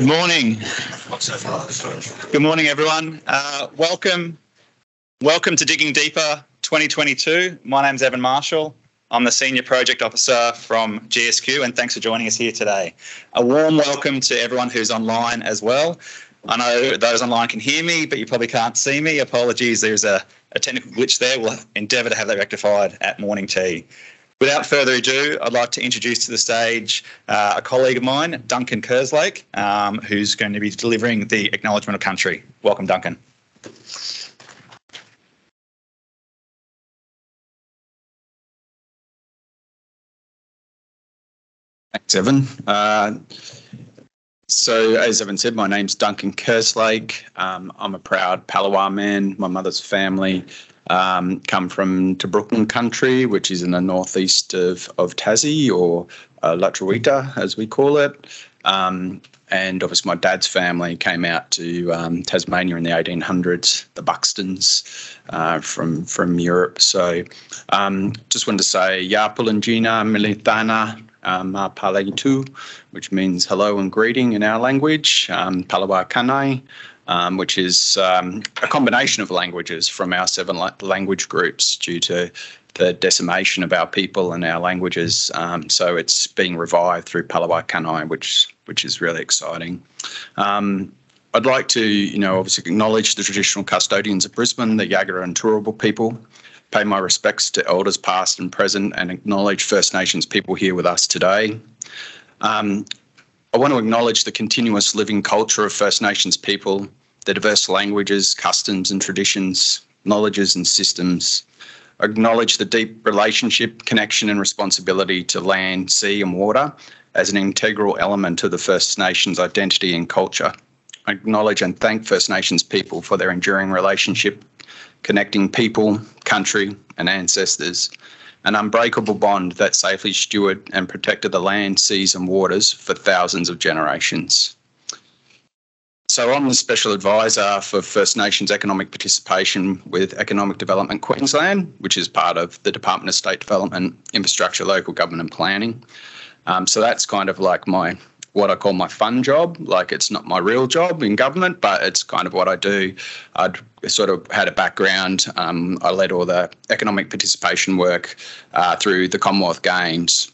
Good morning. Good morning, everyone. Uh, welcome, welcome to Digging Deeper 2022. My name's Evan Marshall. I'm the Senior Project Officer from GSQ, and thanks for joining us here today. A warm welcome to everyone who's online as well. I know those online can hear me, but you probably can't see me. Apologies, there's a, a technical glitch there. We'll endeavour to have that rectified at morning tea. Without further ado, I'd like to introduce to the stage uh, a colleague of mine, Duncan Kerslake, um, who's going to be delivering the Acknowledgement of Country. Welcome, Duncan. Thanks, Evan. Uh, so, as Evan said, my name's Duncan Kerslake. Um, I'm a proud Palawa man. My mother's family um, come from Tobrukon country, which is in the northeast of, of Tassie or uh, as we call it. Um, and obviously, my dad's family came out to um, Tasmania in the 1800s, the Buxtons uh, from from Europe. So, um, just wanted to say, Yapulangina Milithana um, Palaitu, which means hello and greeting in our language, um, Palawa Kani, um, which is um, a combination of languages from our seven la- language groups due to the decimation of our people and our languages. Um, so it's being revived through Palawa Kani, which which is really exciting. Um, I'd like to, you know, obviously acknowledge the traditional custodians of Brisbane, the Yagara and Turrbal people, pay my respects to elders past and present, and acknowledge First Nations people here with us today. Um, I want to acknowledge the continuous living culture of First Nations people, their diverse languages, customs, and traditions, knowledges, and systems. Acknowledge the deep relationship, connection, and responsibility to land, sea, and water as an integral element of the First Nations identity and culture. Acknowledge and thank First Nations people for their enduring relationship, connecting people, country, and ancestors, an unbreakable bond that safely stewarded and protected the land, seas, and waters for thousands of generations. So, I'm the Special Advisor for First Nations Economic Participation with Economic Development Queensland, which is part of the Department of State Development, Infrastructure, Local Government and Planning. Um, so, that's kind of like my what I call my fun job. Like it's not my real job in government, but it's kind of what I do. I'd sort of had a background. Um, I led all the economic participation work uh, through the Commonwealth Games.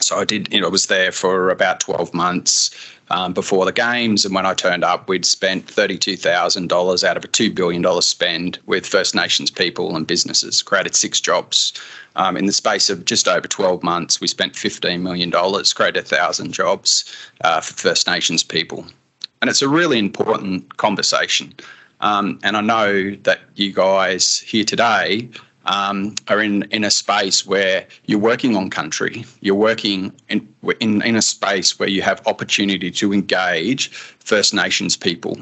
So I did, you know, I was there for about 12 months um, before the games. And when I turned up, we'd spent $32,000 out of a $2 billion spend with First Nations people and businesses, created six jobs. Um, in the space of just over 12 months, we spent $15 million, created 1,000 jobs uh, for First Nations people. And it's a really important conversation. Um, and I know that you guys here today um, are in, in a space where you're working on country, you're working in, in, in a space where you have opportunity to engage First Nations people.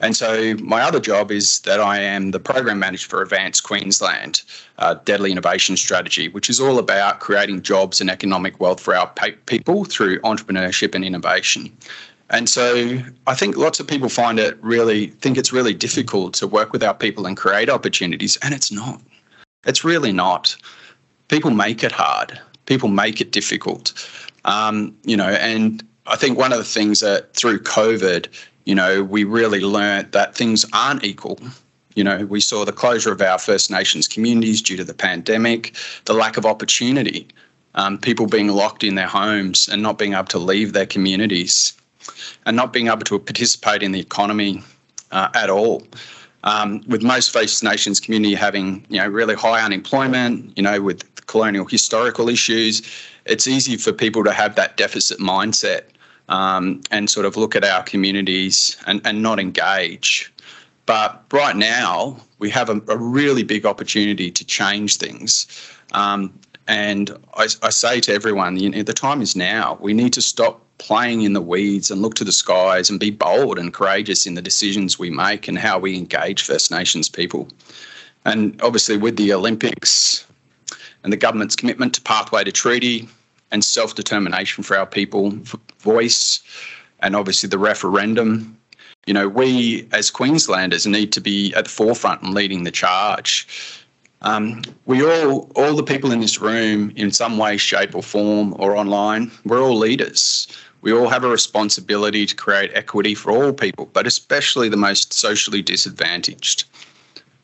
And so my other job is that I am the program manager for Advance Queensland, uh, Deadly Innovation Strategy, which is all about creating jobs and economic wealth for our people through entrepreneurship and innovation. And so I think lots of people find it really think it's really difficult to work with our people and create opportunities, and it's not. It's really not. People make it hard. People make it difficult. Um, you know, and I think one of the things that through COVID, you know, we really learned that things aren't equal. You know, we saw the closure of our First Nations communities due to the pandemic, the lack of opportunity, um, people being locked in their homes and not being able to leave their communities, and not being able to participate in the economy uh, at all um, with most First Nations community having you know really high unemployment, you know, with colonial historical issues, it's easy for people to have that deficit mindset um, and sort of look at our communities and, and not engage. But right now, we have a, a really big opportunity to change things. Um, and I, I, say to everyone, you know, the time is now. We need to stop playing in the weeds and look to the skies and be bold and courageous in the decisions we make and how we engage First Nations people. And obviously, with the Olympics and the government's commitment to pathway to treaty and self determination for our people, voice, and obviously the referendum, you know, we as Queenslanders need to be at the forefront and leading the charge. Um, we all, all the people in this room, in some way, shape, or form, or online, we're all leaders. We all have a responsibility to create equity for all people, but especially the most socially disadvantaged.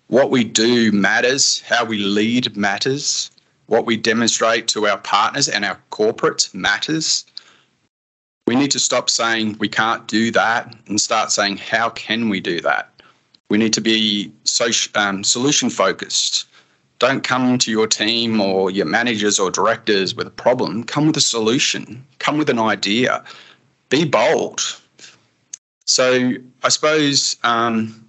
What we do matters, how we lead matters, what we demonstrate to our partners and our corporates matters. We need to stop saying we can't do that and start saying, how can we do that? We need to be social, um, solution focused. Don't come to your team or your managers or directors with a problem. Come with a solution. Come with an idea. Be bold. So I suppose um,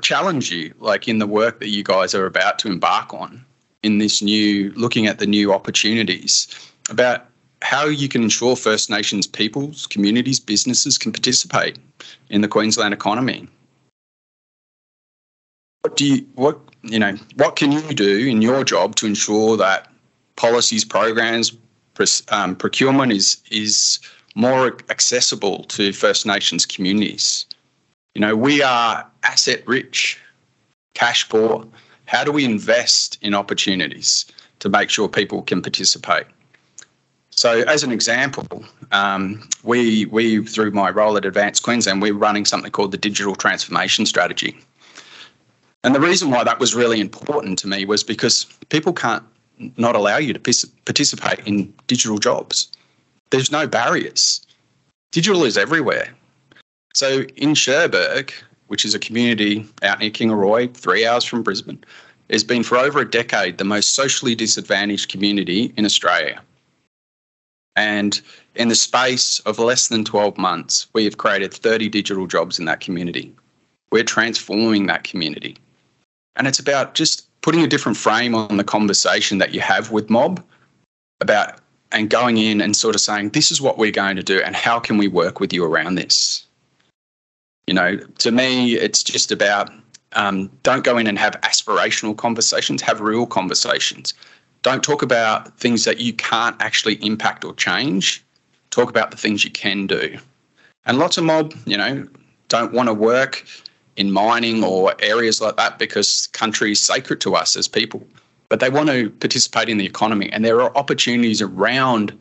challenge you, like in the work that you guys are about to embark on, in this new, looking at the new opportunities, about how you can ensure First Nations peoples, communities, businesses can participate in the Queensland economy. What do you what you know what can you do in your job to ensure that policies, programs, um, procurement is is more accessible to First Nations communities? You know, we are asset rich, cash poor. How do we invest in opportunities to make sure people can participate? So, as an example, um, we we through my role at Advanced Queensland, we're running something called the Digital Transformation Strategy. And the reason why that was really important to me was because people can't not allow you to participate in digital jobs. There's no barriers. Digital is everywhere. So in Cherbourg, which is a community out near Kingaroy, three hours from Brisbane, has been for over a decade the most socially disadvantaged community in Australia. And in the space of less than 12 months, we have created 30 digital jobs in that community. We're transforming that community. And it's about just putting a different frame on the conversation that you have with mob about and going in and sort of saying, this is what we're going to do and how can we work with you around this? You know, to me, it's just about um, don't go in and have aspirational conversations, have real conversations. Don't talk about things that you can't actually impact or change. Talk about the things you can do. And lots of mob, you know, don't want to work in mining or areas like that because country is sacred to us as people. But they want to participate in the economy, and there are opportunities around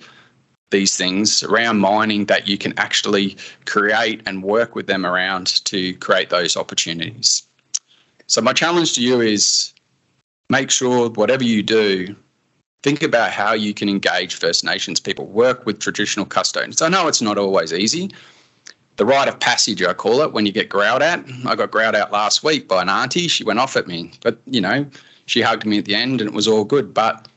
these things, around mining, that you can actually create and work with them around to create those opportunities. So, my challenge to you is make sure whatever you do, think about how you can engage First Nations people, work with traditional custodians. I know it's not always easy, the rite of passage, I call it, when you get growled at. I got growled at last week by an auntie. She went off at me, but you know, she hugged me at the end and it was all good. But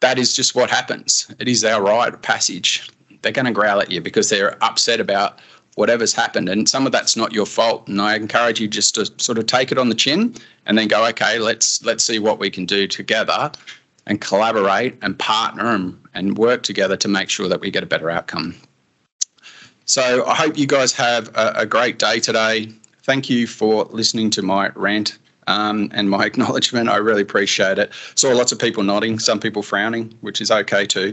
that is just what happens. It is our rite of passage. They're going to growl at you because they're upset about whatever's happened, and some of that's not your fault. And I encourage you just to sort of take it on the chin and then go, okay, let's let's see what we can do together and collaborate and partner and, and work together to make sure that we get a better outcome. So I hope you guys have a, a great day today. Thank you for listening to my rant um, and my acknowledgement. I really appreciate it. Saw lots of people nodding, some people frowning, which is okay too.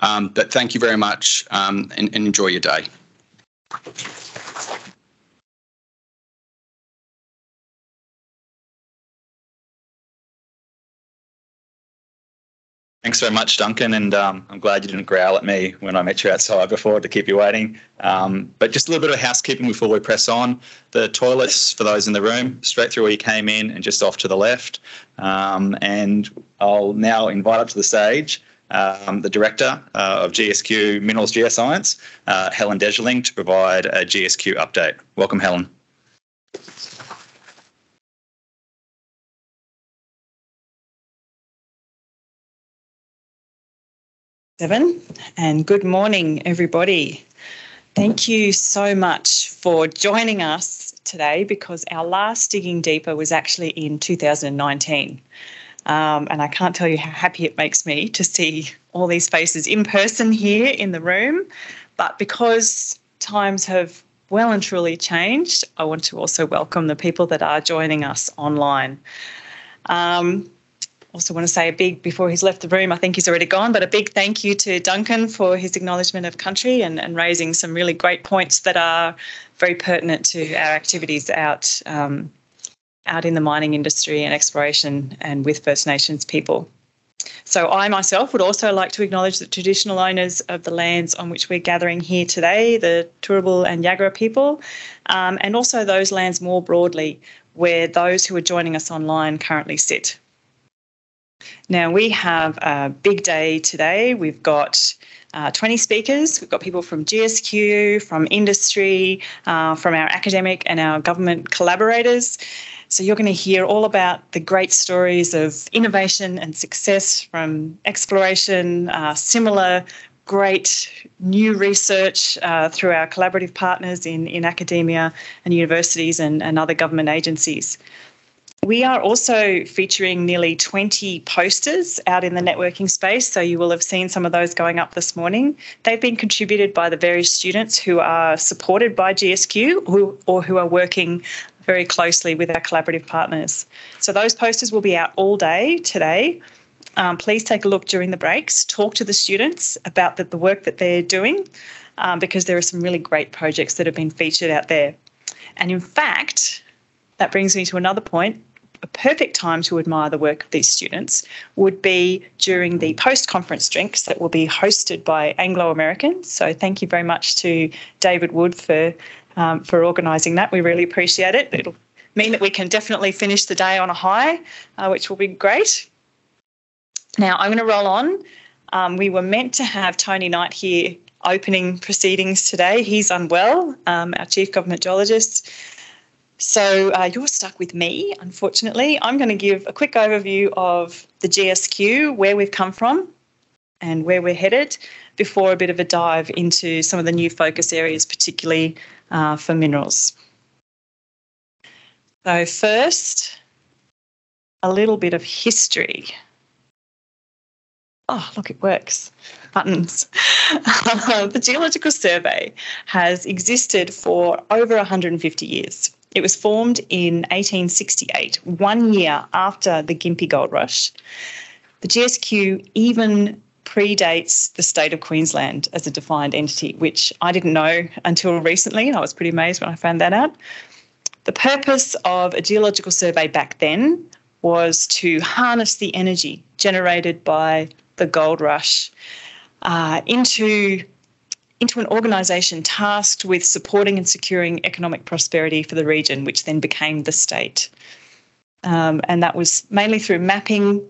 Um, but thank you very much um, and, and enjoy your day. Thanks very much, Duncan, and um, I'm glad you didn't growl at me when I met you outside before to keep you waiting. Um, but just a little bit of housekeeping before we press on. The toilets, for those in the room, straight through where you came in and just off to the left. Um, and I'll now invite up to the stage um, the Director uh, of GSQ Minerals Geoscience, uh, Helen Degeling, to provide a GSQ update. Welcome, Helen. Seven, and good morning, everybody. Thank you so much for joining us today because our last Digging Deeper was actually in 2019. Um, and I can't tell you how happy it makes me to see all these faces in person here in the room. But because times have well and truly changed, I want to also welcome the people that are joining us online. Um, also want to say a big, before he's left the room, I think he's already gone, but a big thank you to Duncan for his acknowledgement of country and, and raising some really great points that are very pertinent to our activities out, um, out in the mining industry and exploration and with First Nations people. So, I myself would also like to acknowledge the traditional owners of the lands on which we're gathering here today, the Turrbal and Yagara people, um, and also those lands more broadly where those who are joining us online currently sit. Now, we have a big day today. We've got uh, 20 speakers. We've got people from GSQ, from industry, uh, from our academic and our government collaborators. So you're going to hear all about the great stories of innovation and success from exploration, uh, similar great new research uh, through our collaborative partners in, in academia and universities and, and other government agencies. We are also featuring nearly 20 posters out in the networking space, so you will have seen some of those going up this morning. They've been contributed by the various students who are supported by GSQ or who are working very closely with our collaborative partners. So those posters will be out all day today. Um, please take a look during the breaks, talk to the students about the, the work that they're doing, um, because there are some really great projects that have been featured out there. And in fact, that brings me to another point a perfect time to admire the work of these students would be during the post conference drinks that will be hosted by Anglo Americans. So, thank you very much to David Wood for, um, for organising that. We really appreciate it. It'll mean that we can definitely finish the day on a high, uh, which will be great. Now, I'm going to roll on. Um, we were meant to have Tony Knight here opening proceedings today. He's unwell, um, our Chief Government Geologist. So uh, you're stuck with me, unfortunately. I'm going to give a quick overview of the GSQ, where we've come from and where we're headed, before a bit of a dive into some of the new focus areas, particularly uh, for minerals. So, first, a little bit of history. Oh, look, it works. Buttons. the Geological Survey has existed for over 150 years. It was formed in 1868, one year after the Gympie Gold Rush. The GSQ even predates the state of Queensland as a defined entity, which I didn't know until recently, and I was pretty amazed when I found that out. The purpose of a geological survey back then was to harness the energy generated by the gold rush uh, into into an organisation tasked with supporting and securing economic prosperity for the region, which then became the state. Um, and that was mainly through mapping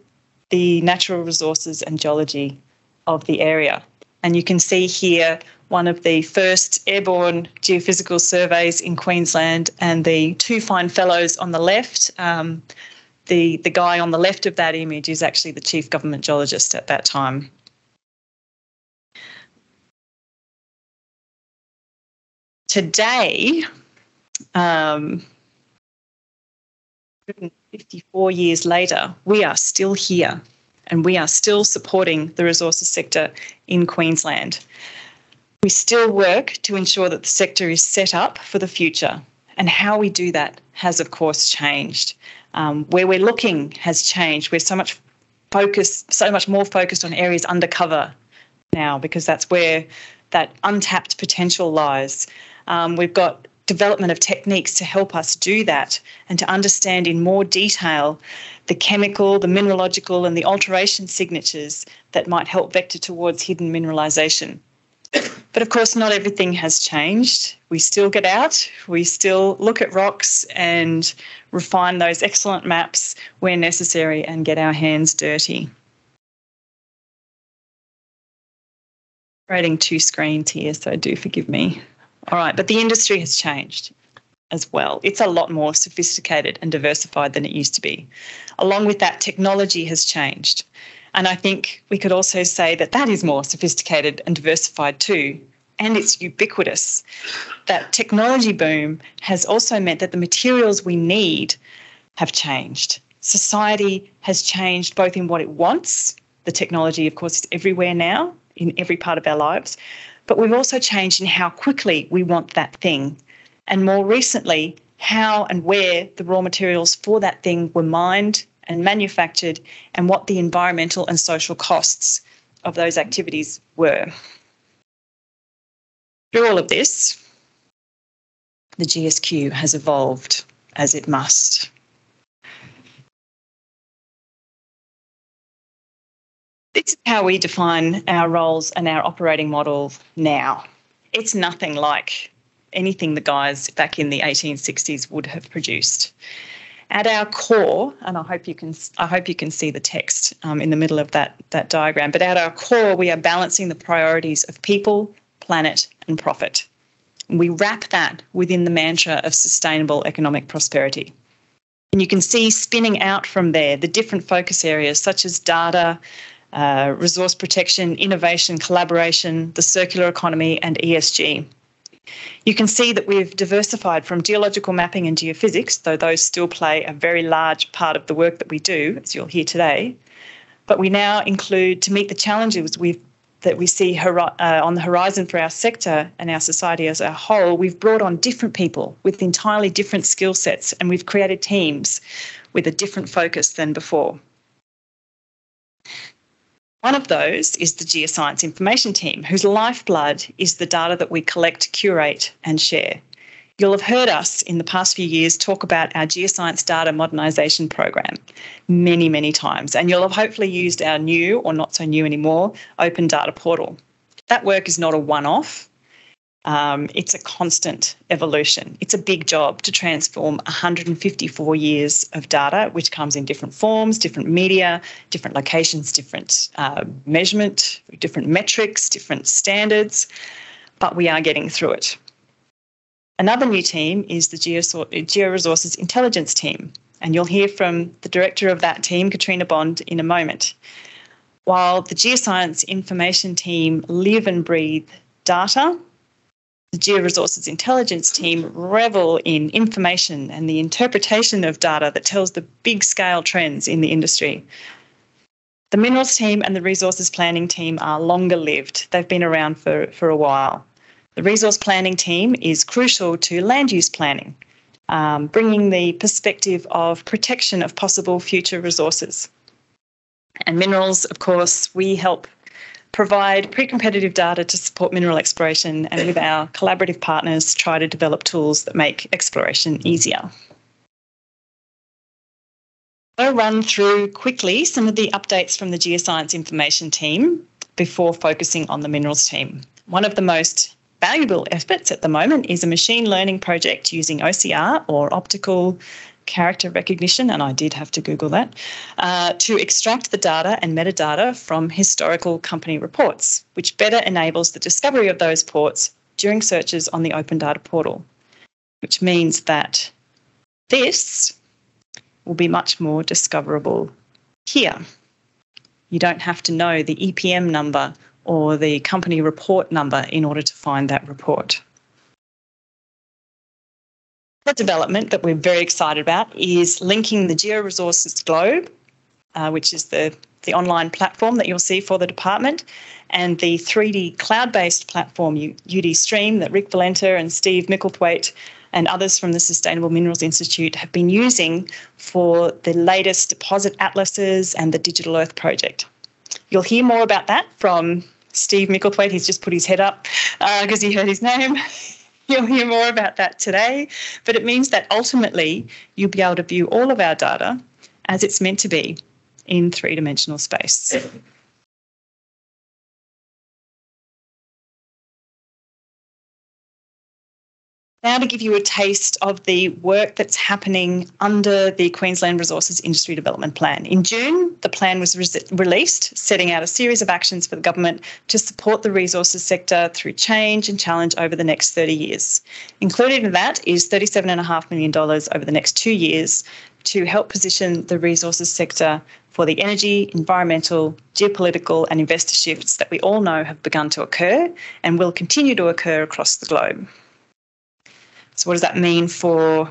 the natural resources and geology of the area. And you can see here one of the first airborne geophysical surveys in Queensland, and the two fine fellows on the left. Um, the, the guy on the left of that image is actually the chief government geologist at that time. Today, um, 54 years later, we are still here and we are still supporting the resources sector in Queensland. We still work to ensure that the sector is set up for the future, and how we do that has, of course, changed. Um, where we're looking has changed. We're so much focus, so much more focused on areas undercover now because that's where that untapped potential lies. Um, we've got development of techniques to help us do that and to understand in more detail the chemical, the mineralogical, and the alteration signatures that might help vector towards hidden mineralisation. But of course, not everything has changed. We still get out, we still look at rocks and refine those excellent maps where necessary and get our hands dirty. Writing two screens here, so do forgive me. All right, but the industry has changed as well. It's a lot more sophisticated and diversified than it used to be. Along with that, technology has changed. And I think we could also say that that is more sophisticated and diversified too. And it's ubiquitous. That technology boom has also meant that the materials we need have changed. Society has changed both in what it wants, the technology, of course, is everywhere now in every part of our lives, but we've also changed in how quickly we want that thing. And more recently, how and where the raw materials for that thing were mined and manufactured, and what the environmental and social costs of those activities were. Through all of this, the GSQ has evolved as it must. This is how we define our roles and our operating model now. It's nothing like anything the guys back in the 1860s would have produced. At our core, and I hope you can, I hope you can see the text um, in the middle of that that diagram. But at our core, we are balancing the priorities of people, planet, and profit. We wrap that within the mantra of sustainable economic prosperity. And you can see spinning out from there the different focus areas such as data, uh, resource protection, innovation, collaboration, the circular economy, and ESG. You can see that we've diversified from geological mapping and geophysics, though those still play a very large part of the work that we do, as you'll hear today. But we now include, to meet the challenges we've, that we see uh, on the horizon for our sector and our society as a whole, we've brought on different people with entirely different skill sets and we've created teams with a different focus than before. One of those is the Geoscience Information Team, whose lifeblood is the data that we collect, curate, and share. You'll have heard us in the past few years talk about our Geoscience Data Modernisation Program many, many times, and you'll have hopefully used our new, or not so new anymore, Open Data Portal. That work is not a one off, um, it's a constant evolution. It's a big job to transform 154 years of data, which comes in different forms, different media, different locations, different uh, measurement, different metrics, different standards, but we are getting through it. Another new team is the Georesources Intelligence Team, and you'll hear from the director of that team, Katrina Bond, in a moment. While the Geoscience Information Team live and breathe data, the Georesources Intelligence team revel in information and the interpretation of data that tells the big scale trends in the industry. The Minerals team and the Resources Planning team are longer lived. They've been around for, for a while. The Resource Planning team is crucial to land use planning, um, bringing the perspective of protection of possible future resources. And minerals, of course, we help provide pre-competitive data to support mineral exploration and with our collaborative partners try to develop tools that make exploration easier. I'll run through quickly some of the updates from the Geoscience Information team before focusing on the Minerals team. One of the most valuable efforts at the moment is a machine learning project using OCR or optical character recognition, and I did have to Google that, uh, to extract the data and metadata from historical company reports, which better enables the discovery of those ports during searches on the Open Data Portal, which means that this will be much more discoverable here. You don't have to know the EPM number or the company report number in order to find that report development that we're very excited about is linking the Georesources Globe, uh, which is the, the online platform that you'll see for the department, and the 3D cloud based platform, UD Stream, that Rick Valenta and Steve Micklethwaite and others from the Sustainable Minerals Institute have been using for the latest deposit atlases and the Digital Earth project. You'll hear more about that from Steve Micklethwaite. He's just put his head up because uh, he heard his name. You'll hear more about that today. But it means that ultimately you'll be able to view all of our data as it's meant to be in three dimensional space. Now, to give you a taste of the work that's happening under the Queensland Resources Industry Development Plan. In June, the plan was re- released, setting out a series of actions for the government to support the resources sector through change and challenge over the next 30 years. Included in that is $37.5 million over the next two years to help position the resources sector for the energy, environmental, geopolitical, and investor shifts that we all know have begun to occur and will continue to occur across the globe. So, what does that mean for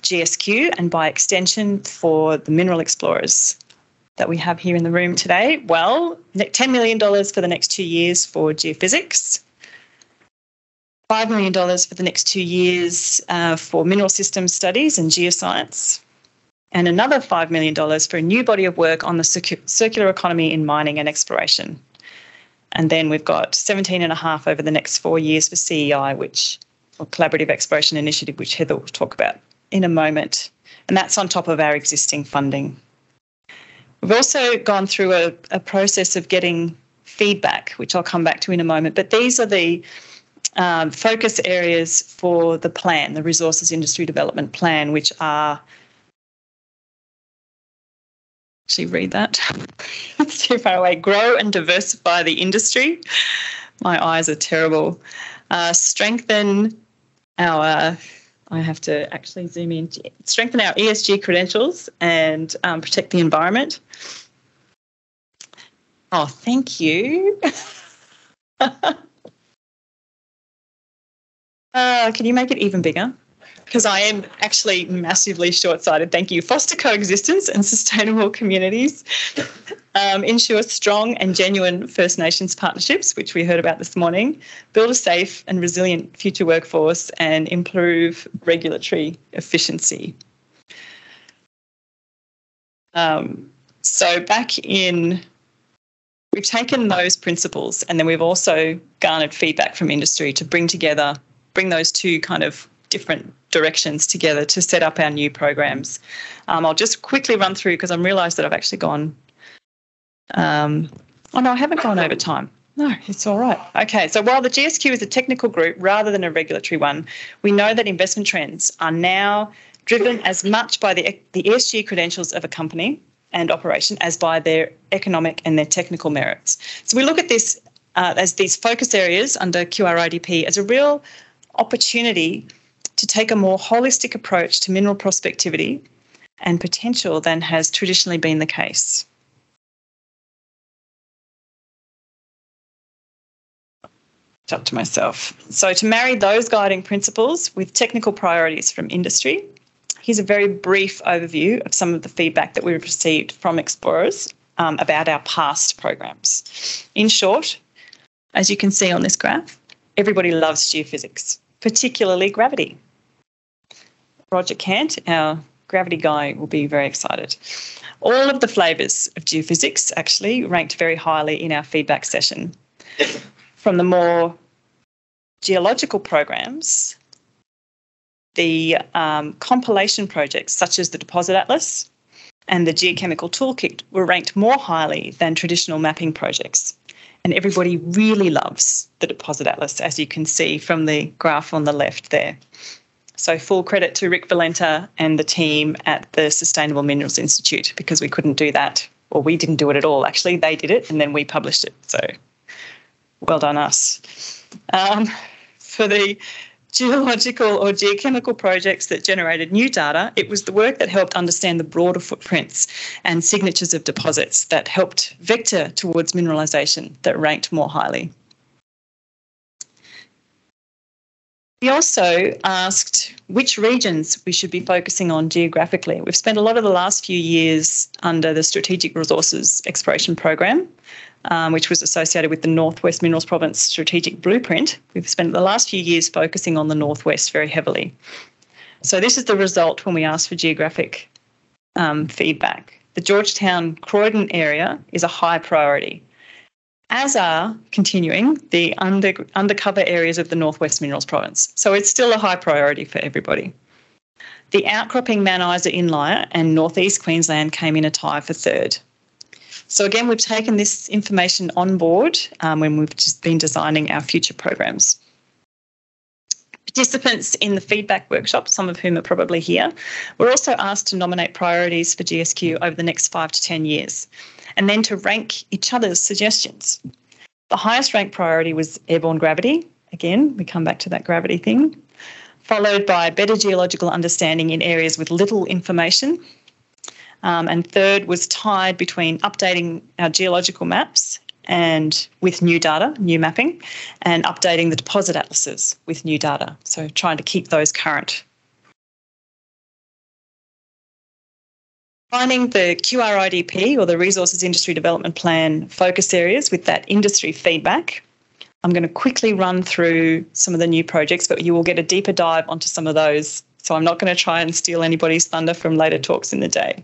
GSQ and by extension for the mineral explorers that we have here in the room today? Well, $10 million for the next two years for geophysics, $5 million for the next two years uh, for mineral systems studies and geoscience, and another $5 million for a new body of work on the circular economy in mining and exploration. And then we've got 17 and a half over the next four years for CEI, which or Collaborative Exploration Initiative, which Heather will talk about in a moment. And that's on top of our existing funding. We've also gone through a, a process of getting feedback, which I'll come back to in a moment. But these are the um, focus areas for the plan, the Resources Industry Development Plan, which are actually read that. it's too far away. Grow and diversify the industry. My eyes are terrible. Uh, strengthen our, I have to actually zoom in, strengthen our ESG credentials and um, protect the environment. Oh, thank you. uh, can you make it even bigger? Because I am actually massively short sighted. Thank you. Foster coexistence and sustainable communities, um, ensure strong and genuine First Nations partnerships, which we heard about this morning, build a safe and resilient future workforce, and improve regulatory efficiency. Um, so, back in we've taken those principles and then we've also garnered feedback from industry to bring together, bring those two kind of different directions together to set up our new programs. Um, I'll just quickly run through because I realised that I've actually gone. Um, oh no, I haven't gone over time. No, it's all right. Okay, so while the GSQ is a technical group rather than a regulatory one, we know that investment trends are now driven as much by the, the ESG credentials of a company and operation as by their economic and their technical merits. So we look at this uh, as these focus areas under QRIDP as a real opportunity to take a more holistic approach to mineral prospectivity and potential than has traditionally been the case. Up to myself. So, to marry those guiding principles with technical priorities from industry, here's a very brief overview of some of the feedback that we've received from explorers um, about our past programs. In short, as you can see on this graph, everybody loves geophysics, particularly gravity. Roger Cant, our gravity guy, will be very excited. All of the flavours of geophysics actually ranked very highly in our feedback session. From the more geological programs, the um, compilation projects such as the Deposit Atlas and the Geochemical Toolkit were ranked more highly than traditional mapping projects. And everybody really loves the Deposit Atlas, as you can see from the graph on the left there. So, full credit to Rick Valenta and the team at the Sustainable Minerals Institute because we couldn't do that, or we didn't do it at all. Actually, they did it and then we published it. So, well done, us. Um, for the geological or geochemical projects that generated new data, it was the work that helped understand the broader footprints and signatures of deposits that helped vector towards mineralisation that ranked more highly. We also asked which regions we should be focusing on geographically. We've spent a lot of the last few years under the Strategic Resources Exploration Program, um, which was associated with the Northwest Minerals Province Strategic Blueprint. We've spent the last few years focusing on the Northwest very heavily. So, this is the result when we asked for geographic um, feedback. The Georgetown Croydon area is a high priority as are continuing the under, undercover areas of the Northwest Minerals Province. So it's still a high priority for everybody. The outcropping Mount Isa Inlier and Northeast Queensland came in a tie for third. So again, we've taken this information on board um, when we've just been designing our future programs. Participants in the feedback workshop, some of whom are probably here, were also asked to nominate priorities for GSQ over the next five to 10 years and then to rank each other's suggestions. The highest ranked priority was airborne gravity. Again, we come back to that gravity thing, followed by better geological understanding in areas with little information. Um, and third was tied between updating our geological maps and with new data, new mapping, and updating the deposit atlases with new data. So trying to keep those current. Finding the QRIDP or the Resources Industry Development Plan focus areas with that industry feedback. I'm going to quickly run through some of the new projects, but you will get a deeper dive onto some of those. So I'm not going to try and steal anybody's thunder from later talks in the day.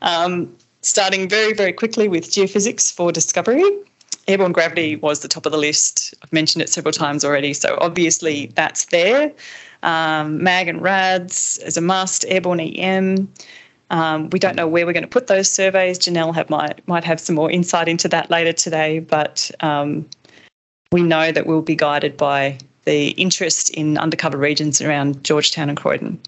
Um, starting very, very quickly with geophysics for discovery. Airborne gravity was the top of the list. I've mentioned it several times already, so obviously that's there. Um, MAG and RADS as a must, airborne EM, Um, we don't know where we're going to put those surveys. Janelle have, might, might have some more insight into that later today, but um, we know that we'll be guided by the interest in undercover regions around Georgetown and Croydon.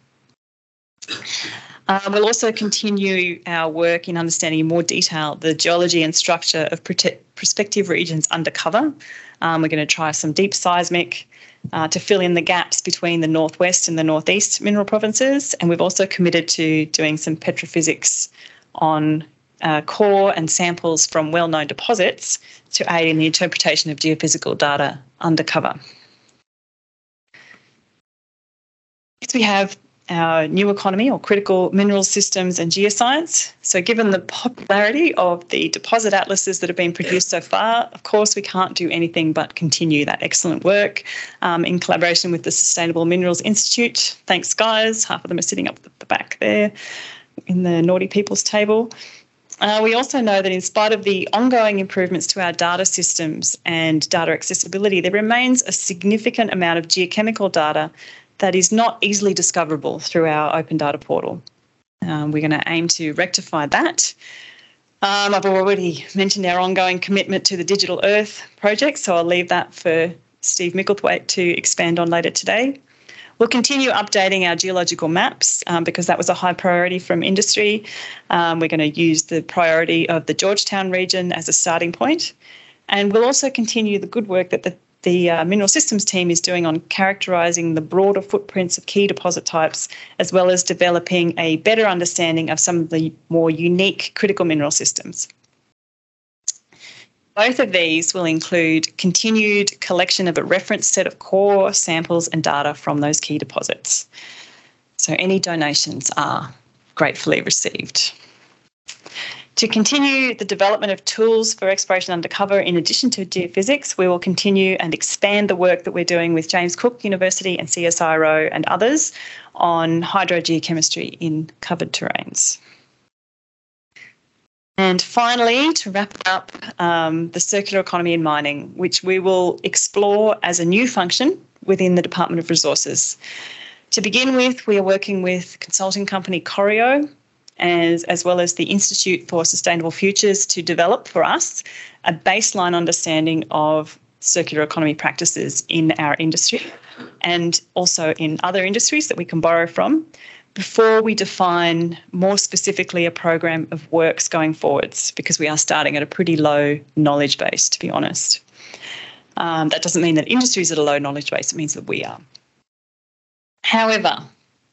Um, we'll also continue our work in understanding in more detail the geology and structure of prospective regions undercover. Um, we're going to try some deep seismic uh, to fill in the gaps between the northwest and the northeast mineral provinces, and we've also committed to doing some petrophysics on uh, core and samples from well-known deposits to aid in the interpretation of geophysical data undercover. Next, we have our new economy or critical mineral systems and geoscience. So, given the popularity of the deposit atlases that have been produced so far, of course, we can't do anything but continue that excellent work um, in collaboration with the Sustainable Minerals Institute. Thanks, guys. Half of them are sitting up at the back there in the Naughty People's table. Uh, we also know that in spite of the ongoing improvements to our data systems and data accessibility, there remains a significant amount of geochemical data that is not easily discoverable through our open data portal. Um, we're going to aim to rectify that. Um, I've already mentioned our ongoing commitment to the Digital Earth project, so I'll leave that for Steve Micklethwaite to expand on later today. We'll continue updating our geological maps um, because that was a high priority from industry. Um, we're going to use the priority of the Georgetown region as a starting point. And we'll also continue the good work that the, the uh, Mineral Systems team is doing on characterising the broader footprints of key deposit types, as well as developing a better understanding of some of the more unique critical mineral systems. Both of these will include continued collection of a reference set of core samples and data from those key deposits. So any donations are gratefully received. To continue the development of tools for exploration undercover, in addition to geophysics, we will continue and expand the work that we're doing with James Cook University and CSIRO and others on hydrogeochemistry in covered terrains. And finally, to wrap up, um, the circular economy in mining, which we will explore as a new function within the Department of Resources. To begin with, we are working with consulting company Corio, as, as well as the Institute for Sustainable Futures to develop for us a baseline understanding of circular economy practices in our industry and also in other industries that we can borrow from before we define more specifically a program of works going forwards, because we are starting at a pretty low knowledge base, to be honest. Um, that doesn't mean that industry is at a low knowledge base, it means that we are. However,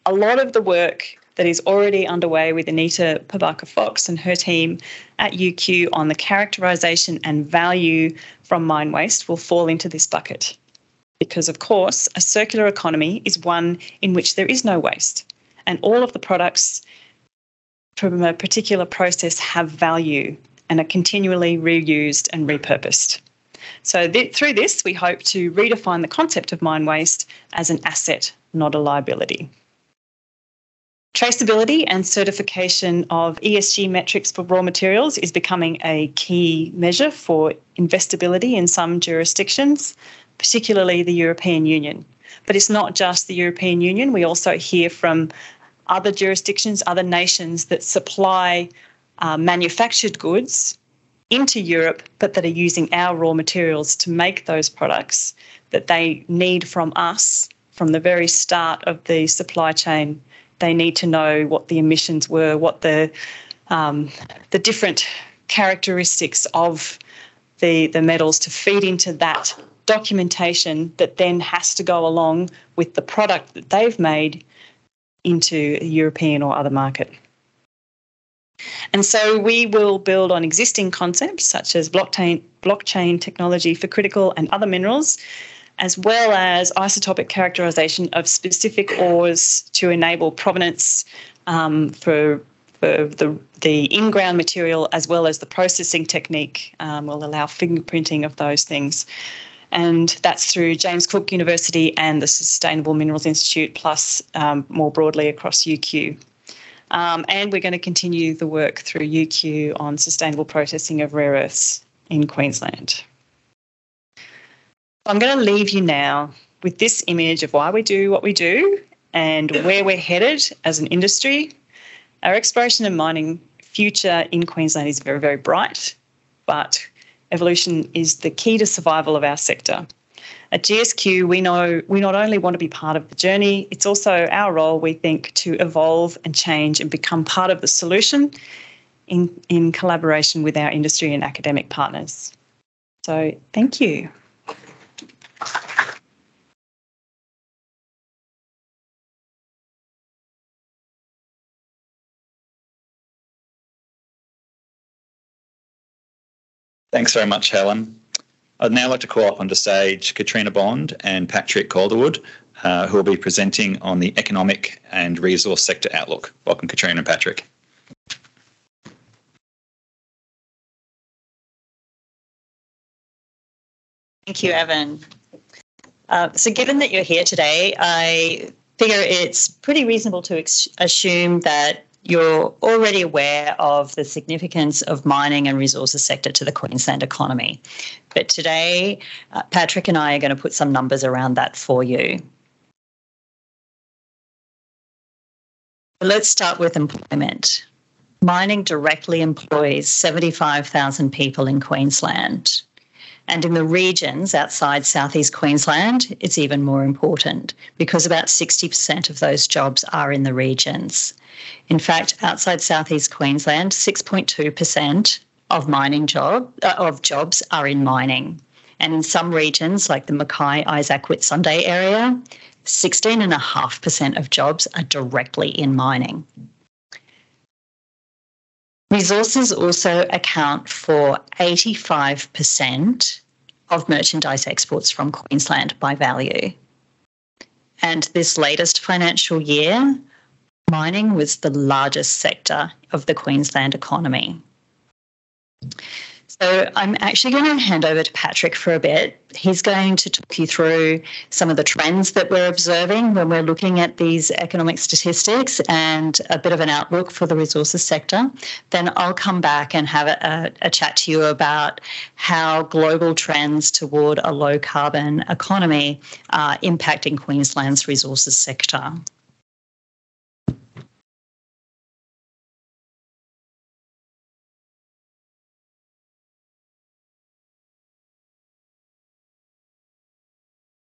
a lot of the work that is already underway with Anita Parbhakar-Fox and her team at UQ on the characterisation and value from mine waste will fall into this bucket. Because, of course, a circular economy is one in which there is no waste and all of the products from a particular process have value and are continually reused and repurposed. So, th- through this, we hope to redefine the concept of mine waste as an asset, not a liability. Traceability and certification of ESG metrics for raw materials is becoming a key measure for investability in some jurisdictions, particularly the European Union. But it's not just the European Union. We also hear from other jurisdictions, other nations that supply uh, manufactured goods into Europe, but that are using our raw materials to make those products that they need from us from the very start of the supply chain. They need to know what the emissions were, what the um, the different characteristics of the the metals to feed into that documentation that then has to go along with the product that they've made into a European or other market. And so we will build on existing concepts such as blockchain, blockchain technology for critical and other minerals, as well as isotopic characterization of specific ores to enable provenance um, for, for the, the in ground material, as well as the processing technique um, will allow fingerprinting of those things and that's through James Cook University and the Sustainable Minerals Institute, plus um, more broadly across UQ. Um, and we're going to continue the work through UQ on sustainable processing of rare earths in Queensland. I'm going to leave you now with this image of why we do what we do and where we're headed as an industry Our exploration and mining future in Queensland is very, very bright, but evolution is the key to survival of our sector. At GSQ, we know we not only want to be part of the journey, it's also our role, we think, to evolve and change and become part of the solution in, in collaboration with our industry and academic partners. So, thank you. Thanks very much, Helen. I'd now like to call up onto stage Katrina Bond and Patrick Calderwood, uh, who will be presenting on the economic and resource sector outlook. Welcome, Katrina and Patrick. Thank you, Evan. Uh, so, given that you're here today, I figure it's pretty reasonable to ex- assume that you're already aware of the significance of mining and resources sector to the Queensland economy. But today, uh, Patrick and I are going to put some numbers around that for you. Let's start with employment. Mining directly employs 75,000 people in Queensland. And in the regions outside southeast Queensland, it's even more important because about 60% of those jobs are in the regions. In fact, outside southeast Queensland, 6.2% of mining job uh, of jobs are in mining. And in some regions, like the Mackay Isaac Whitsunday area, 16.5% of jobs are directly in mining. Resources also account for 85% of merchandise exports from Queensland by value. And this latest financial year, mining was the largest sector of the Queensland economy. So I'm actually going to hand over to Patrick for a bit. He's going to talk you through some of the trends that we're observing when we're looking at these economic statistics and a bit of an outlook for the resources sector. Then I'll come back and have a, a chat to you about how global trends toward a low carbon economy are impacting Queensland's resources sector.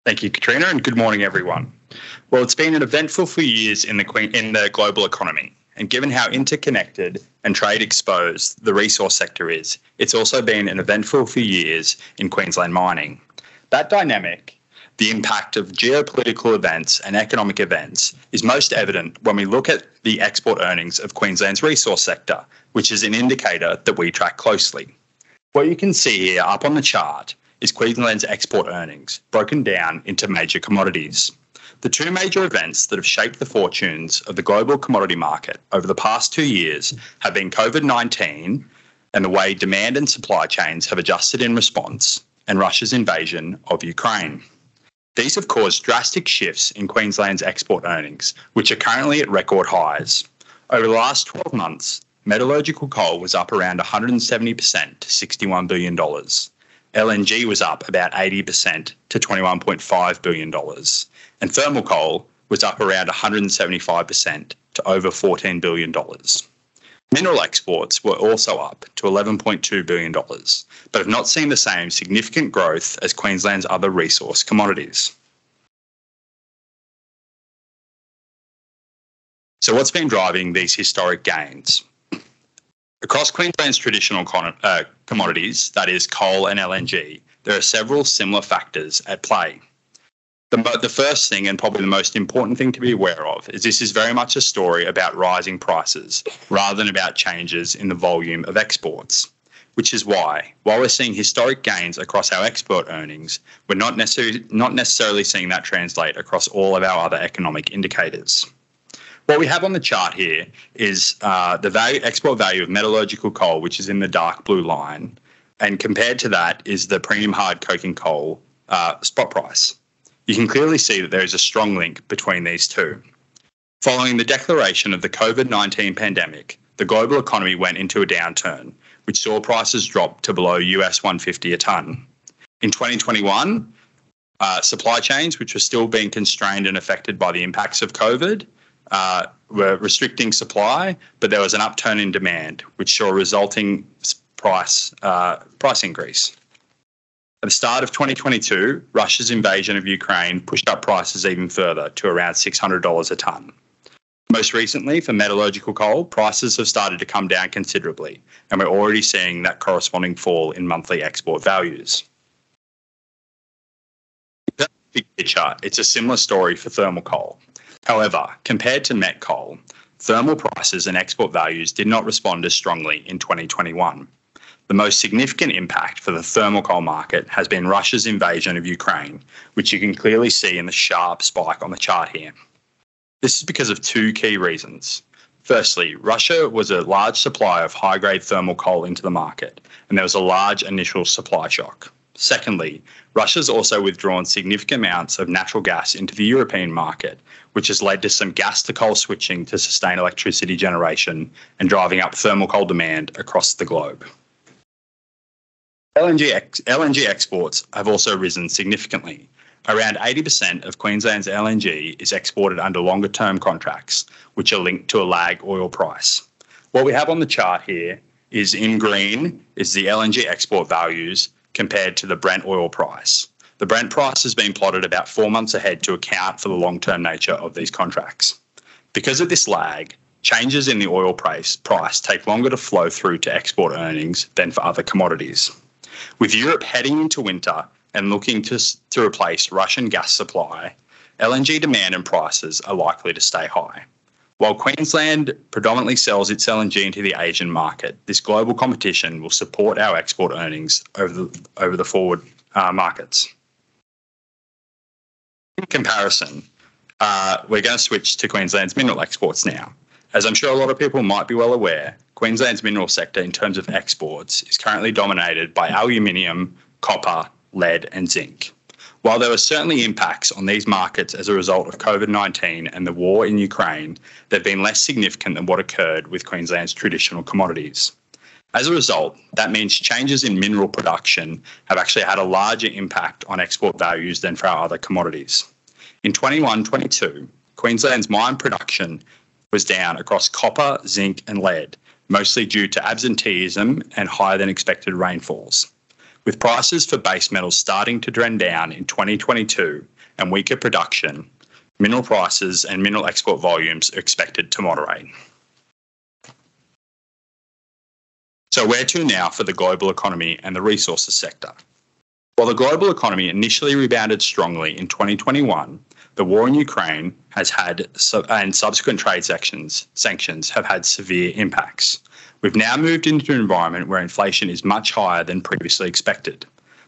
Thank you, Katrina, and good morning, everyone. Well, it's been an eventful few years in the in the global economy, and given how interconnected and trade exposed the resource sector is, it's also been an eventful few years in Queensland mining. That dynamic, the impact of geopolitical events and economic events, is most evident when we look at the export earnings of Queensland's resource sector, which is an indicator that we track closely. What you can see here up on the chart is Queensland's export earnings, broken down into major commodities. The two major events that have shaped the fortunes of the global commodity market over the past two years have been COVID 19 and the way demand and supply chains have adjusted in response, and Russia's invasion of Ukraine. These have caused drastic shifts in Queensland's export earnings, which are currently at record highs. Over the last 12 months, metallurgical coal was up around 170% to $61 billion. LNG was up about 80% to $21.5 billion, and thermal coal was up around 175% to over $14 billion. Mineral exports were also up to $11.2 billion, but have not seen the same significant growth as Queensland's other resource commodities. So, what's been driving these historic gains? Across Queensland's traditional con- uh, commodities, that is coal and LNG, there are several similar factors at play. The, the first thing, and probably the most important thing to be aware of, is this is very much a story about rising prices rather than about changes in the volume of exports. Which is why, while we're seeing historic gains across our export earnings, we're not necessarily, not necessarily seeing that translate across all of our other economic indicators. What we have on the chart here is uh, the value, export value of metallurgical coal, which is in the dark blue line, and compared to that is the premium hard coking coal uh, spot price. You can clearly see that there is a strong link between these two. Following the declaration of the COVID 19 pandemic, the global economy went into a downturn, which saw prices drop to below US 150 a tonne. In 2021, uh, supply chains, which were still being constrained and affected by the impacts of COVID, uh, were restricting supply, but there was an upturn in demand, which saw a resulting price uh, price increase. At the start of 2022, Russia's invasion of Ukraine pushed up prices even further to around $600 a tonne. Most recently, for metallurgical coal, prices have started to come down considerably, and we're already seeing that corresponding fall in monthly export values. Big picture, it's a similar story for thermal coal. However, compared to met coal, thermal prices and export values did not respond as strongly in 2021. The most significant impact for the thermal coal market has been Russia's invasion of Ukraine, which you can clearly see in the sharp spike on the chart here. This is because of two key reasons. Firstly, Russia was a large supplier of high grade thermal coal into the market, and there was a large initial supply shock. Secondly, Russia's also withdrawn significant amounts of natural gas into the European market, which has led to some gas to coal switching to sustain electricity generation and driving up thermal coal demand across the globe. LNG, ex- LNG exports have also risen significantly. Around 80% of Queensland's LNG is exported under longer term contracts, which are linked to a lag oil price. What we have on the chart here is in green is the LNG export values compared to the Brent oil price. The Brent price has been plotted about four months ahead to account for the long term nature of these contracts. Because of this lag, changes in the oil price, price take longer to flow through to export earnings than for other commodities. With Europe heading into winter and looking to, to replace Russian gas supply, LNG demand and prices are likely to stay high. While Queensland predominantly sells its LNG into the Asian market, this global competition will support our export earnings over the, over the forward uh, markets. In comparison, uh, we're going to switch to Queensland's mineral exports now. As I'm sure a lot of people might be well aware, Queensland's mineral sector, in terms of exports, is currently dominated by aluminium, copper, lead, and zinc. While there were certainly impacts on these markets as a result of COVID 19 and the war in Ukraine, they've been less significant than what occurred with Queensland's traditional commodities. As a result, that means changes in mineral production have actually had a larger impact on export values than for our other commodities. In 21 22, Queensland's mine production was down across copper, zinc, and lead, mostly due to absenteeism and higher than expected rainfalls. With prices for base metals starting to trend down in 2022 and weaker production, mineral prices and mineral export volumes are expected to moderate. So, where to now for the global economy and the resources sector? While the global economy initially rebounded strongly in 2021, the war in Ukraine has had and subsequent trade sanctions have had severe impacts. We've now moved into an environment where inflation is much higher than previously expected.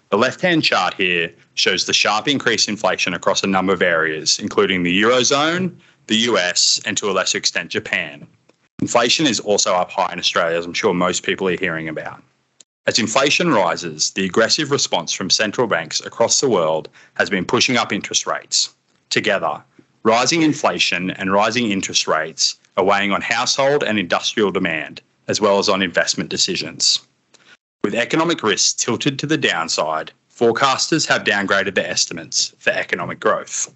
The left hand chart here shows the sharp increase in inflation across a number of areas, including the Eurozone, the US, and to a lesser extent, Japan. Inflation is also up high in Australia, as I'm sure most people are hearing about. As inflation rises, the aggressive response from central banks across the world has been pushing up interest rates together, rising inflation and rising interest rates are weighing on household and industrial demand, as well as on investment decisions. With economic risks tilted to the downside, forecasters have downgraded their estimates for economic growth.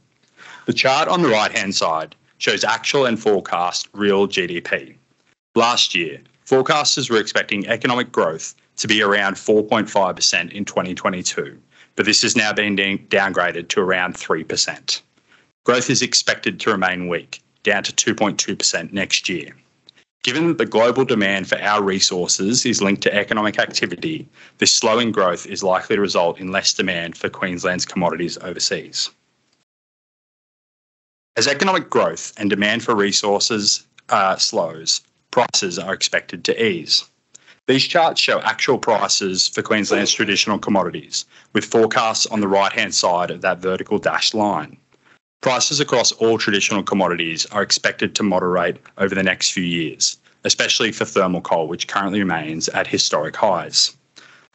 The chart on the right hand side shows actual and forecast real GDP. Last year, forecasters were expecting economic growth to be around 4.5% in 2022, but this has now been downgraded to around 3%. Growth is expected to remain weak, down to 2.2% next year. Given that the global demand for our resources is linked to economic activity, this slowing growth is likely to result in less demand for Queensland's commodities overseas. As economic growth and demand for resources uh, slows, prices are expected to ease. These charts show actual prices for Queensland's traditional commodities, with forecasts on the right hand side of that vertical dashed line. Prices across all traditional commodities are expected to moderate over the next few years, especially for thermal coal, which currently remains at historic highs.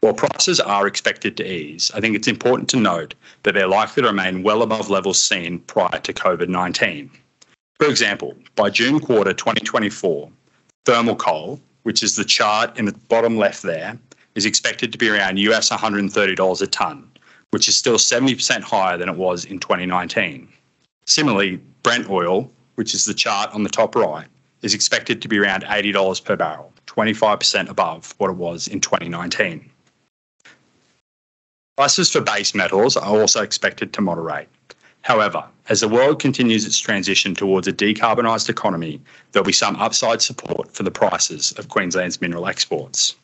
While prices are expected to ease, I think it's important to note that they're likely to remain well above levels seen prior to COVID 19. For example, by June quarter 2024, thermal coal, which is the chart in the bottom left there, is expected to be around US $130 a tonne, which is still 70% higher than it was in 2019. Similarly, Brent oil, which is the chart on the top right, is expected to be around $80 per barrel, 25% above what it was in 2019. Prices for base metals are also expected to moderate. However, as the world continues its transition towards a decarbonised economy, there'll be some upside support for the prices of Queensland's mineral exports.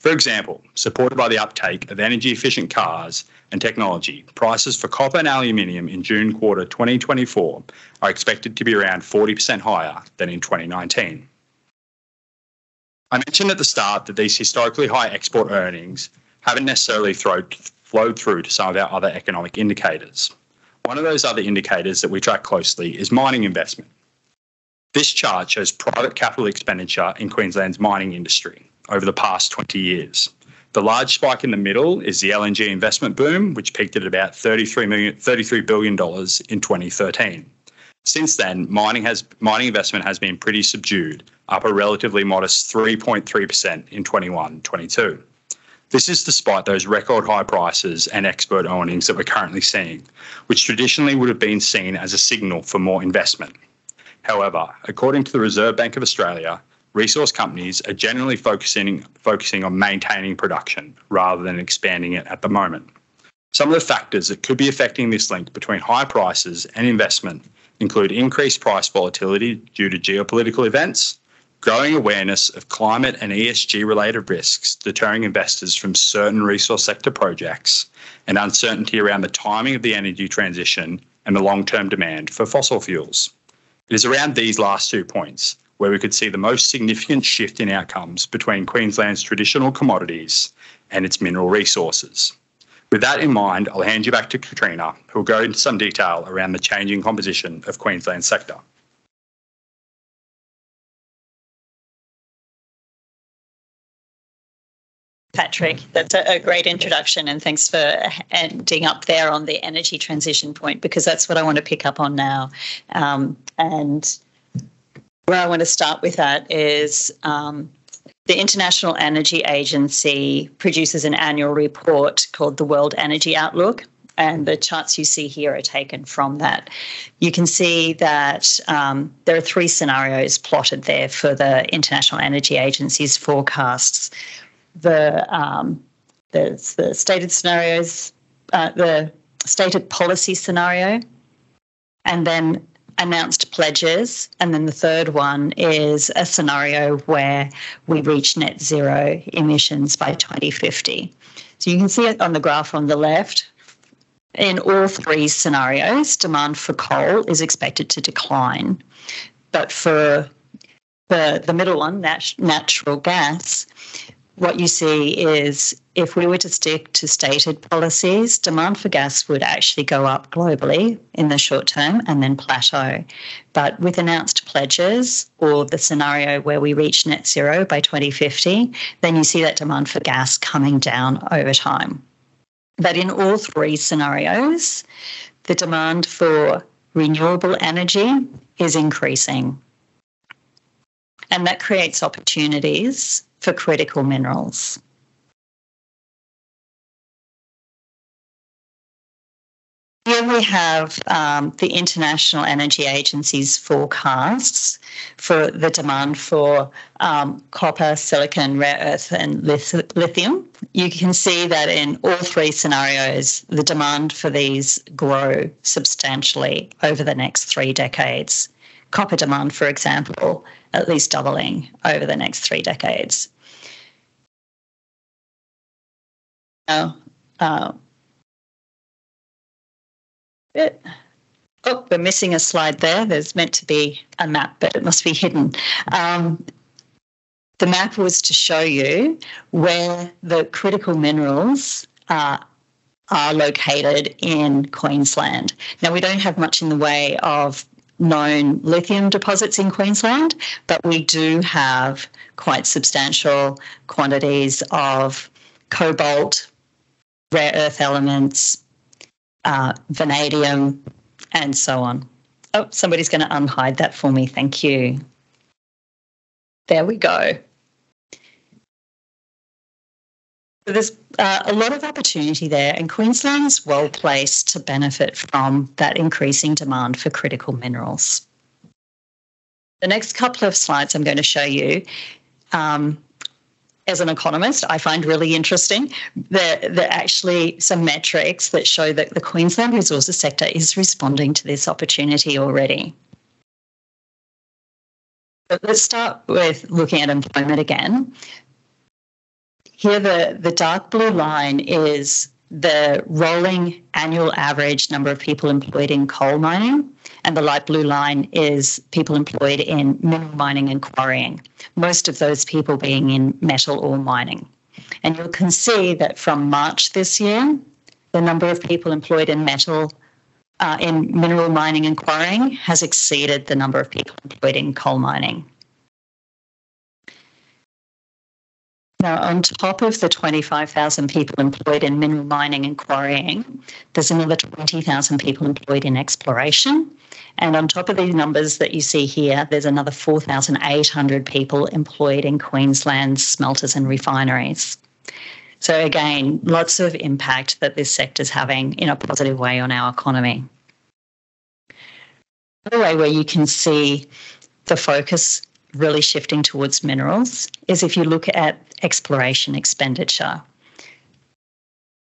For example, supported by the uptake of energy efficient cars and technology, prices for copper and aluminium in June quarter 2024 are expected to be around 40% higher than in 2019. I mentioned at the start that these historically high export earnings haven't necessarily flowed through to some of our other economic indicators. One of those other indicators that we track closely is mining investment. This chart shows private capital expenditure in Queensland's mining industry over the past 20 years. The large spike in the middle is the LNG investment boom, which peaked at about $33, million, $33 billion in 2013. Since then, mining has mining investment has been pretty subdued, up a relatively modest 3.3% in 21-22. This is despite those record high prices and expert earnings that we're currently seeing, which traditionally would have been seen as a signal for more investment. However, according to the Reserve Bank of Australia, resource companies are generally focusing, focusing on maintaining production rather than expanding it at the moment. Some of the factors that could be affecting this link between high prices and investment include increased price volatility due to geopolitical events, growing awareness of climate and ESG related risks deterring investors from certain resource sector projects, and uncertainty around the timing of the energy transition and the long term demand for fossil fuels. It is around these last two points where we could see the most significant shift in outcomes between Queensland's traditional commodities and its mineral resources. With that in mind, I'll hand you back to Katrina, who will go into some detail around the changing composition of Queensland's sector. Patrick. That's a, great introduction, and thanks for ending up there on the energy transition point because that's what I want to pick up on now. Um, and where I want to start with that is um, the International Energy Agency produces an annual report called the World Energy Outlook. And the charts you see here are taken from that. You can see that um, there are three scenarios plotted there for the International Energy Agency's forecasts the um, the, the stated scenarios, uh, the stated policy scenario, and then announced pledges. And then the third one is a scenario where we reach net zero emissions by 2050. So you can see it on the graph on the left. In all three scenarios, demand for coal is expected to decline. But for the, the middle one, nat- natural gas, what you see is if we were to stick to stated policies, demand for gas would actually go up globally in the short term and then plateau. But with announced pledges or the scenario where we reach net zero by 2050, then you see that demand for gas coming down over time. But in all three scenarios, the demand for renewable energy is increasing. And that creates opportunities for critical minerals. Here we have um, the International Energy Agency's forecasts for the demand for um, copper, silicon, rare earth, and lithium. You can see that in all three scenarios, the demand for these grow substantially over the next three decades. Copper demand, for example, at least doubling over the next three decades. Now, uh, it, oh, we're missing a slide there. There's meant to be a map, but it must be hidden. Um, the map was to show you where the critical minerals are, are located in Queensland. Now, we don't have much in the way of known lithium deposits in Queensland, but we do have quite substantial quantities of cobalt, rare earth elements, uh, vanadium, and so on. Oh, somebody's going to unhide that for me. Thank you. There we go. there's uh, a lot of opportunity there, and Queensland is well placed to benefit from that increasing demand for critical minerals. The next couple of slides I'm going to show you, um, as an economist, I find really interesting. that, there are actually some metrics that show that the Queensland resources sector is responding to this opportunity already. But let's start with looking at employment again. Here, the, the dark blue line is the rolling annual average number of people employed in coal mining, and the light blue line is people employed in mineral mining and quarrying, most of those people being in metal ore mining. And you can see that from March this year, the number of people employed in metal, uh, in mineral mining and quarrying has exceeded the number of people employed in coal mining. Now, on top of the 25,000 people employed in mineral mining and quarrying, there's another 20,000 people employed in exploration. And on top of these numbers that you see here, there's another 4,800 people employed in Queensland's smelters and refineries. So, again, lots of impact that this sector is having in a positive way on our economy. Another way where you can see the focus really shifting towards minerals is if you look at exploration expenditure.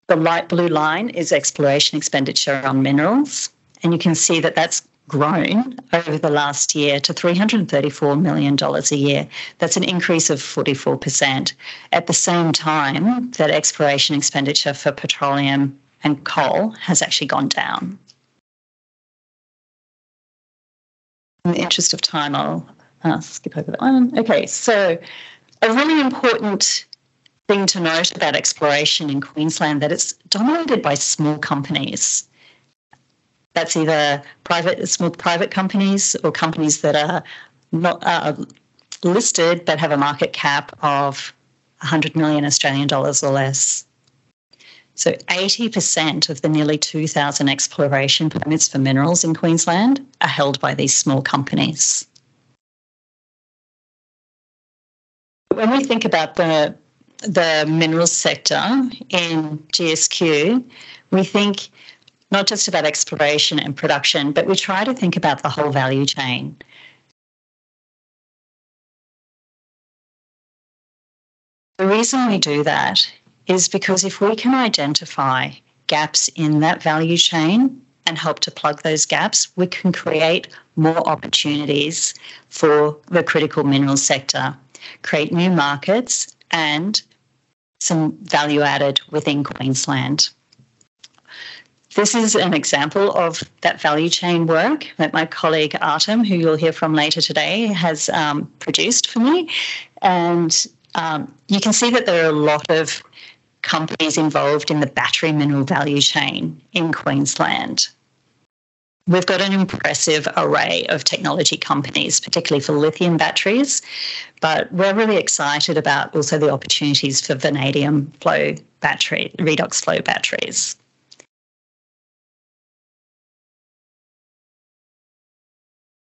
The light blue line is exploration expenditure on minerals, and you can see that that's grown over the last year to $334 million a year. That's an increase of 44%. At the same time, that exploration expenditure for petroleum and coal has actually gone down. In the interest of time, I'll uh, skip over that one. Okay, so a really important thing to note about exploration in Queensland that it's dominated by small companies. That's either private, small private companies or companies that are not uh, listed but have a market cap of 100 million Australian dollars or less. So 80% of the nearly 2,000 exploration permits for minerals in Queensland are held by these small companies. when we think about the the minerals sector in GSQ, we think not just about exploration and production, but we try to think about the whole value chain. The reason we do that is because if we can identify gaps in that value chain and help to plug those gaps, we can create more opportunities for the critical minerals sector create new markets, and some value added within Queensland. This is an example of that value chain work that my colleague Artem, who you'll hear from later today, has um, produced for me. And um, you can see that there are a lot of companies involved in the battery mineral value chain in Queensland. We've got an impressive array of technology companies, particularly for lithium batteries, but we're really excited about also the opportunities for vanadium flow battery, redox flow batteries.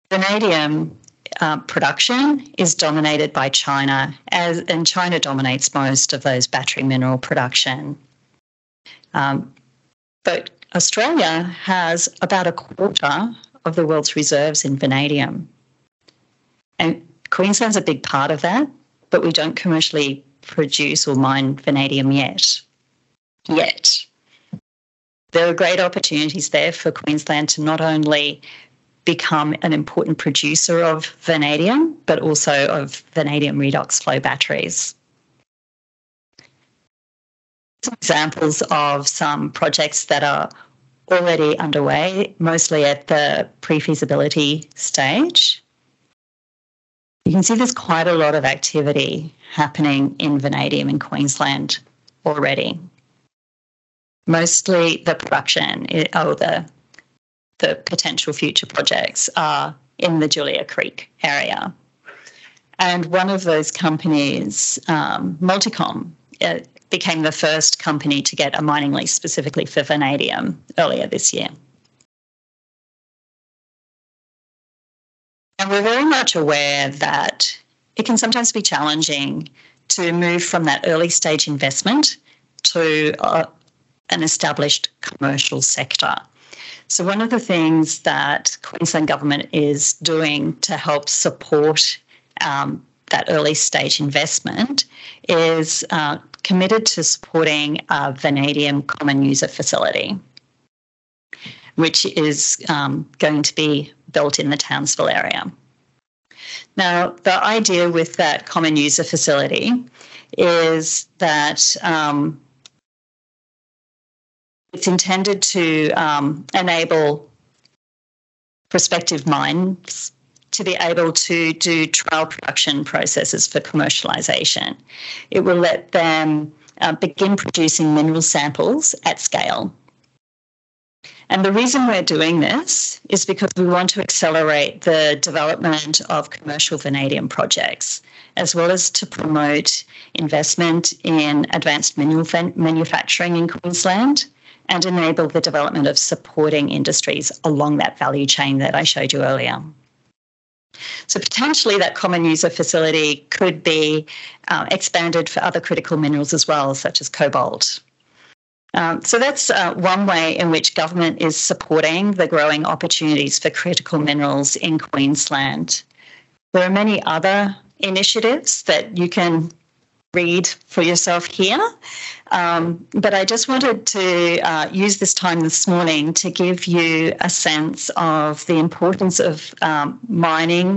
Vanadium uh, production is dominated by China, as, and China dominates most of those battery mineral production. Um, but Australia has about a quarter of the world's reserves in vanadium. And Queensland's a big part of that, but we don't commercially produce or mine vanadium yet. Yet. There are great opportunities there for Queensland to not only become an important producer of vanadium, but also of vanadium redox flow batteries some examples of some projects that are already underway, mostly at the pre feasibility stage. You can see there's quite a lot of activity happening in vanadium in Queensland already. Mostly the production eh, or the, the potential future projects are in the Julia Creek area. And one of those companies, um, Multicom, uh, became the first company to get a mining lease specifically for vanadium earlier this year. And we're very much aware that it can sometimes be challenging to move from that early stage investment to uh, an established commercial sector. So, one of the things that Queensland Government is doing to help support um, that early stage investment is uh, committed to supporting a vanadium common user facility, which is um, going to be built in the Townsville area. Now, the idea with that common user facility is that um, it's intended to um, enable prospective mines to be able to do trial production processes for commercialisation. It will let them uh, begin producing mineral samples at scale. And the reason we're doing this is because we want to accelerate the development of commercial vanadium projects, as well as to promote investment in advanced mineral manufacturing in Queensland and enable the development of supporting industries along that value chain that I showed you earlier. So potentially that common user facility could be uh, expanded for other critical minerals as well, such as cobalt. Um, so that's uh, one way in which government is supporting the growing opportunities for critical minerals in Queensland. There are many other initiatives that you can read for yourself here. Um, but I just wanted to uh, use this time this morning to give you a sense of the importance of um, mining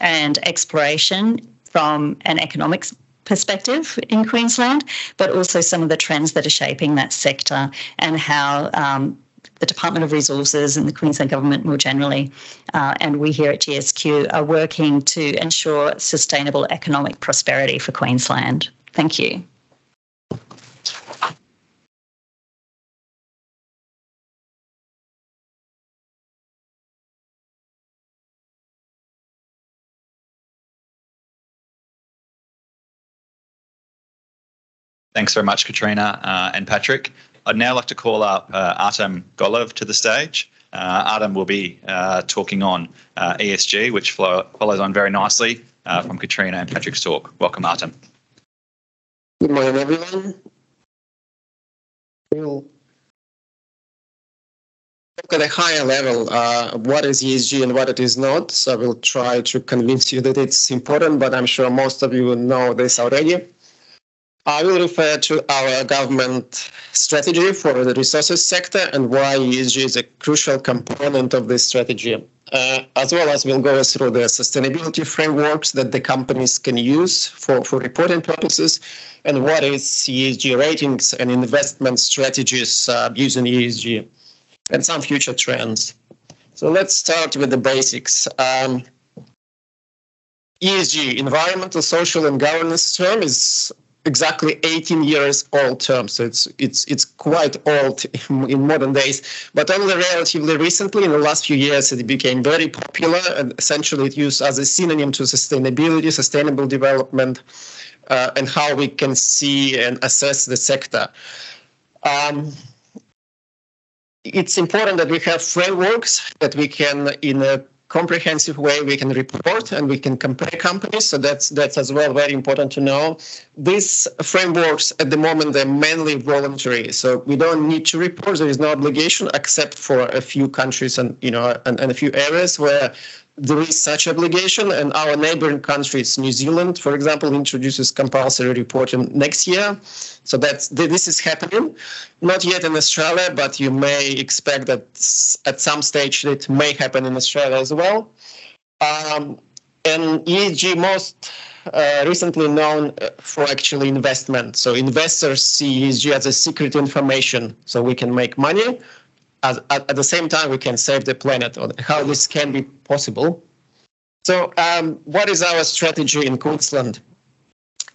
and exploration from an economics perspective in Queensland, but also some of the trends that are shaping that sector and how um, the Department of Resources and the Queensland Government more generally, uh, and we here at GSQ are working to ensure sustainable economic prosperity for Queensland. Thank you. Thanks very much, Katrina uh, and Patrick. I'd now like to call up uh, Artem Golev to the stage. Uh, Artem will be uh, talking on uh, ESG, which follows on very nicely uh, from Katrina and Patrick's talk. Welcome, Artem. Good morning, everyone. We'll look at a higher level uh, what is ESG and what it is not. So I will try to convince you that it's important, but I'm sure most of you know this already. I will refer to our government strategy for the resources sector and why ESG is a crucial component of this strategy, uh, as well as we'll go through the sustainability frameworks that the companies can use for, for reporting purposes and what is ESG ratings and investment strategies uh, using ESG and some future trends. So let's start with the basics. Um, ESG, environmental, social, and governance term, is exactly 18 years old term, so it's it's it's quite old in modern days. But only relatively recently, in the last few years, it became very popular, and essentially it used as a synonym to sustainability, sustainable development, uh, and how we can see and assess the sector. Um, it's important that we have frameworks that we can, in a comprehensive way we can report and we can compare companies. So that's that's as well very important to know. These frameworks at the moment they're mainly voluntary, so we don't need to report. There is no obligation except for a few countries and you know and, and a few areas where there is such obligation, and our neighboring countries, New Zealand, for example, introduces compulsory reporting next year. So that's this is happening. Not yet in Australia, but you may expect that at some stage it may happen in Australia as well. Um, and ESG most uh, recently known uh, for actually investment. So investors see ESG as a secret information, so we can make money at, at, the same time we can save the planet or how this can be possible. So um, what is our strategy in Queensland?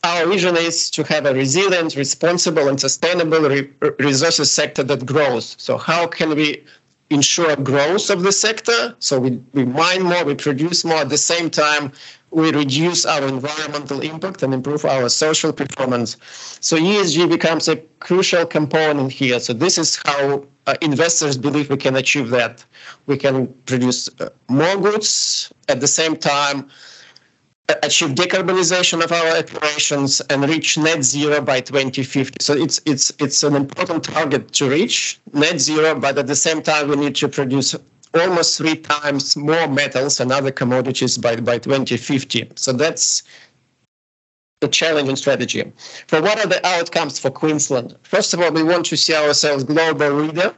Our vision is to have a resilient, responsible, and sustainable re- resources sector that grows. So how can we ensure growth of the sector? So we, we mine more, we produce more. At the same time, we reduce our environmental impact and improve our social performance. So ESG becomes a crucial component here. So this is how uh, investors believe we can achieve that. We can produce uh, more goods at the same time achieve decarbonization of our operations and reach net zero by 2050. So it's it's it's an important target to reach net zero, but at the same time we need to produce almost three times more metals and other commodities by by 2050. So that's the challenging strategy. For what are the outcomes for Queensland? First of all, we want to see ourselves global leader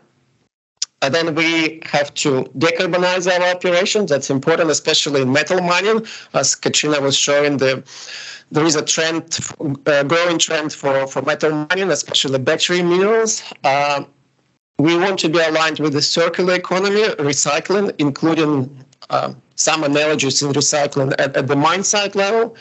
and then we have to decarbonize our operations. That's important, especially in metal mining. As Katrina was showing, the, there is a trend, a growing trend for, for metal mining, especially battery minerals. Uh, we want to be aligned with the circular economy, recycling, including uh, some analogies in recycling at, at the mine site level.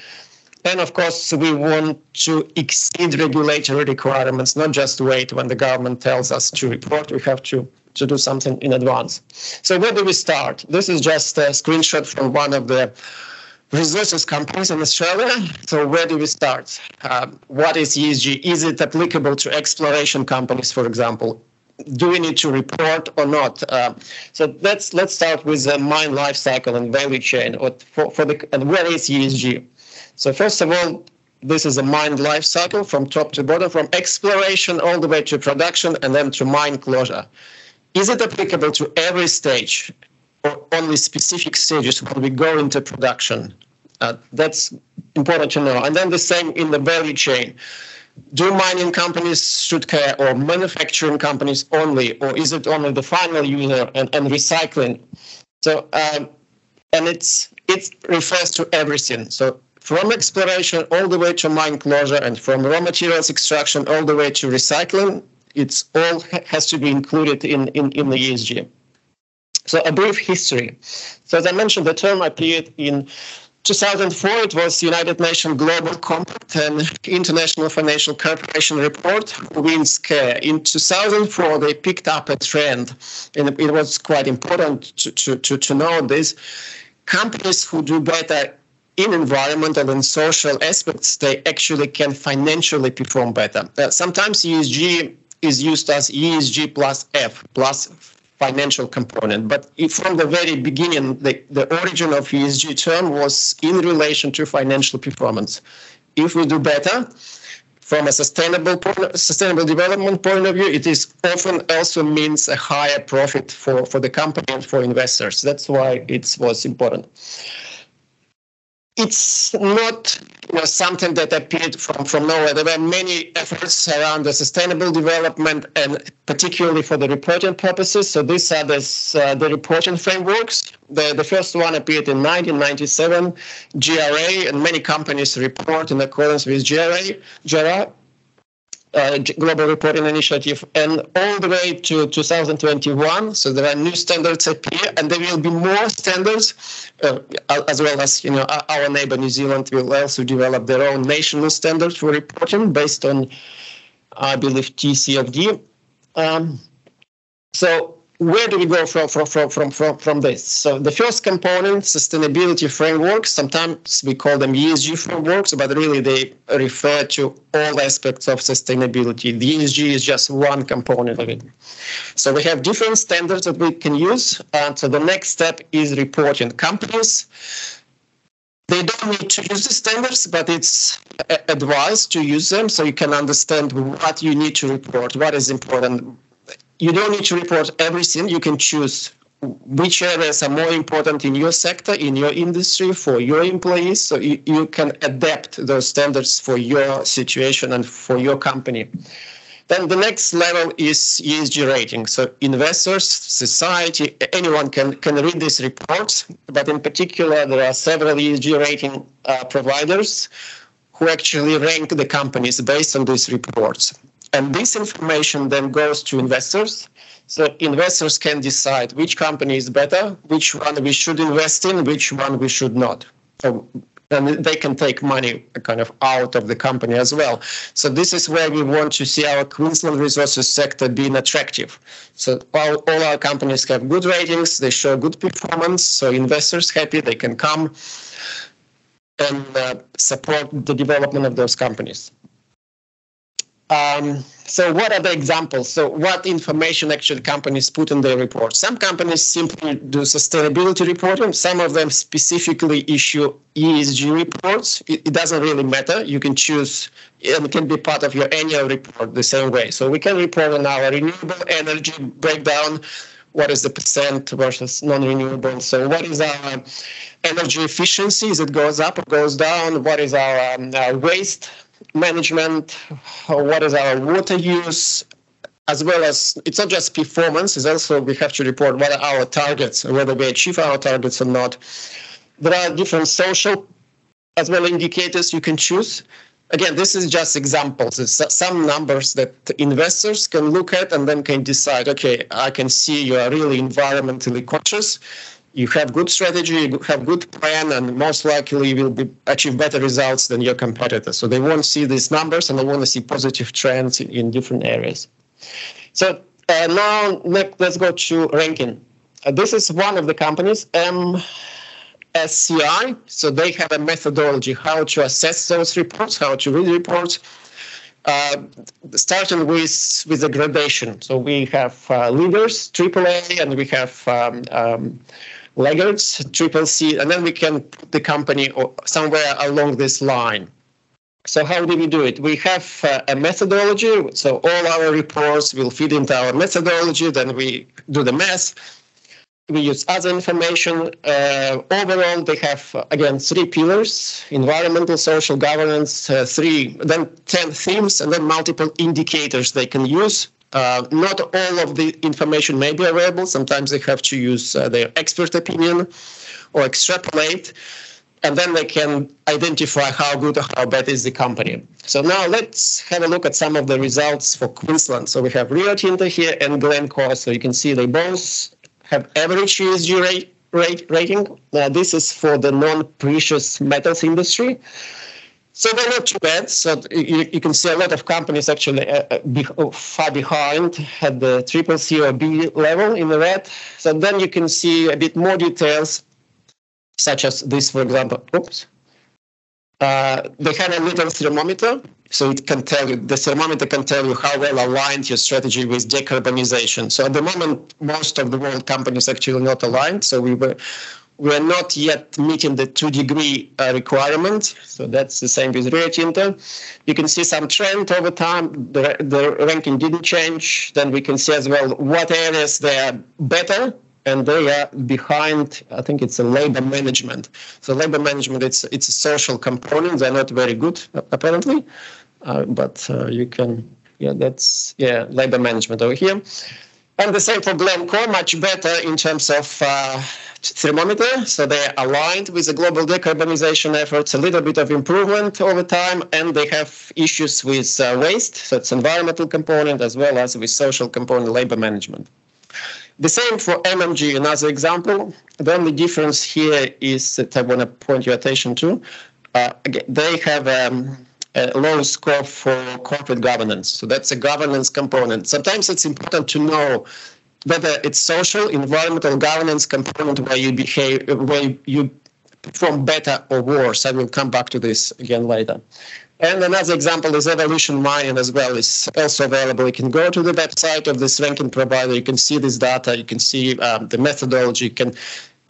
And of course, we want to exceed regulatory requirements, not just wait when the government tells us to report. We have to to do something in advance. So where do we start? This is just a screenshot from one of the resources companies in Australia. So where do we start? Um, what is ESG? Is it applicable to exploration companies, for example? Do we need to report or not? Uh, so let's let's start with the mine life cycle and value chain. What for, for the and where is ESG? So first of all, this is a mine life cycle from top to bottom, from exploration all the way to production and then to mine closure. Is it applicable to every stage or only specific stages when we go into production? Uh, that's important to know. And then the same in the value chain. Do mining companies should care or manufacturing companies only, or is it only the final user and, and recycling? So, um, and it's it refers to everything. So from exploration all the way to mine closure and from raw materials extraction all the way to recycling it's all has to be included in, in, in the ESG. So a brief history. So as I mentioned, the term appeared in 2004. It was United Nations Global Compact and International Financial Corporation report, WINS In 2004, they picked up a trend, and it was quite important to, to, to, to know this. Companies who do better in environmental and social aspects, they actually can financially perform better. Uh, sometimes ESG is used as ESG plus F plus financial component. But from the very beginning, the, the origin of ESG term was in relation to financial performance. If we do better, from a sustainable point, sustainable development point of view, it is often also means a higher profit for, for the company and for investors. That's why it was important it's not you know, something that appeared from, from nowhere. There were many efforts around the sustainable development and particularly for the reporting purposes. So these are this, uh, the reporting frameworks. The, the first one appeared in 1997, GRI, and many companies report in accordance with GRI. GRI uh, Global Reporting Initiative, and all the way to 2021. So there are new standards appear, and there will be more standards, uh, as well as you know our neighbor New Zealand will also develop their own national standards for reporting based on, I believe, TCFD. Um, so where do we go from, from, from, from, from this? So the first component, sustainability frameworks, sometimes we call them ESG frameworks, but really they refer to all aspects of sustainability. The ESG is just one component of it. So we have different standards that we can use. And so the next step is reporting. Companies, they don't need to use the standards, but it's advised to use them so you can understand what you need to report, what is important you don't need to report everything. You can choose which areas are more important in your sector, in your industry, for your employees. So you, you can adapt those standards for your situation and for your company. Then the next level is ESG rating. So investors, society, anyone can, can read these reports, but in particular, there are several ESG rating uh, providers who actually rank the companies based on these reports. And this information then goes to investors. So investors can decide which company is better, which one we should invest in, which one we should not. So, and they can take money kind of out of the company as well. So this is where we want to see our Queensland resources sector being attractive. So all, all our companies have good ratings, they show good performance, so investors happy, they can come and uh, support the development of those companies. Um, so what are the examples? So what information actually companies put in their report? Some companies simply do sustainability reporting. Some of them specifically issue ESG reports. It, it doesn't really matter. You can choose and it can be part of your annual report the same way. So we can report on our renewable energy breakdown. What is the percent versus non-renewable? So what is our energy efficiency? Is it goes up or goes down? What is our, um, our waste management, what is our water use, as well as it's not just performance, it's also we have to report what are our targets, whether we achieve our targets or not. There are different social as well indicators you can choose. Again, this is just examples. It's some numbers that investors can look at and then can decide, okay, I can see you are really environmentally conscious you have good strategy, you have good plan, and most likely you will be, achieve better results than your competitors. So they want to see these numbers and they want to see positive trends in, in different areas. So uh, now let, us go to ranking. Uh, this is one of the companies, MSCI. So they have a methodology how to assess those reports, how to read reports. Uh, starting with with the gradation. So we have uh, leaders, AAA, and we have um, um, laggards, triple C, and then we can put the company somewhere along this line. So how do we do it? We have uh, a methodology. So all our reports will feed into our methodology. Then we do the math. We use other information. Uh, overall, they have, uh, again, three pillars, environmental, social governance, uh, three, then 10 themes, and then multiple indicators they can use uh, not all of the information may be available. Sometimes they have to use uh, their expert opinion or extrapolate, and then they can identify how good or how bad is the company. So now let's have a look at some of the results for Queensland. So we have Rio Tinto here and Glencore. So you can see they both have average ESG rate, rate rating. Uh, this is for the non-precious metals industry. So they're not too bad. So you, you can see a lot of companies actually uh, uh be, oh, far behind at the triple C or B level in the red. So then you can see a bit more details, such as this, for example. Oops. Uh, they have a little thermometer, so it can tell you, the thermometer can tell you how well aligned your strategy with decarbonization. So at the moment, most of the world companies actually not aligned. So we were we are not yet meeting the two degree uh, requirement. So that's the same with Rio Tinto. You can see some trend over time. The, the ranking didn't change. Then we can see as well what areas they are better and they are behind. I think it's a labor management. So labor management, it's it's a social component. They're not very good apparently, uh, but uh, you can yeah that's yeah labor management over here. And the same for Glencore, much better in terms of uh, thermometer. So they're aligned with the global decarbonization efforts, a little bit of improvement over time, and they have issues with uh, waste. So it's environmental component as well as with social component, labor management. The same for MMG, another example. The only difference here is that I want to point your attention to. Uh, they have um, a low score for corporate governance. So that's a governance component. Sometimes it's important to know whether it's social, environmental governance component where you behave, where you perform better or worse. I will come back to this again later. And another example is Evolution Mining as well. It's also available. You can go to the website of this ranking provider. You can see this data. You can see um, the methodology. You can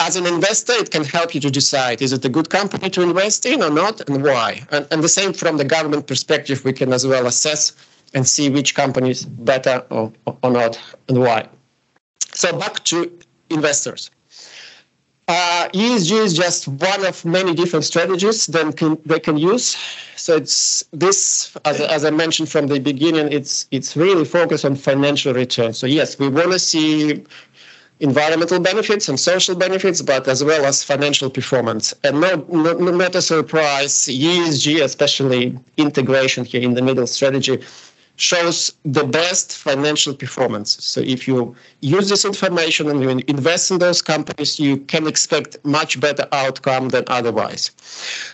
as an investor, it can help you to decide is it a good company to invest in or not, and why. And, and the same from the government perspective, we can as well assess and see which company is better or, or not, and why. So back to investors. Uh, ESG is just one of many different strategies that can, they can use. So it's this, as, as I mentioned from the beginning, it's it's really focused on financial return. So yes, we want to see environmental benefits and social benefits, but as well as financial performance. And not, not, not a surprise, ESG, especially integration here in the middle strategy, shows the best financial performance. So if you use this information and you invest in those companies, you can expect much better outcome than otherwise.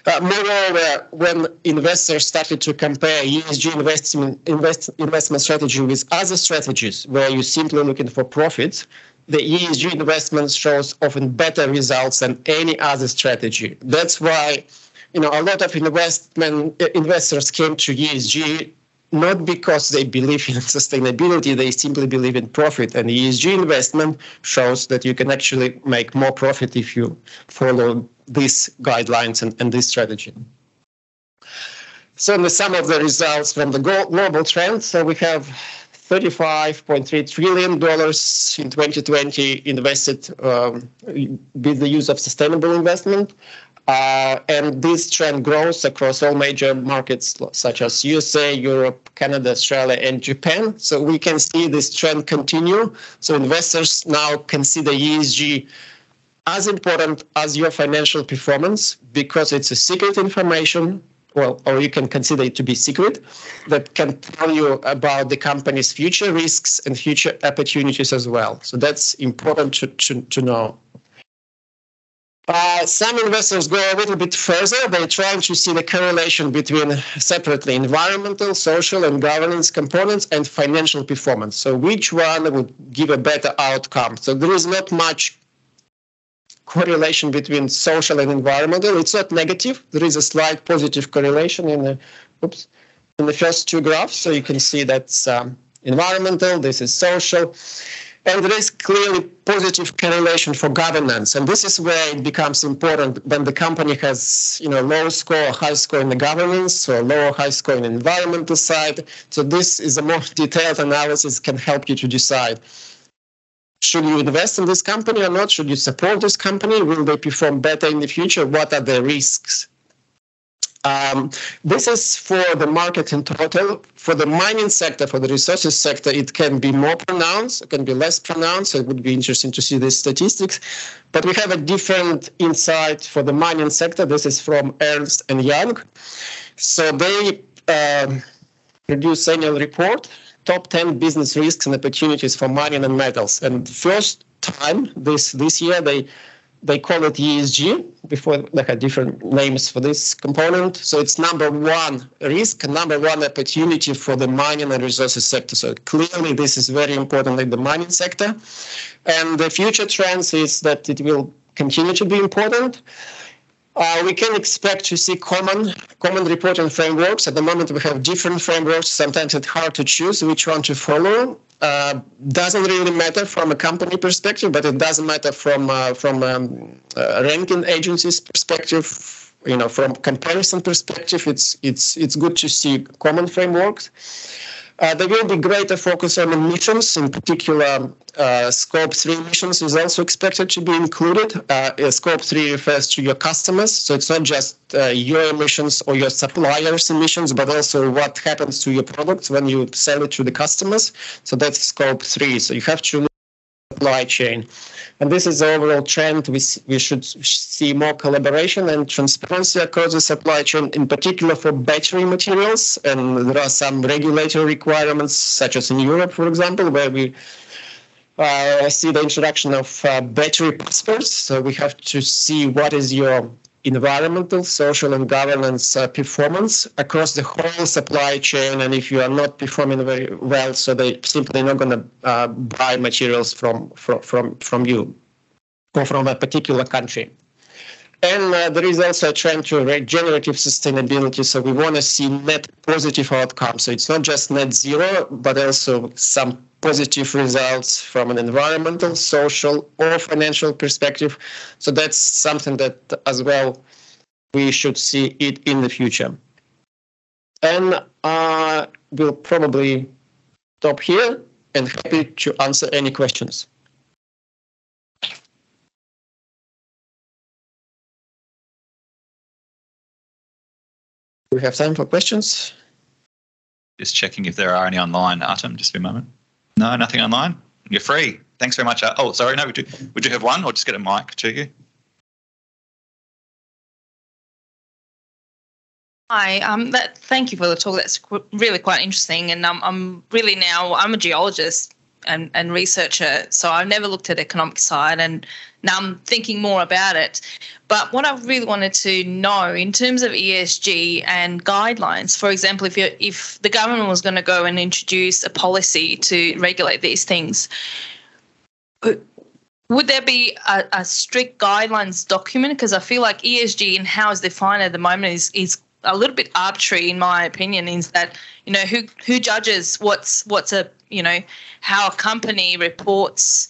Uh, moreover, when investors started to compare ESG investment, invest, investment strategy with other strategies where you're simply looking for profits, the ESG investment shows often better results than any other strategy. That's why, you know, a lot of investment investors came to ESG not because they believe in sustainability, they simply believe in profit. And ESG investment shows that you can actually make more profit if you follow these guidelines and, and this strategy. So, in the sum of the results from the global trend. So, we have $35.3 trillion in 2020 invested um, with the use of sustainable investment. Uh, and this trend grows across all major markets such as USA, Europe, Canada, Australia, and Japan. So we can see this trend continue. So investors now consider ESG as important as your financial performance because it's a secret information well, or you can consider it to be secret, that can tell you about the company's future risks and future opportunities as well. So that's important to, to, to know. Uh, some investors go a little bit further. They're trying to see the correlation between separately environmental, social, and governance components and financial performance. So, which one would give a better outcome? So, there is not much correlation between social and environmental. It's not negative. There is a slight positive correlation in the oops in the first two graphs. So, you can see that's um, environmental. This is social and there is clearly positive correlation for governance. And this is where it becomes important when the company has, you know, low score or high score in the governance or low high score in the environmental side. So this is a more detailed analysis can help you to decide. Should you invest in this company or not? Should you support this company? Will they perform better in the future? What are the risks? Um, this is for the market in total. For the mining sector, for the resources sector, it can be more pronounced, it can be less pronounced. It would be interesting to see these statistics. But we have a different insight for the mining sector. This is from Ernst and Young. So they um, produce annual report, top 10 business risks and opportunities for mining and metals. And first time this this year they they call it ESG. Before they had different names for this component. So it's number one risk, number one opportunity for the mining and resources sector. So clearly this is very important in the mining sector. And the future trends is that it will continue to be important. Uh, we can expect to see common common reporting frameworks. At the moment, we have different frameworks. Sometimes it's hard to choose which one to follow. Uh, doesn't really matter from a company perspective, but it doesn't matter from uh, from um, ranking agencies perspective. You know, from comparison perspective, it's it's it's good to see common frameworks. Uh, there will be greater focus on emissions, in particular, uh, scope 3 emissions is also expected to be included. Uh, scope 3 refers to your customers, so it's not just uh, your emissions or your suppliers' emissions, but also what happens to your products when you sell it to the customers. So that's scope 3. So you have to supply chain. And this is the overall trend. We, we should see more collaboration and transparency across the supply chain, in particular for battery materials. And there are some regulatory requirements, such as in Europe, for example, where we uh, see the introduction of uh, battery passports. So we have to see what is your environmental, social, and governance uh, performance across the whole supply chain. And if you are not performing very well, so they simply not going to uh, buy materials from, from from from you or from a particular country. And uh, there is also a trend to regenerative sustainability. So we want to see net positive outcomes. So it's not just net zero, but also some positive results from an environmental, social, or financial perspective. So that's something that as well we should see it in the future. And uh, we'll probably stop here and happy to answer any questions. Do we have time for questions? Just checking if there are any online, Artem, just a moment. No, nothing online. You're free. Thanks very much. Uh, oh, sorry. No, we do. Would you have one, or just get a mic to you? Hi, um, that, thank you for the talk. That's really quite interesting, and um, I'm really now I'm a geologist and, and researcher, so I've never looked at the economic side, and now I'm thinking more about it. But what I really wanted to know in terms of ESG and guidelines, for example, if you if the government was going to go and introduce a policy to regulate these things, would there be a, a strict guidelines document? Because I feel like ESG and how it's defined at the moment is is a little bit arbitrary in my opinion is that you know who who judges what's what's a you know how a company reports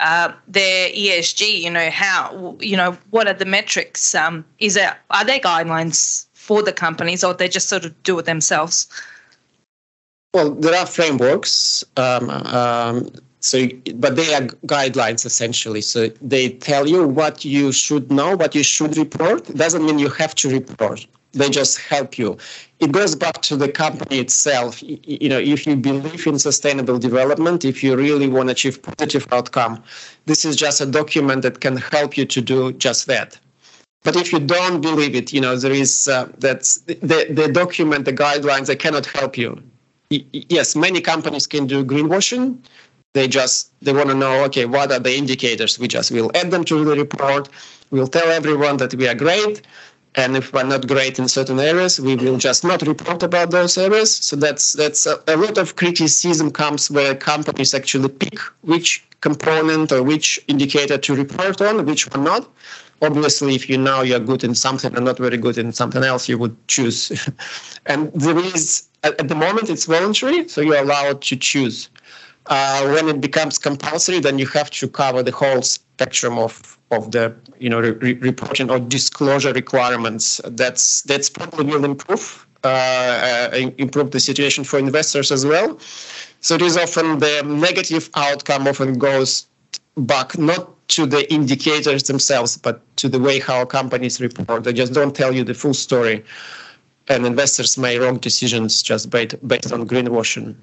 uh, their ESG you know how you know what are the metrics um, is there are there guidelines for the companies or they just sort of do it themselves well there are frameworks um, um, so, but they are guidelines essentially. So they tell you what you should know, what you should report. Doesn't mean you have to report. They just help you. It goes back to the company itself. You know, if you believe in sustainable development, if you really want to achieve positive outcome, this is just a document that can help you to do just that. But if you don't believe it, you know, there is uh, that's the, the document, the guidelines, they cannot help you. Yes, many companies can do greenwashing, they just they want to know, okay, what are the indicators? We just will add them to the report. We'll tell everyone that we are great. And if we're not great in certain areas, we will just not report about those areas. So that's that's a, a lot of criticism comes where companies actually pick which component or which indicator to report on, which one not. Obviously, if you know you're good in something and not very good in something else, you would choose. and there is at, the moment it's voluntary, so you're allowed to choose. Uh, when it becomes compulsory, then you have to cover the whole spectrum of of the you know re- reporting or disclosure requirements. That's that's probably will improve uh, uh, improve the situation for investors as well. So it is often the negative outcome often goes back not to the indicators themselves, but to the way how companies report. They just don't tell you the full story, and investors make wrong decisions just based based on greenwashing.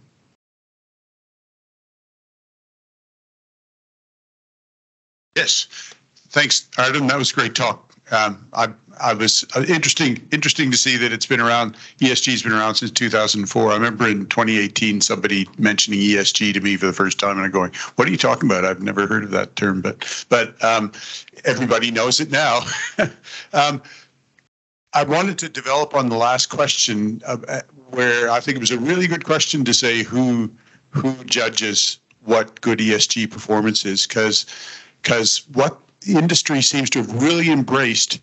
Yes, thanks, Artem. That was a great talk. Um, I, I was uh, interesting interesting to see that it's been around. ESG's been around since 2004. I remember in 2018 somebody mentioning ESG to me for the first time, and I'm going, "What are you talking about? I've never heard of that term." But but um, everybody knows it now. um, I wanted to develop on the last question, uh, where I think it was a really good question to say who who judges what good ESG performance is, because because what industry seems to have really embraced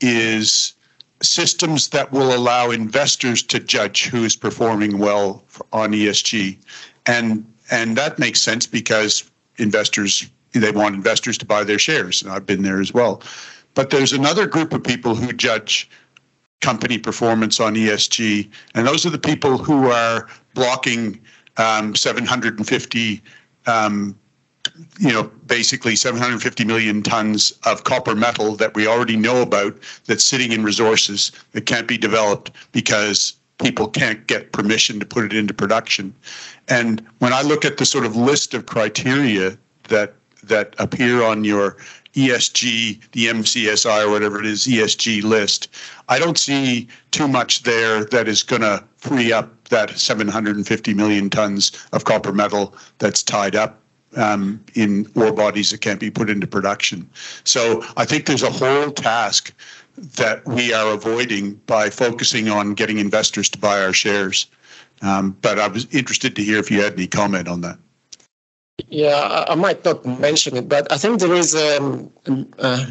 is systems that will allow investors to judge who is performing well on ESG. And and that makes sense because investors they want investors to buy their shares and I've been there as well. But there's another group of people who judge company performance on ESG and those are the people who are blocking um, 750 um, you know, basically 750 million tons of copper metal that we already know about that's sitting in resources that can't be developed because people can't get permission to put it into production. And when I look at the sort of list of criteria that that appear on your ESG, the MSCI or whatever it is, ESG list, I don't see too much there that is going to free up that 750 million tons of copper metal that's tied up um, in ore bodies that can't be put into production. So I think there's a whole task that we are avoiding by focusing on getting investors to buy our shares. Um, but I was interested to hear if you had any comment on that. Yeah, I might not mention it, but I think there is, um, uh,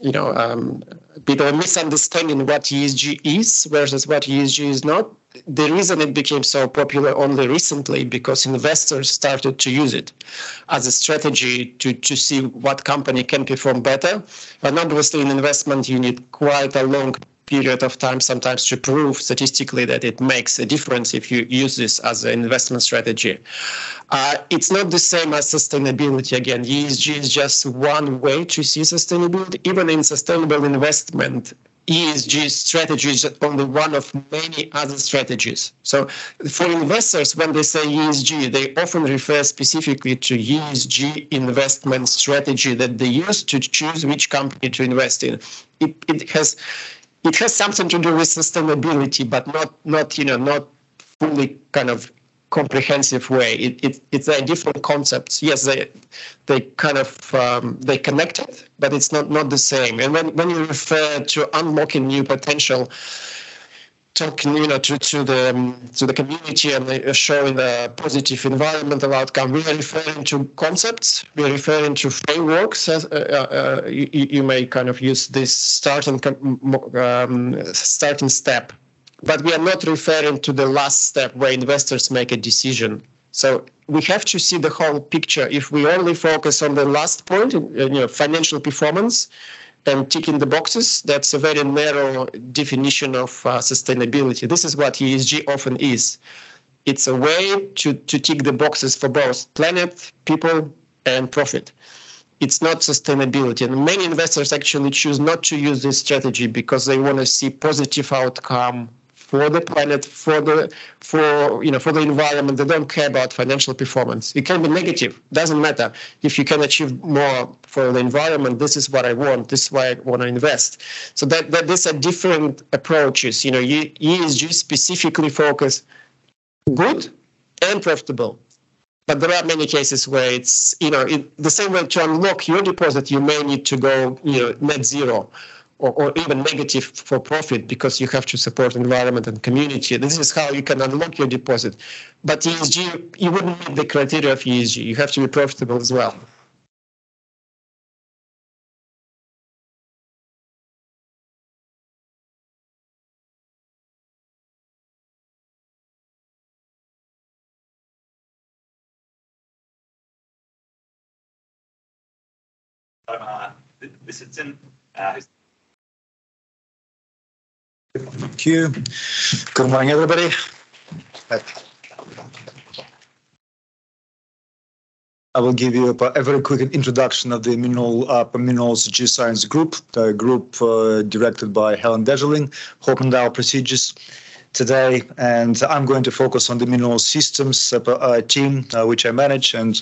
you know, um, people misunderstanding what ESG is versus what ESG is not the reason it became so popular only recently because investors started to use it as a strategy to, to see what company can perform better. But obviously, in investment, you need quite a long period of time sometimes to prove statistically that it makes a difference if you use this as an investment strategy. Uh, it's not the same as sustainability. Again, ESG is just one way to see sustainability. Even in sustainable investment, ESG strategy is only one of many other strategies. So for investors, when they say ESG, they often refer specifically to ESG investment strategy that they use to choose which company to invest in. It, it has it has something to do with sustainability, but not not you know not fully kind of comprehensive way. It, it, it's a different concepts. Yes, they they kind of um, they connected, but it's not not the same. And when when you refer to unlocking new potential, talking you know to to the um, to the community and showing the positive environmental outcome, we are referring to concepts. We are referring to frameworks. Uh, uh, uh you, you, may kind of use this starting um, starting step but we are not referring to the last step where investors make a decision. So we have to see the whole picture. If we only focus on the last point, uh, you know, financial performance, and ticking the boxes, that's a very narrow definition of uh, sustainability. This is what ESG often is. It's a way to, to tick the boxes for both planet, people, and profit. It's not sustainability. And many investors actually choose not to use this strategy because they want to see positive outcome for the planet, for the for you know for the environment. They don't care about financial performance. It can be negative. Doesn't matter. If you can achieve more for the environment, this is what I want. This is why I want to invest. So that, that these are different approaches. You know, you ESG specifically focus good and profitable. But there are many cases where it's, you know, it, the same way to unlock your deposit, you may need to go, you know, net zero or, or even negative for profit because you have to support environment and community. This is how you can unlock your deposit. But ESG, you wouldn't meet the criteria of ESG. You have to be profitable as well. Uh, this is in uh, Thank you. Good morning, everybody. I will give you a, very quick introduction of the Mineral, uh, Geoscience Group, the group uh, directed by Helen Degeling, Hopendale Procedures today, and I'm going to focus on the mineral systems uh, uh, team, uh, which I manage, and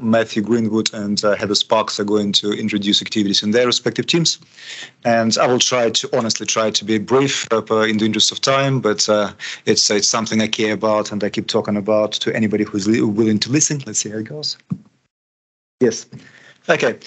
Matthew Greenwood and Heather Sparks are going to introduce activities in their respective teams. And I will try to honestly try to be brief in the interest of time, but it's it's something I care about and I keep talking about to anybody who's willing to listen. Let's see how it goes. Yes. Okay.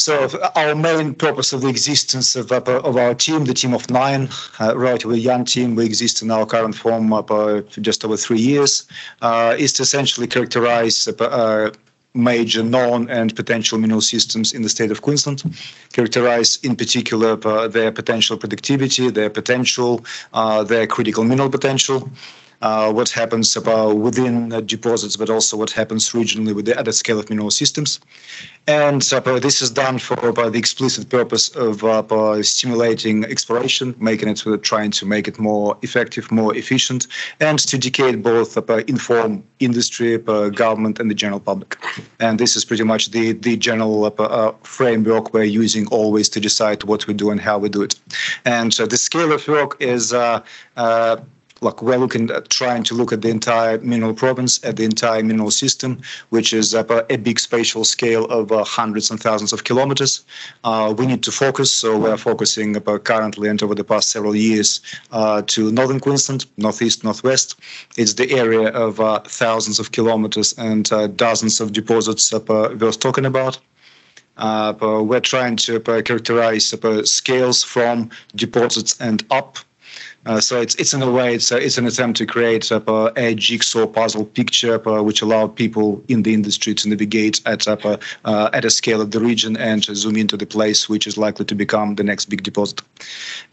So our main purpose of the existence of, uh, of our team, the team of nine, uh, relatively young team, we exist in our current form uh, for just over three years, uh, is to essentially characterize uh, uh, major known and potential mineral systems in the state of Queensland, characterize in particular their potential productivity, their potential, their critical mineral potential, uh, what happens about within uh, deposits, but also what happens regionally with the other scale of mineral systems. And uh, this is done for the explicit purpose of uh, stimulating exploration, making it trying to make it more effective, more efficient, and to educate both inform industry, government, and the general public. And this is pretty much the the general uh, framework we're using always to decide what we do and how we do it. And so the scale of work is like we're looking at trying to look at the entire mineral province, at the entire mineral system, which is a, a big spatial scale of uh, hundreds and thousands of kilometers. Uh, we need to focus, so we're focusing about currently and over the past several years uh, to northern Queensland, northeast, northwest. It's the area of uh, thousands of kilometers and uh, dozens of deposits uh, worth talking about. Uh, we're trying to uh, characterize uh, scales from deposits and up uh, so it's it's in a way it's a, it's an attempt to create a, jigsaw puzzle picture which allow people in the industry to navigate at a, uh, at a scale of the region and zoom into the place which is likely to become the next big deposit.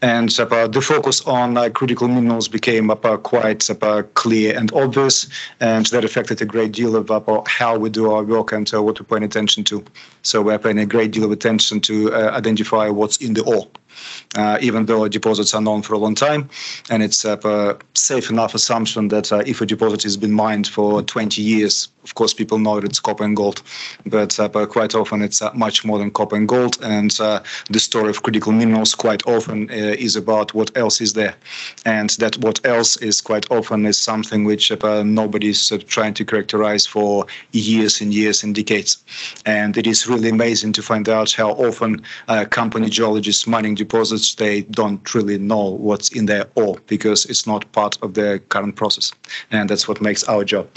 And the focus on uh, critical minerals became quite clear and obvious, and that affected a great deal of how we do our work and what we pay attention to. So we're paying a great deal of attention to identify what's in the ore uh, even though deposits are known for a long time. And it's a safe enough assumption that uh, if a deposit has been mined for 20 years, of course, people know it's copper and gold, but, uh, but quite often it's uh, much more than copper and gold. And uh, the story of critical minerals quite often uh, is about what else is there. And that what else is quite often is something which nobody's trying to characterize for years and years and decades. And it is really amazing to find out how often company geologists mining deposits, they don't really know what's in their ore because it's not part of their current process. And that's what makes our job.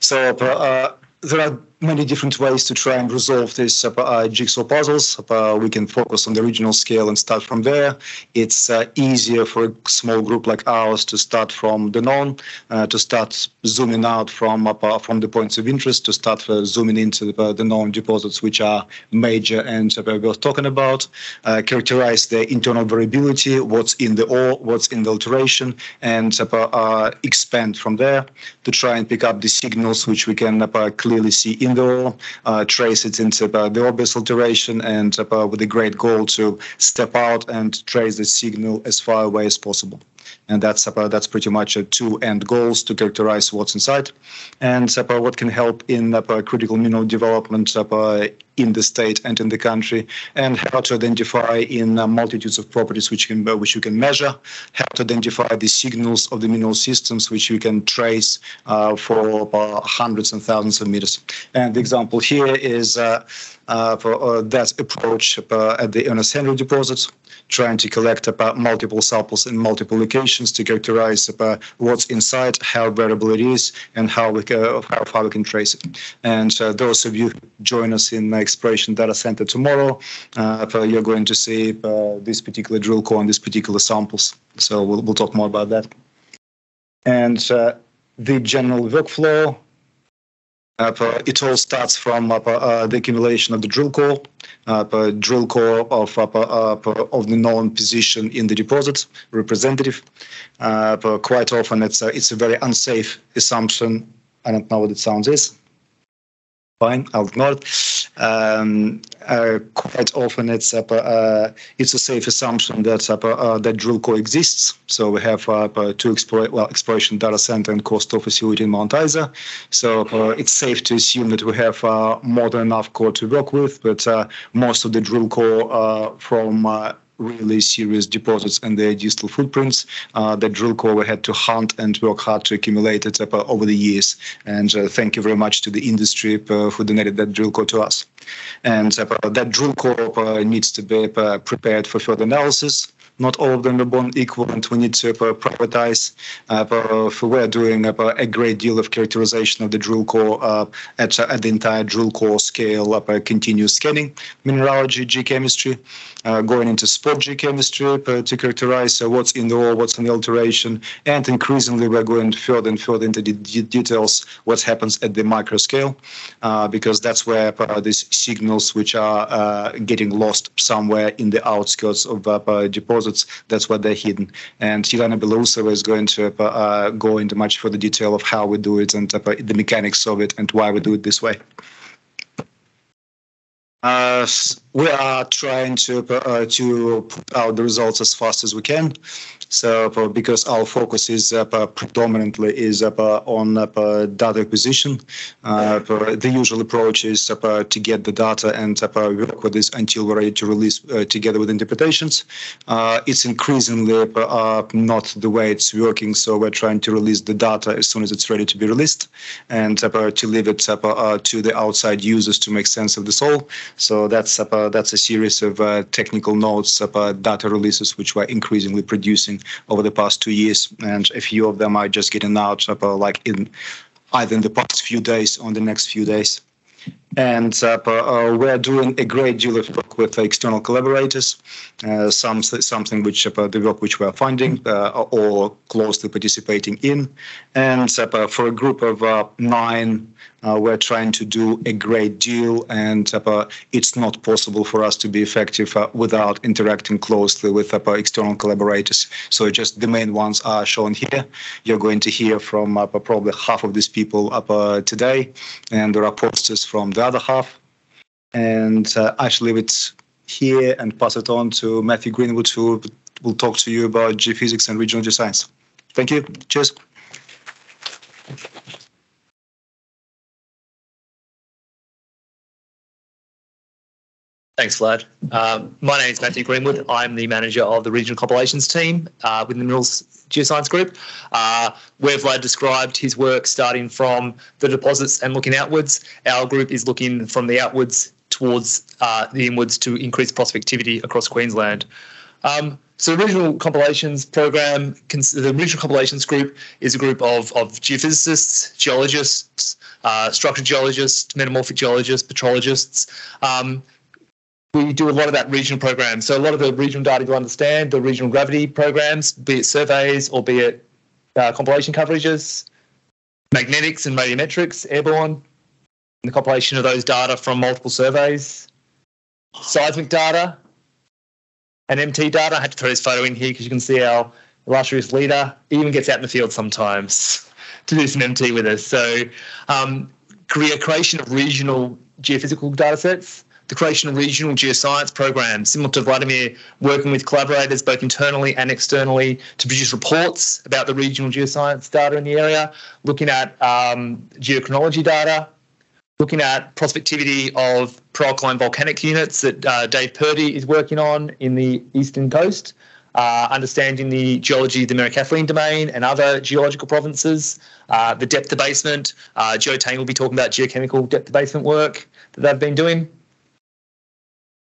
So uh, there are many different ways to try and resolve these uh, uh, jigsaw puzzles. Uh, we can focus on the regional scale and start from there. It's uh, easier for a small group like ours to start from the known, uh, to start zooming out from uh, from the points of interest, to start zooming into the, the, known deposits which are major and worth talking about. characterize the internal variability, what's in the ore, what's in the alteration, and expand from there to try and pick up the signals which we can clearly see in the uh, trace it into uh, the obvious alteration, and uh, with a great goal to step out and trace the signal as far away as possible and that's uh, that's pretty much uh, two end goals to characterize what's inside, and uh, what can help in critical mineral development in the state and in the country, and how to identify in multitudes of properties which can which you can measure, how to identify the signals of the mineral systems which you can trace for hundreds and thousands of meters. And the example here is uh, for uh, that approach uh, at the Ernest Henry deposits trying to collect about multiple samples in multiple locations to characterize about what's inside, how variable it is, and how we can, how we can trace it. And uh, those of you who join us in my exploration data center tomorrow, uh, you're going to see uh, this particular drill core and these particular samples. So we'll, we'll talk more about that. And uh, the general workflow uh, it all starts from uh, the accumulation of the drill core, uh, drill core of of the known position in the deposit, representative. Uh, quite often, it's a very unsafe assumption. I don't know what it sounds is fine, ignore it. Um, uh, quite often, it's a uh, it's a safe assumption that uh, that drill core exists. So we have uh, two explore, well, exploration data center and core store facility in Mount Isa. So uh, it's safe to assume that we have uh, more than enough core to work with. But most of the drill core from really serious deposits and their distal footprints uh, that drill core we had to hunt and work hard to accumulate it uh, over the years. And uh, thank you very much to the industry uh, who donated that drill core to us. And uh, that drill core uh, needs to be prepared for further analysis not all of them are born equal, and we need to uh, privatize. Uh, we're doing uh, a great deal of characterization of the drill core at, at the entire drill core scale, uh, continuous scanning, mineralogy, geochemistry, Uh, going into spot geochemistry uh, to characterize uh, what's in the ore, what's in the alteration, and increasingly we're going further and further into the details what happens at the micro scale, because that's where these signals which are getting lost somewhere in the outskirts of deposits. That's where they're hidden. And Elena Belousova is going to uh, go into much further detail of how we do it and uh, the mechanics of it and why we do it this way. Uh, we are trying to uh, to put out the results as fast as we can. So because our focus is uh, predominantly is uh, on uh, data acquisition, the usual approach is to get the data and work with this until we're ready to release together with interpretations. it's increasingly not the way it's working. So we're trying to release the data as soon as it's ready to be released, and to leave it to the outside users to make sense of this all. So that's that's a series of technical notes, data releases, which we're increasingly producing over the past two years, and a few of them are just getting out uh, like in either in the past few days or in the next few days. And uh, uh, we're doing a great deal of work with external collaborators, uh, some, something which uh, the work which we're funding uh, or closely participating in. And for a group of nine uh, we're trying to do a great deal, and uh, it's not possible for us to be effective uh, without interacting closely with uh, external collaborators. So just the main ones are shown here. You're going to hear from uh, probably half of these people uh, today, and there are posters from the other half. And uh, I should leave it here and pass it on to Matthew Greenwood, who will talk to you about geophysics and regional geoscience. Thank you. Cheers. Thanks, Vlad. Um, my name is Matthew Greenwood. I'm the manager of the regional compilations team uh, within the Minerals Geoscience Group. Uh, where Vlad described his work starting from the deposits and looking outwards, our group is looking from the outwards towards uh, the inwards to increase prospectivity across Queensland. Um, so the regional compilations program, the regional compilations group is a group of, of geophysicists, geologists, uh, structural geologists, metamorphic geologists, petrologists. Um, we do a lot of that regional program. So a lot of the regional data to understand, the regional gravity programs, be it surveys or be it uh, compilation coverages, magnetics and radiometrics, airborne, the compilation of those data from multiple surveys, seismic data, and MT data. I had to throw this photo in here because you can see our illustrious leader even gets out in the field sometimes to do some MT with us. So, um, creation of regional geophysical data sets, the creation of regional geoscience programs, similar to Vladimir, working with collaborators both internally and externally to produce reports about the regional geoscience data in the area, looking at um, geochronology data, looking at prospectivity of peralkaline volcanic units that uh, Dave Purdy is working on in the eastern coast, uh, understanding the geology of the Mary Kathleen domain and other geological provinces, uh, the depth debasement. Uh, Joe Tang will be talking about geochemical depth debasement work that they've been doing.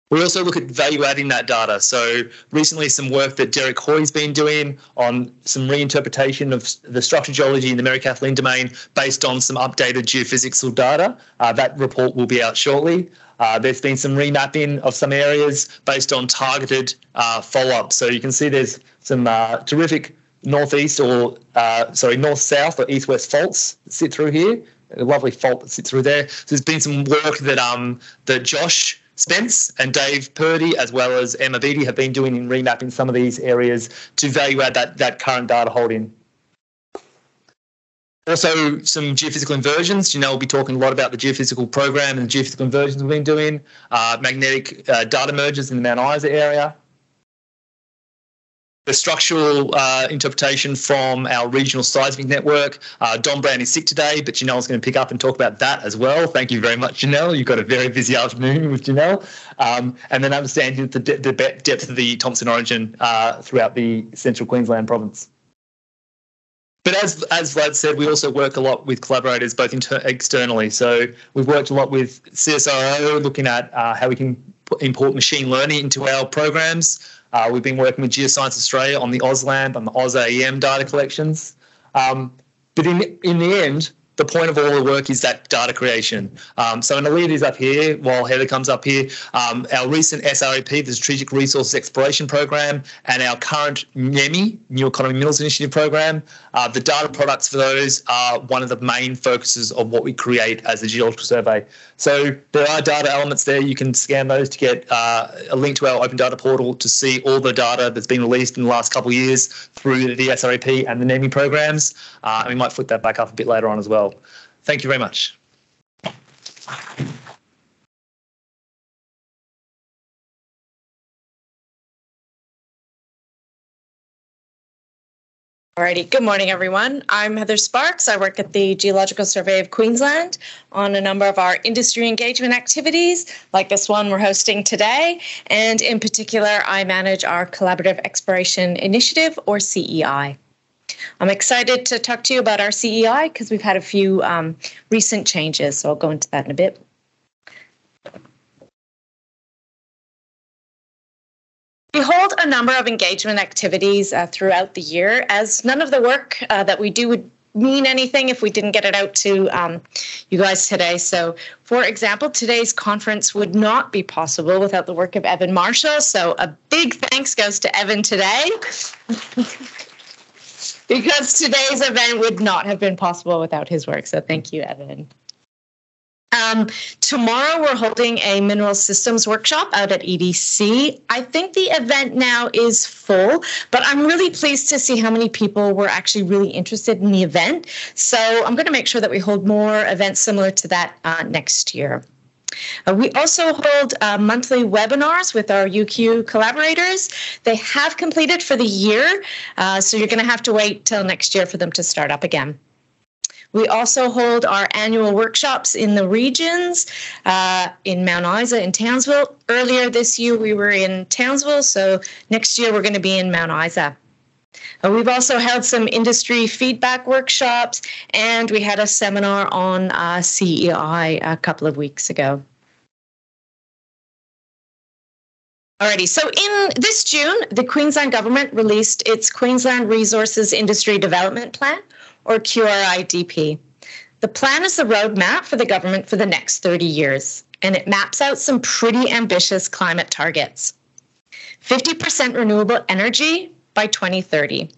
We also look at value adding that data. So recently, some work that Derek Hoy's been doing on some reinterpretation of the structural geology in the Mary Kathleen domain based on some updated geophysical data. Uh, that report will be out shortly. Uh, there's been some remapping of some areas based on targeted uh, follow-up. So you can see there's some uh, terrific northeast or uh, sorry north-south or east-west faults that sit through here. A lovely fault that sits through there. So there's been some work that um that Josh Spence and Dave Purdy, as well as Emma Beattie, have been doing in remapping some of these areas to value add that, that current data holding. Also, some geophysical inversions. Janelle will be talking a lot about the geophysical program and the geophysical inversions we've been doing. Uh, magnetic uh, data mergers in the Mount Isa area the structural uh, interpretation from our regional seismic network. Uh, Don Brown is sick today, but Janelle's going to pick up and talk about that as well. Thank you very much, Janelle. You've got a very busy afternoon with Janelle. Um, and then understanding the, de- the depth of the Thomson Orogen uh, throughout the central Queensland province. But as as Vlad said, we also work a lot with collaborators, both inter- externally. So we've worked a lot with CSIRO, looking at uh, how we can import machine learning into our programs. Uh, we've been working with Geoscience Australia on the AusLAMP and the AusAEM data collections. Um, but in, in the end, the point of all the work is that data creation. Um, so, leave is up here while Heather comes up here. Um, our recent SREP, the Strategic Resources Exploration Program, and our current NEMI, New Economy Minerals Initiative Program, uh, the data products for those are one of the main focuses of what we create as a geological survey. So, there are data elements there. You can scan those to get uh, a link to our open data portal to see all the data that's been released in the last couple of years through the SREP and the NEMI programs. Uh, and we might flip that back up a bit later on as well. Thank you very much. Alrighty, good morning everyone. I'm Heather Sparks. I work at the Geological Survey of Queensland on a number of our industry engagement activities, like this one we're hosting today. And in particular, I manage our Collaborative Exploration Initiative, or CEI. I'm excited to talk to you about our CEI because we've had a few um, recent changes, so I'll go into that in a bit. We hold a number of engagement activities uh, throughout the year, as none of the work uh, that we do would mean anything if we didn't get it out to um, you guys today. So, for example, today's conference would not be possible without the work of Evan Marshall. So, a big thanks goes to Evan today. because today's event would not have been possible without his work. So thank you, Evan. Um, tomorrow we're holding a mineral systems workshop out at EDC. I think the event now is full, but I'm really pleased to see how many people were actually really interested in the event. So I'm going to make sure that we hold more events similar to that uh, next year. Uh, we also hold uh, monthly webinars with our UQ collaborators. They have completed for the year, uh, so you're going to have to wait till next year for them to start up again. We also hold our annual workshops in the regions uh, in Mount Isa in Townsville. Earlier this year, we were in Townsville, so next year we're going to be in Mount Isa. Uh, we've also held some industry feedback workshops, and we had a seminar on uh, CEI a couple of weeks ago. Alrighty, so in this June, the Queensland government released its Queensland Resources Industry Development Plan, or QRIDP. The plan is the roadmap for the government for the next 30 years, and it maps out some pretty ambitious climate targets 50% renewable energy by 2030,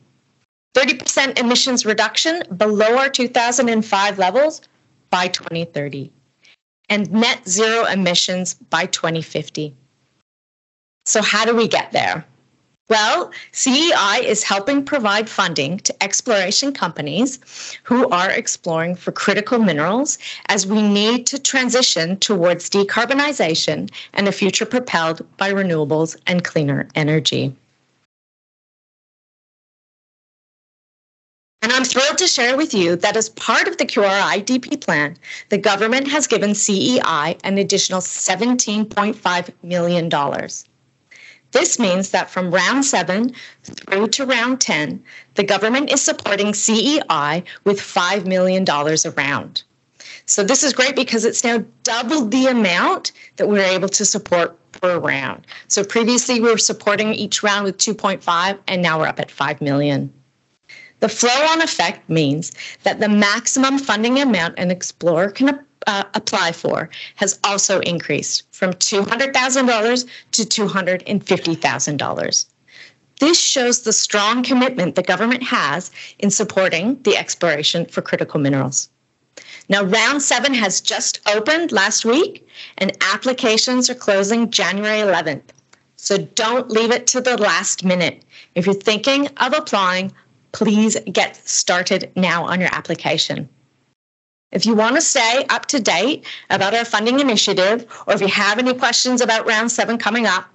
30% emissions reduction below our 2005 levels by 2030, and net zero emissions by 2050. So, how do we get there? Well, CEI is helping provide funding to exploration companies who are exploring for critical minerals as we need to transition towards decarbonization and a future propelled by renewables and cleaner energy. And I'm thrilled to share with you that as part of the QRIDP plan, the government has given CEI an additional $17.5 million. This means that from round seven through to round 10, the government is supporting CEI with $5 million a round. So this is great because it's now doubled the amount that we're able to support per round. So previously we were supporting each round with 2.5 and now we're up at 5 million. The flow on effect means that the maximum funding amount an explorer can uh, apply for has also increased from $200,000 to $250,000. This shows the strong commitment the government has in supporting the exploration for critical minerals. Now, round seven has just opened last week, and applications are closing January 11th. So don't leave it to the last minute. If you're thinking of applying, please get started now on your application. If you want to stay up to date about our funding initiative, or if you have any questions about round seven coming up,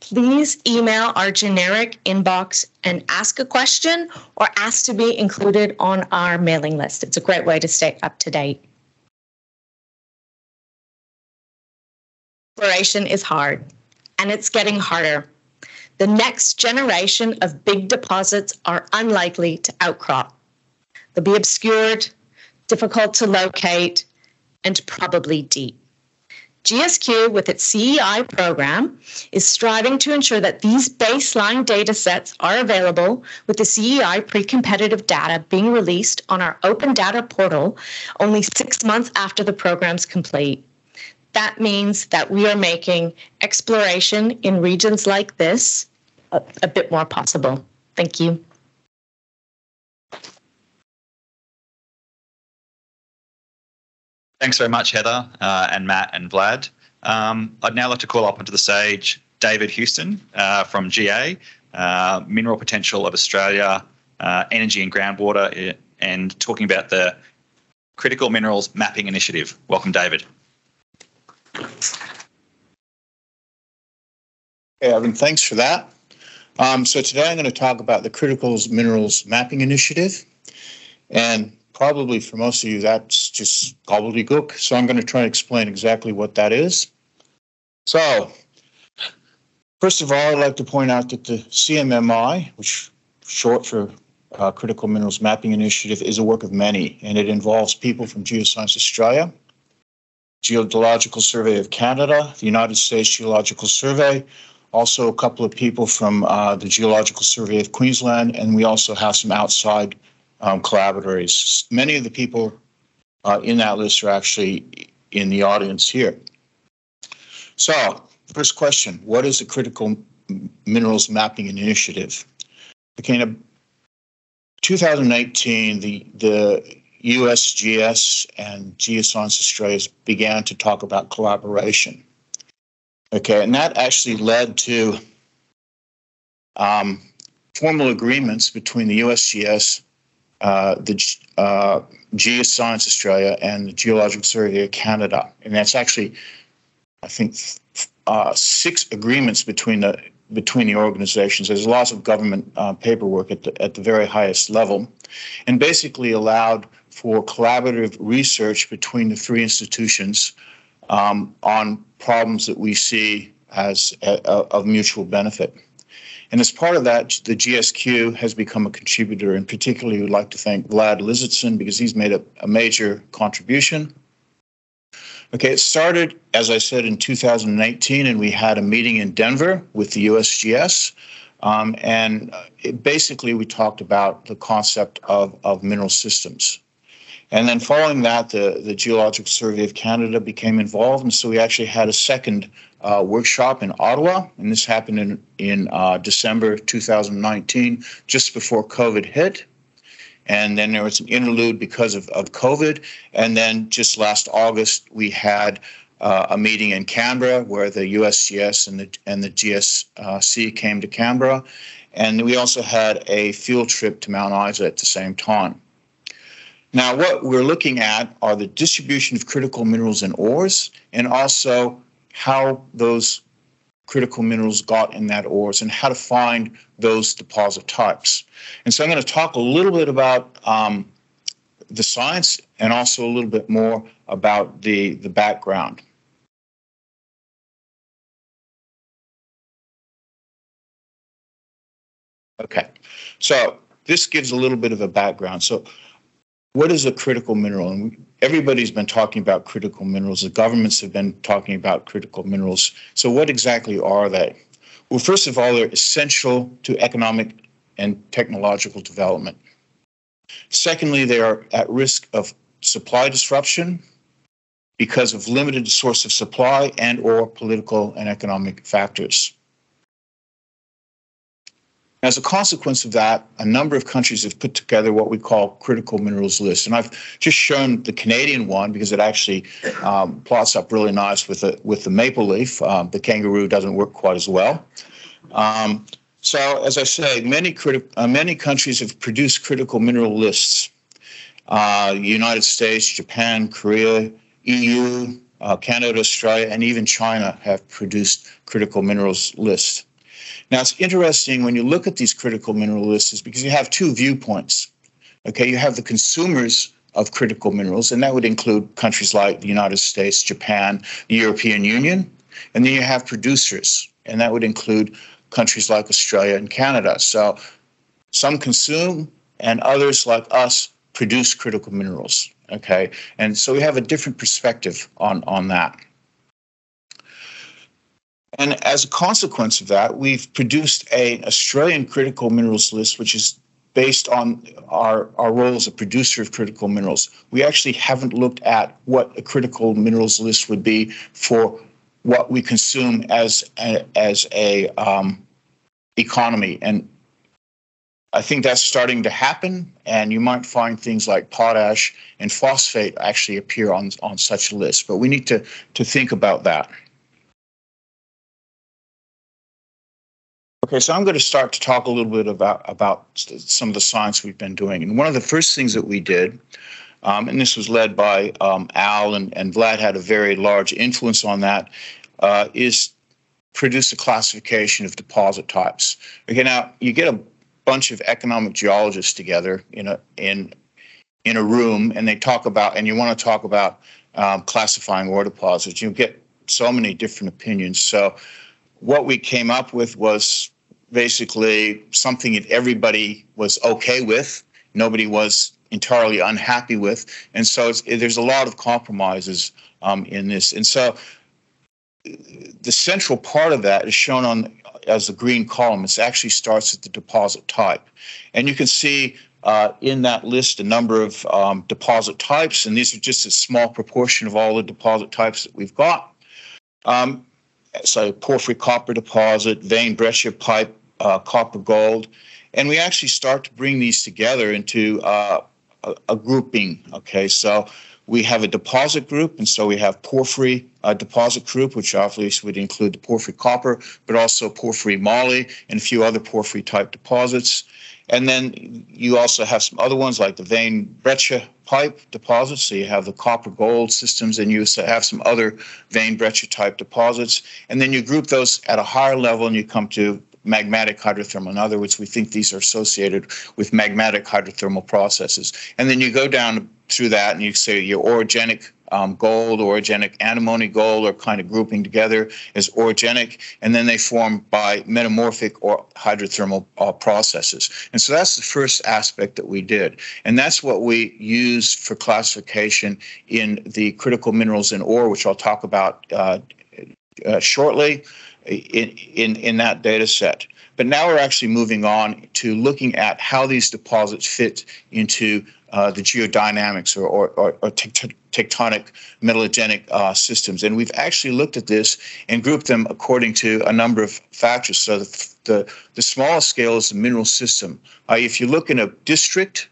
please email our generic inbox and ask a question or ask to be included on our mailing list. It's a great way to stay up to date. Exploration is hard and it's getting harder. The next generation of big deposits are unlikely to outcrop. They'll be obscured, difficult to locate, and probably deep. GSQ, with its CEI program, is striving to ensure that these baseline data sets are available with the CEI pre competitive data being released on our open data portal only six months after the program's complete. That means that we are making exploration in regions like this a, a bit more possible. Thank you. Thanks very much, Heather uh, and Matt and Vlad. Um, I'd now like to call up onto the stage David Huston uh, from GA, uh, Mineral Potential of Australia, uh, Energy and Groundwater, uh, and talking about the Critical Minerals Mapping Initiative. Welcome, David. Hey, Evan, thanks for that. Um, so today I'm going to talk about the Critical Minerals Mapping Initiative. And probably for most of you, that's just gobbledygook. So I'm going to try and explain exactly what that is. So, first of all, I'd like to point out that the CMMI, which short for uh, Critical Minerals Mapping Initiative, is a work of many, and it involves people from Geoscience Australia, Geological Survey of Canada, the United States Geological Survey, also a couple of people from uh, the Geological Survey of Queensland, and we also have some outside um, collaborators. Many of the people uh, in that list are actually in the audience here. So, first question What is the Critical Minerals Mapping Initiative? Okay, in 2019, the, the USGS and Geoscience Australia began to talk about collaboration. Okay, and that actually led to um, formal agreements between the USGS uh, the uh, Geoscience Australia and the Geological Survey of Canada. And that's actually, I think, uh, six agreements between the between the organizations. There's lots of government uh, paperwork at the, at the very highest level, and basically allowed for collaborative research between the three institutions um, on problems that we see as a, uh, a, of mutual benefit. And as part of that, the GSQ has become a contributor, and particularly we would like to thank Vlad Lisitsin because he's made a, a major contribution. Okay, it started, as I said, in 2018, and we had a meeting in Denver with the USGS. Um, and it, basically, we talked about the concept of, of mineral systems. And then following that, the, the Geological Survey of Canada became involved. And so we actually had a second uh, workshop in Ottawa. And this happened in, in uh, December 2019, just before COVID hit. And then there was an interlude because of, of COVID. And then just last August, we had uh, a meeting in Canberra where the USGS and the, and the GSC came to Canberra. And we also had a field trip to Mount Isa at the same time. Now, what we're looking at are the distribution of critical minerals and ores, and also how those critical minerals got in that ores and how to find those deposit types. And so I'm going to talk a little bit about um, the science and also a little bit more about the, the background. Okay, so this gives a little bit of a background. So what is a critical mineral? And everybody's been talking about critical minerals. The governments have been talking about critical minerals. So what exactly are they? Well, first of all, they're essential to economic and technological development. Secondly, they are at risk of supply disruption because of limited source of supply and or political and economic factors. As a consequence of that, a number of countries have put together what we call critical minerals lists. And I've just shown the Canadian one because it actually um, plots up really nice with the, with the maple leaf. Um, the kangaroo doesn't work quite as well. Um, so, as I say, many, criti- uh, many countries have produced critical mineral lists. Uh, United States, Japan, Korea, EU, uh, Canada, Australia, and even China have produced critical minerals lists. Now, it's interesting when you look at these critical mineral lists because you have two viewpoints. Okay, you have the consumers of critical minerals, and that would include countries like the United States, Japan, the European Union, and then you have producers, and that would include countries like Australia and Canada. So some consume, and others like us produce critical minerals. Okay, and so we have a different perspective on on that. And as a consequence of that, we've produced an Australian critical minerals list, which is based on our, our role as a producer of critical minerals. We actually haven't looked at what a critical minerals list would be for what we consume as a, as a um, economy. And I think that's starting to happen, and you might find things like potash and phosphate actually appear on, on such a list. But we need to, to think about that. Okay, so I'm going to start to talk a little bit about, about some of the science we've been doing. And one of the first things that we did, um, and this was led by um, Al, and, and Vlad had a very large influence on that, uh, is produce a classification of deposit types. Okay, now you get a bunch of economic geologists together in a in in a room, and they talk about, and you want to talk about um, classifying ore deposits. You get so many different opinions. So what we came up with was basically something that everybody was okay with, nobody was entirely unhappy with, and so there's a lot of compromises um, in this. And so the central part of that is shown on as the green column. It actually starts at the deposit type, and you can see uh, in that list a number of um, deposit types, and these are just a small proportion of all the deposit types that we've got. Um, so porphyry copper deposit, vein breccia pipe, uh, copper gold, and we actually start to bring these together into uh, a, a, grouping. Okay, so we have a deposit group, and so we have porphyry uh, deposit group, which obviously would include the porphyry copper, but also porphyry moly and a few other porphyry type deposits. And then you also have some other ones like the vein breccia pipe deposits. So you have the copper gold systems, and you have some other vein breccia type deposits. And then you group those at a higher level, and you come to magmatic hydrothermal. In other words, we think these are associated with magmatic hydrothermal processes. And then you go down through that and you say your orogenic um, gold, orogenic antimony gold are kind of grouping together as orogenic, and then they form by metamorphic or hydrothermal uh, processes. And so that's the first aspect that we did. And that's what we use for classification in the critical minerals in ore, which I'll talk about uh, uh, shortly in, in, that data set. But now we're actually moving on to looking at how these deposits fit into uh, the geodynamics or, or, or, or tectonic metallogenic uh, systems. And we've actually looked at this and grouped them according to a number of factors. So the, the, the smallest scale is the mineral system. Uh, if you look in a district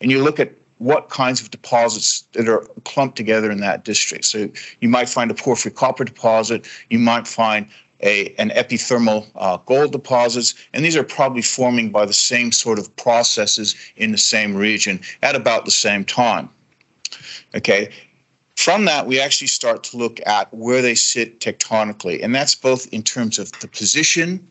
and you look at what kinds of deposits that are clumped together in that district. So you might find a porphyry copper deposit, you might find a, an epithermal uh, gold deposits, and these are probably forming by the same sort of processes in the same region at about the same time. Okay, from that, we actually start to look at where they sit tectonically, and that's both in terms of the position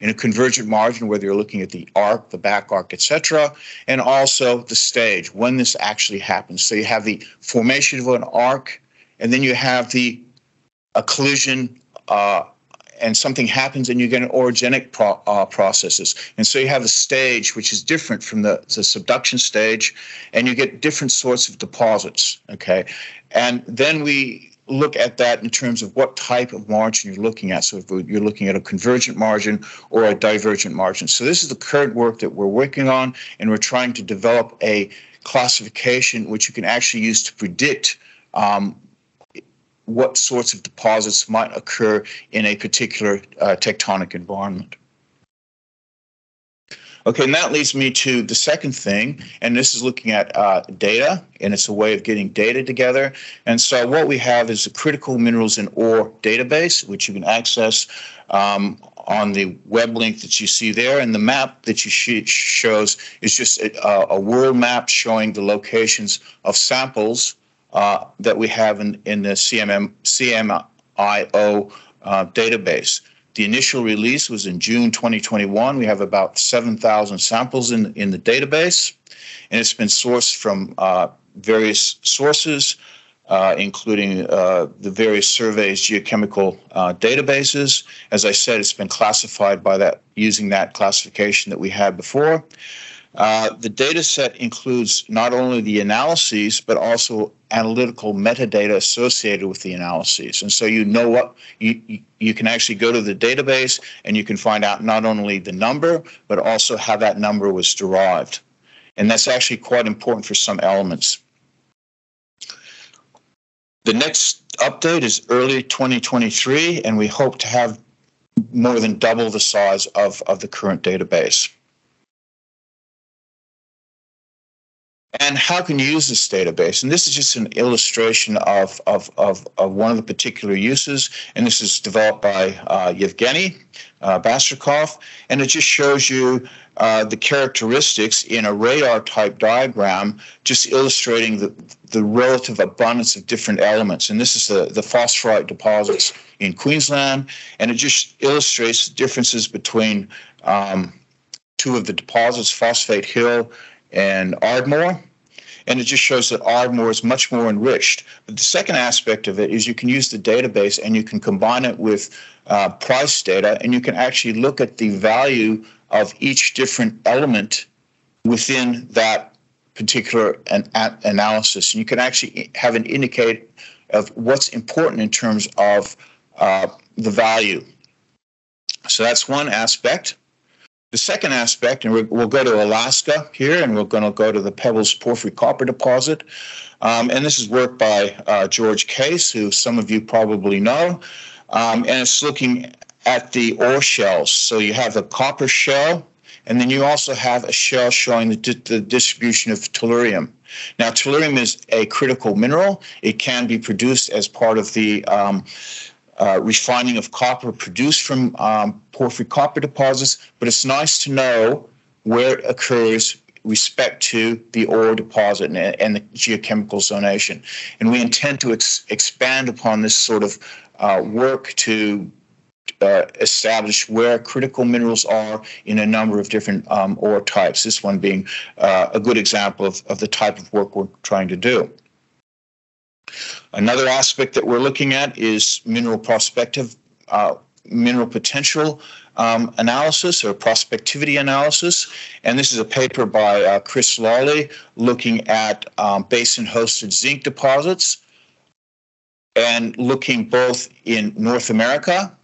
in a convergent margin, whether you're looking at the arc, the back arc, etc., and also the stage when this actually happens. So you have the formation of an arc, and then you have the a collision uh, and something happens and you get an orogenic pro, uh, processes. And so you have a stage which is different from the, the subduction stage, and you get different sorts of deposits. Okay. And then we look at that in terms of what type of margin you're looking at. So if you're looking at a convergent margin or a divergent margin. So this is the current work that we're working on, and we're trying to develop a classification which you can actually use to predict um, what sorts of deposits might occur in a particular uh, tectonic environment. Okay, and that leads me to the second thing, and this is looking at uh, data, and it's a way of getting data together. And so what we have is a critical minerals in ore database, which you can access um, on the web link that you see there. And the map that you see shows is just a, a world map showing the locations of samples uh, that we have in, in the CMM, CMIO uh, database. The initial release was in June 2021. We have about 7,000 samples in, in the database, and it's been sourced from uh, various sources, uh, including uh, the various surveys geochemical uh, databases. As I said, it's been classified by that using that classification that we had before. Uh, the data set includes not only the analyses, but also analytical metadata associated with the analyses. And so you know what you, you can actually go to the database and you can find out not only the number, but also how that number was derived. And that's actually quite important for some elements. The next update is early 2023, and we hope to have more than double the size of, of the current database. And how can you use this database? And this is just an illustration of, of, of, of one of the particular uses. And this is developed by uh, Yevgeny uh, Bastrakov. And it just shows you uh, the characteristics in a radar type diagram, just illustrating the, the relative abundance of different elements. And this is the, the phosphorite deposits in Queensland. And it just illustrates differences between um, two of the deposits, Phosphate Hill and Ardmore. And it just shows that Ardmore is much more enriched. But the second aspect of it is you can use the database and you can combine it with uh, price data, and you can actually look at the value of each different element within that particular an, analysis. And you can actually have an indicate of what's important in terms of uh, the value. So that's one aspect. The second aspect, and we'll go to Alaska here, and we're going to go to the Pebbles Porphyry Copper Deposit. Um, and this is work by uh, George Case, who some of you probably know. Um, and it's looking at the ore shells. So you have the copper shell, and then you also have a shell showing the, di- the distribution of tellurium. Now, tellurium is a critical mineral. It can be produced as part of the um, uh, refining of copper produced from um, porphyry copper deposits, but it's nice to know where it occurs respect to the ore deposit and, and the geochemical zonation. And we intend to ex- expand upon this sort of uh, work to uh, establish where critical minerals are in a number of different um, ore types, this one being uh, a good example of, of the type of work we're trying to do. Another aspect that we're looking at is mineral prospective, uh, mineral potential um, analysis or prospectivity analysis. And this is a paper by uh, Chris Lawley looking at um, basin hosted zinc deposits and looking both in North America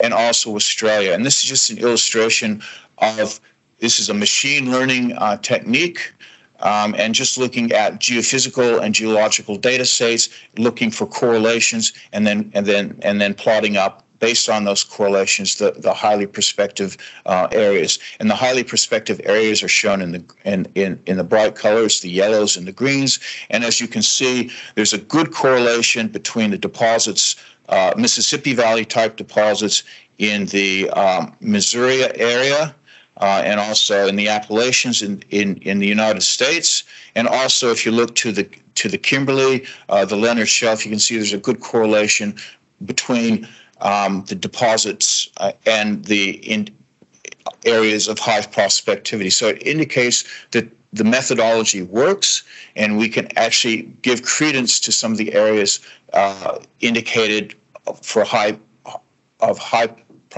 and also Australia. And this is just an illustration of this is a machine learning uh, technique um, and just looking at geophysical and geological data sets, looking for correlations, and then and then and then plotting up based on those correlations the, the highly prospective uh, areas. And the highly prospective areas are shown in the in, in, in the bright colors, the yellows and the greens. And as you can see, there's a good correlation between the deposits, uh, Mississippi Valley type deposits in the um, Missouri area uh, and also in the Appalachians in, in, in the United States. And also, if you look to the to the Kimberley, uh, the Lennard Shelf, you can see there's a good correlation between um, the deposits uh, and the in areas of high prospectivity. So it indicates that the methodology works, and we can actually give credence to some of the areas uh, indicated for high of high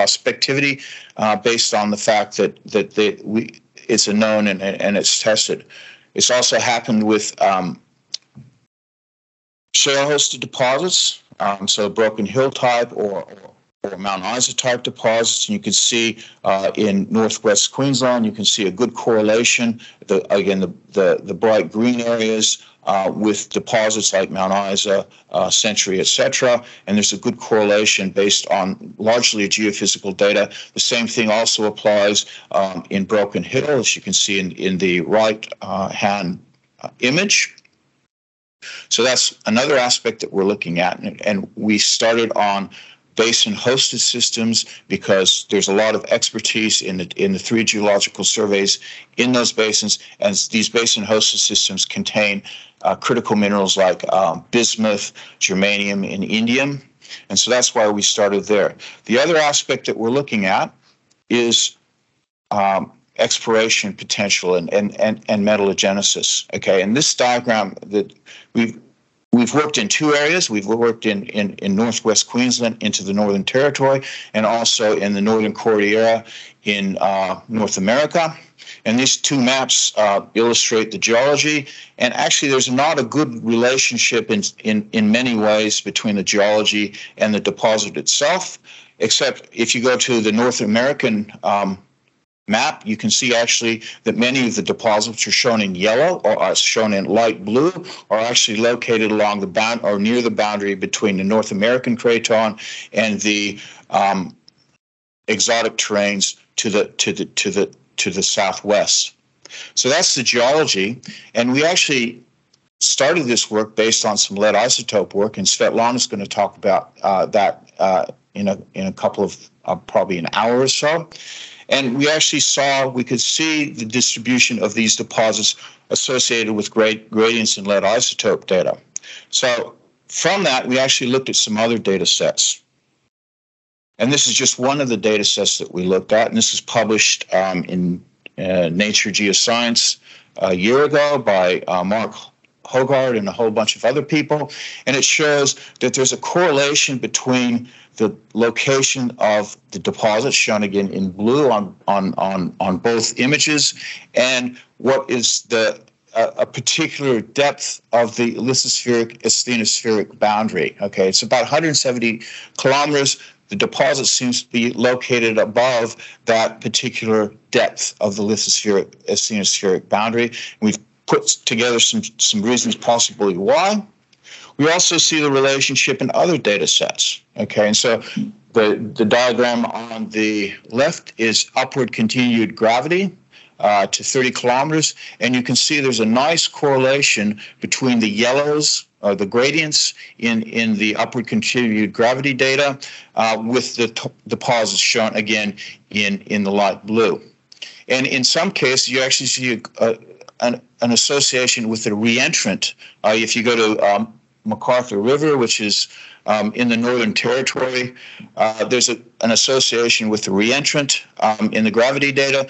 prospectivity uh, based on the fact that that they, we it's a known and, and it's tested. It's also happened with um, shale hosted deposits, um, so Broken Hill type or, or, or Mount Isa type deposits. And you can see uh, in northwest Queensland, you can see a good correlation. The, again, the, the, the bright green areas uh, with deposits like Mount Isa, uh, Century, etc. And there's a good correlation based on largely geophysical data. The same thing also applies um, in Broken Hill, as you can see in, in the right uh, hand uh, image. So that's another aspect that we're looking at. And, and we started on basin hosted systems because there's a lot of expertise in the in the three geological surveys in those basins. And these basin hosted systems contain uh, critical minerals like um, bismuth germanium and indium. And so that's why we started there. The other aspect that we're looking at is um, exploration potential and, and, and, and metallogenesis okay? And this diagram that we've We've worked in two areas. We've worked in, in, in northwest Queensland into the Northern Territory and also in the Northern Cordillera in uh, North America. And these two maps uh, illustrate the geology. And actually, there's not a good relationship in, in, in many ways between the geology and the deposit itself, except if you go to the North American um, map, you can see actually that many of the deposits are shown in yellow or are shown in light blue are actually located along the bound or near the boundary between the North American craton and the um, exotic terrains to the to the to the to the southwest. So that's the geology, and we actually started this work based on some lead isotope work, and Svetlana is going to talk about uh, that uh, in a in a couple of uh, probably an hour or so. And we actually saw, we could see the distribution of these deposits associated with great gradients in lead isotope data. So from that, we actually looked at some other data sets. And this is just one of the data sets that we looked at. And this was published um, in uh, Nature Geoscience a year ago by uh, Mark Hoggard and a whole bunch of other people. And it shows that there's a correlation between the location of the deposit shown again in blue on on on on both images and what is the uh, a particular depth of the lithospheric asthenospheric boundary okay? It's about 170 kilometers. The deposit seems to be located above that particular depth of the lithospheric asthenospheric boundary. We've put together some some reasons possibly why we also see the relationship in other data sets. Okay, and so the, the diagram on the left is upward continued gravity uh, to 30 kilometers, and you can see there's a nice correlation between the yellows, uh, the gradients in, in the upward continued gravity data uh, with the t- deposits shown again in, in the light blue. And in some cases, you actually see a, an, an association with the reentrant. Uh, if you go to um, McArthur River, which is um, in the Northern Territory. Uh, there's a, an association with the reentrant um, in the gravity data.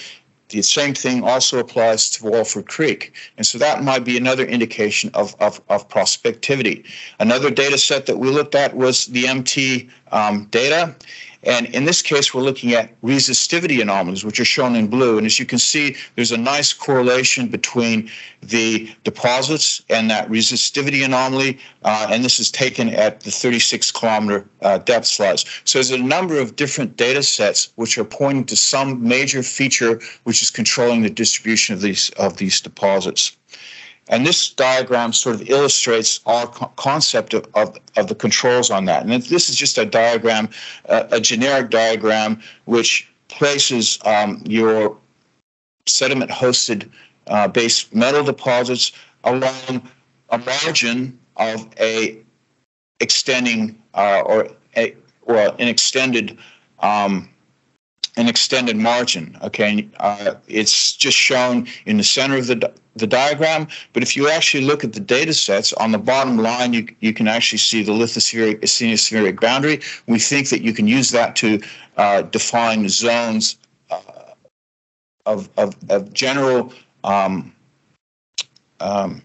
the same thing also applies to Walford Creek. And so that might be another indication of, of, of prospectivity. Another data set that we looked at was the MT um, data. And in this case, we're looking at resistivity anomalies, which are shown in blue. And as you can see, there's a nice correlation between the deposits and that resistivity anomaly. Uh, and this is taken at the 36 kilometer uh, depth slice. So there's a number of different data sets which are pointing to some major feature which is controlling the distribution of these of these deposits. And this diagram sort of illustrates our co- concept of, of, of, the controls on that. And this is just a diagram, uh, a generic diagram, which places um, your sediment hosted uh, base metal deposits along a margin of a extending uh, or a, or an extended um, an extended margin. Okay, uh, it's just shown in the center of the the diagram. But if you actually look at the data sets on the bottom line, you you can actually see the lithospheric asthenospheric boundary. We think that you can use that to uh, define zones uh, of, of of general. Um, um,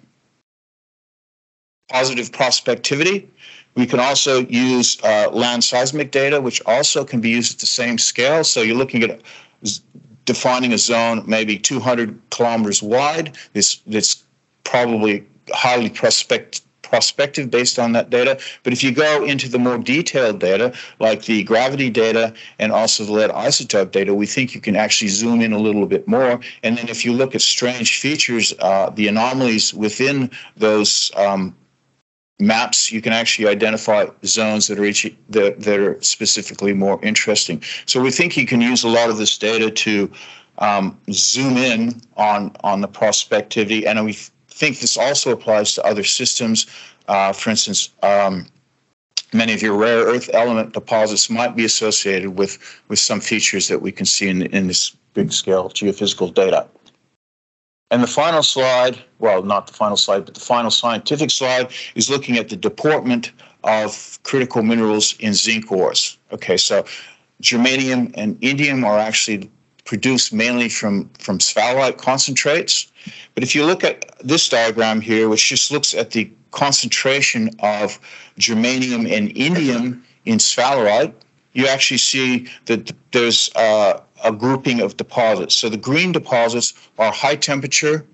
positive prospectivity we can also use uh, land seismic data, which also can be used at the same scale. So you're looking at defining a zone maybe 200 kilometers wide. This that's probably highly prospect, prospective based on that data. But if you go into the more detailed data, like the gravity data and also the lead isotope data, we think you can actually zoom in a little bit more. And then if you look at strange features, uh, the anomalies within those um, maps, you can actually identify zones that are each that, that are specifically more interesting. So we think you can use a lot of this data to um, zoom in on on the prospectivity, and we think this also applies to other systems. Uh, for instance, um, many of your rare earth element deposits might be associated with with some features that we can see in in this big scale geophysical data. And the final slide, well, not the final slide, but the final scientific slide is looking at the deportment of critical minerals in zinc ores. Okay, so germanium and indium are actually produced mainly from, from sphalerite concentrates. But if you look at this diagram here, which just looks at the concentration of germanium and indium in sphalerite, you actually see that there's uh, a grouping of deposits. So the green deposits are high temperature,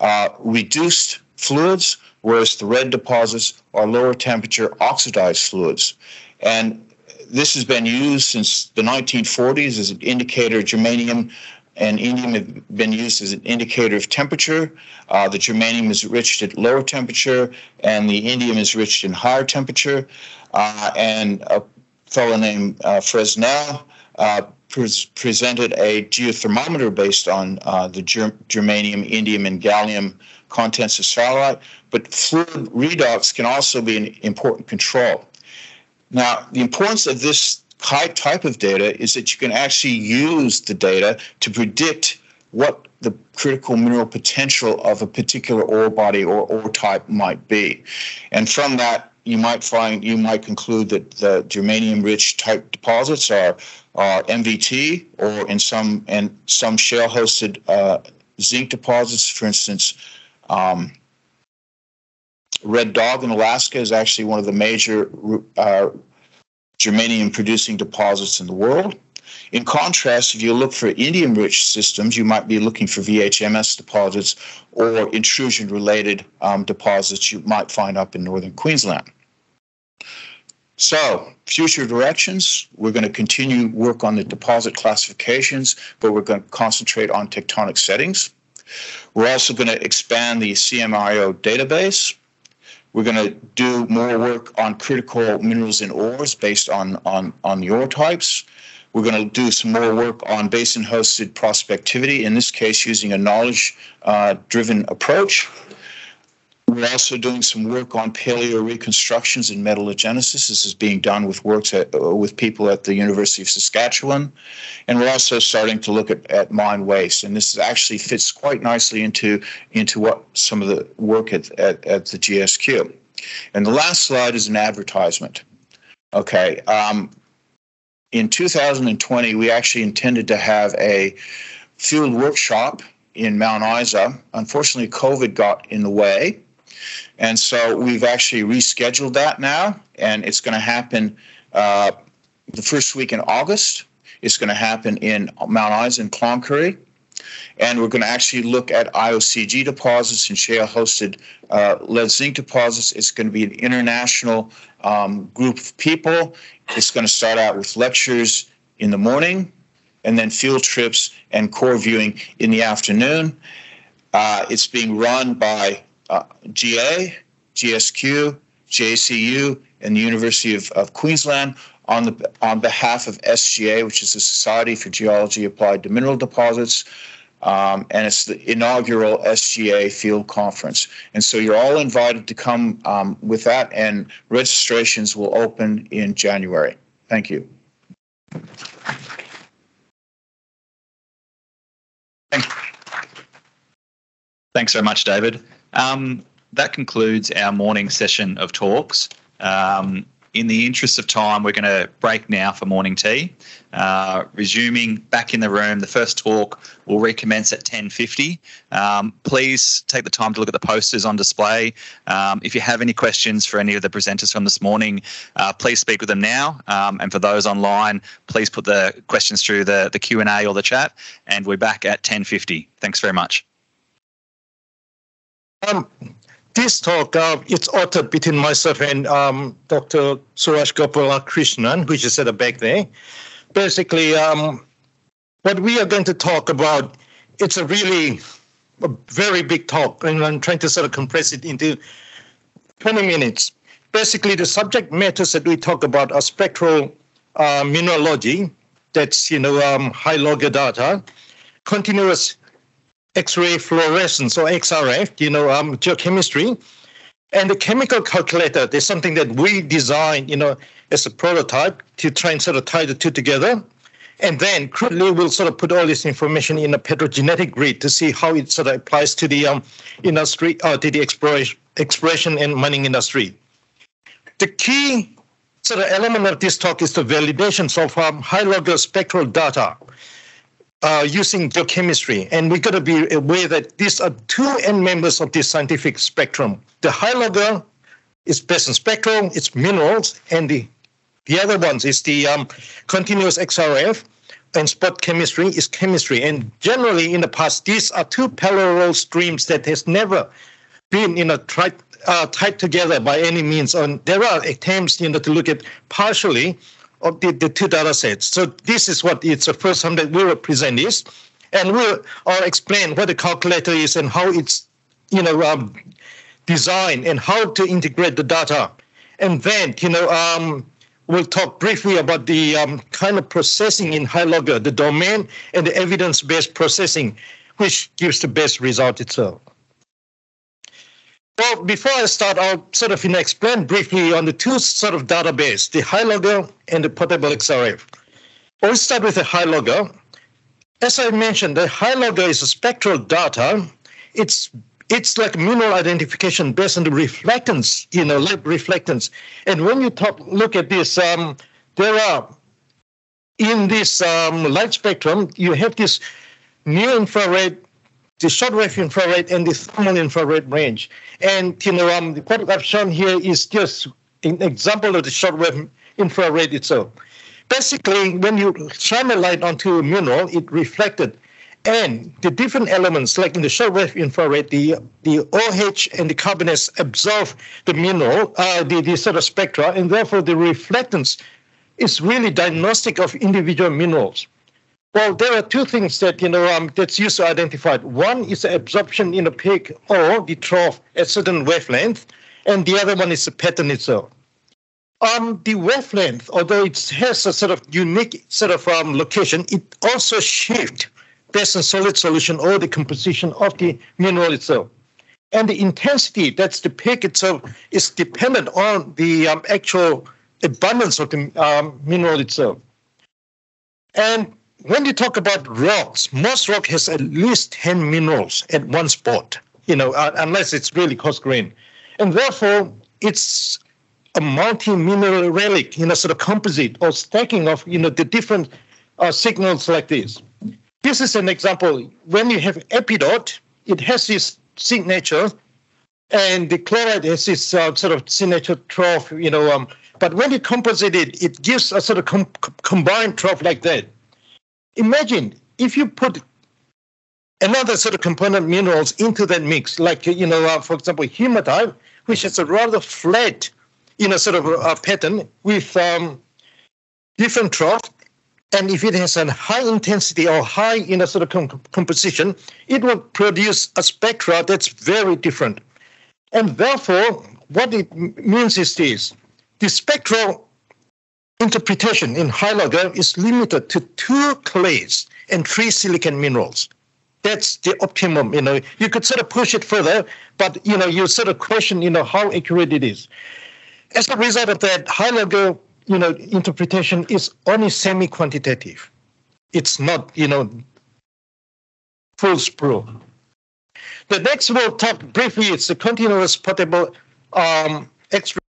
uh, reduced fluids, whereas the red deposits are lower temperature oxidized fluids. And this has been used since the 1940s as an indicator. Germanium and indium have been used as an indicator of temperature. Uh, the germanium is enriched at lower temperature, and the indium is enriched in higher temperature. Uh, and a fellow named uh, Frenzel pre- presented a geothermometer based on uh, the ger- germanium, indium, and gallium contents of sphalerite. But fluid redox can also be an important control. Now, the importance of this type of data is that you can actually use the data to predict what the critical mineral potential of a particular ore body or ore type might be. And from that, you might find you might conclude that the germanium rich type deposits are are MVT or in some and some shale hosted uh, zinc deposits for instance um, red dog in alaska is actually one of the major uh, germanium producing deposits in the world in contrast, if you look for indium rich systems, you might be looking for VHMS deposits or intrusion related um, deposits you might find up in northern Queensland. So, future directions, we're going to continue work on the deposit classifications, but we're going to concentrate on tectonic settings. We're also going to expand the CMIO database. We're going to do more work on critical minerals and ores based on, on, on the ore types. We're going to do some more work on basin hosted prospectivity, in this case, using a knowledge uh, driven approach. We're also doing some work on paleo reconstructions and metallogenesis. This is being done with works at, uh, with people at the University of Saskatchewan. And we're also starting to look at, at mine waste. And this actually fits quite nicely into, into what some of the work at, at, at the GSQ. And the last slide is an advertisement. Okay. Um, in 2020, we actually intended to have a field workshop in Mount Isa. Unfortunately, COVID got in the way. And so we've actually rescheduled that now, and it's going to happen uh, the first week in August. It's going to happen in Mount Isa and Cloncurry. And we're going to actually look at IOCG deposits and shale hosted uh, lead zinc deposits. It's going to be an international um, group of people. It's going to start out with lectures in the morning and then field trips and core viewing in the afternoon. Uh, it's being run by uh, GA, GSQ, JCU, and the University of, of Queensland on the on behalf of SGA, which is the Society for Geology Applied to Mineral Deposits. Um, and it's the inaugural SGA field conference. And so you're all invited to come um, with that, and registrations will open in January. Thank you. Thanks very much, David. Um, that concludes our morning session of talks. Um, in the interest of time, we're going to break now for morning tea. Uh, resuming back in the room, the first talk will recommence at 10.50. Um, please take the time to look at the posters on display. Um, if you have any questions for any of the presenters from this morning, uh, please speak with them now. Um, and for those online, please put the questions through the, the Q&A or the chat. And we're back at 10.50. Thanks very much. Um, this talk, uh, it's authored between myself and um, Dr. Suraj Gopala Krishnan, which is at the back there. Basically, um, what we are going to talk about, it's a really a very big talk, and I'm trying to sort of compress it into 20 minutes. Basically, the subject matters that we talk about are spectral uh, mineralogy, that's, you know, um, HyLogger data, continuous X-ray fluorescence or XRF, you know, um, geochemistry. And the chemical calculator, there's something that we designed, you know, as a prototype to try and sort of tie the two together. And then crudely, we'll sort of put all this information in a petrogenetic grid to see how it sort of applies to the um, industry, uh, to the exploration, exploration and mining industry. The key sort of element of this talk is the validation of um, HyLogger spectral data uh, using geochemistry. And we got to be aware that these are two end members of this scientific spectrum. The HyLogger is based spectrum, it's minerals, and the the other ones is the um, continuous XRF and spot chemistry is chemistry. And generally, in the past, these are two parallel streams that has never been you know tried uh, tied together by any means. And there are attempts you know to look at partially of the, the two data sets. So this is what it's the first time that we will present this, and we'll I'll explain what the calculator is and how it's you know um, designed and how to integrate the data, and then you know um, we'll talk briefly about the um, kind of processing in high the domain and the evidence-based processing, which gives the best result itself. Well, before I start, I'll sort of explain briefly on the two sort of database, the HyLogger and the portable XRF. We'll start with the HyLogger. As I mentioned, the HyLogger is a spectral data. It's it's like mineral identification based on the reflectance, you know, light reflectance. And when you talk, look at this, um, there are in this um, light spectrum, you have this near infrared the shortwave infrared and the thermal infrared range. And you know, um, what I've shown here is just an example of the shortwave infrared itself. Basically, when you shine a light onto a mineral, it reflected. And the different elements, like in the shortwave infrared, the the OH and the carbonates absorb the mineral, uh, the, the sort of spectra, and therefore the reflectance is really diagnostic of individual minerals. Well, there are two things that you know um, that's used to identify. One is the absorption in a peak or the trough at certain wavelength, and the other one is the pattern itself. Um, the wavelength, although it has a sort of unique sort of um, location, it also shifts based on solid solution or the composition of the mineral itself. And the intensity, that's the peak itself, is dependent on the um, actual abundance of the um, mineral itself. And when you talk about rocks, most rock has at least 10 minerals at one spot, you know, uh, unless it's really coarse grain. And therefore, it's a multi-mineral relic, you know, sort of composite or stacking of, you know, the different uh, signals like this. this is an example. When you have epidote, it has this signature, and the chlorite has this uh, sort of signature trough, you know. Um, but when you composite it, it gives a sort of com- combined trough like that. Imagine if you put another sort of component minerals into that mix, like, you know, uh, for example, hematite, which has a rather flat, you know, sort of a pattern with um, different trough. And if it has a high intensity or high, you know, sort of com- composition, it will produce a spectra that's very different. And therefore, what it means is this the spectral interpretation in HyLogger is limited to two clays and three silicon minerals. That's the optimum, you know. You could sort of push it further, but you know, you sort of question, you know, how accurate it is. As a result of that, HyLogger, you know, interpretation is only semi-quantitative. It's not, you know, full sprue. The next we'll talk briefly is the continuous portable um, X-ray.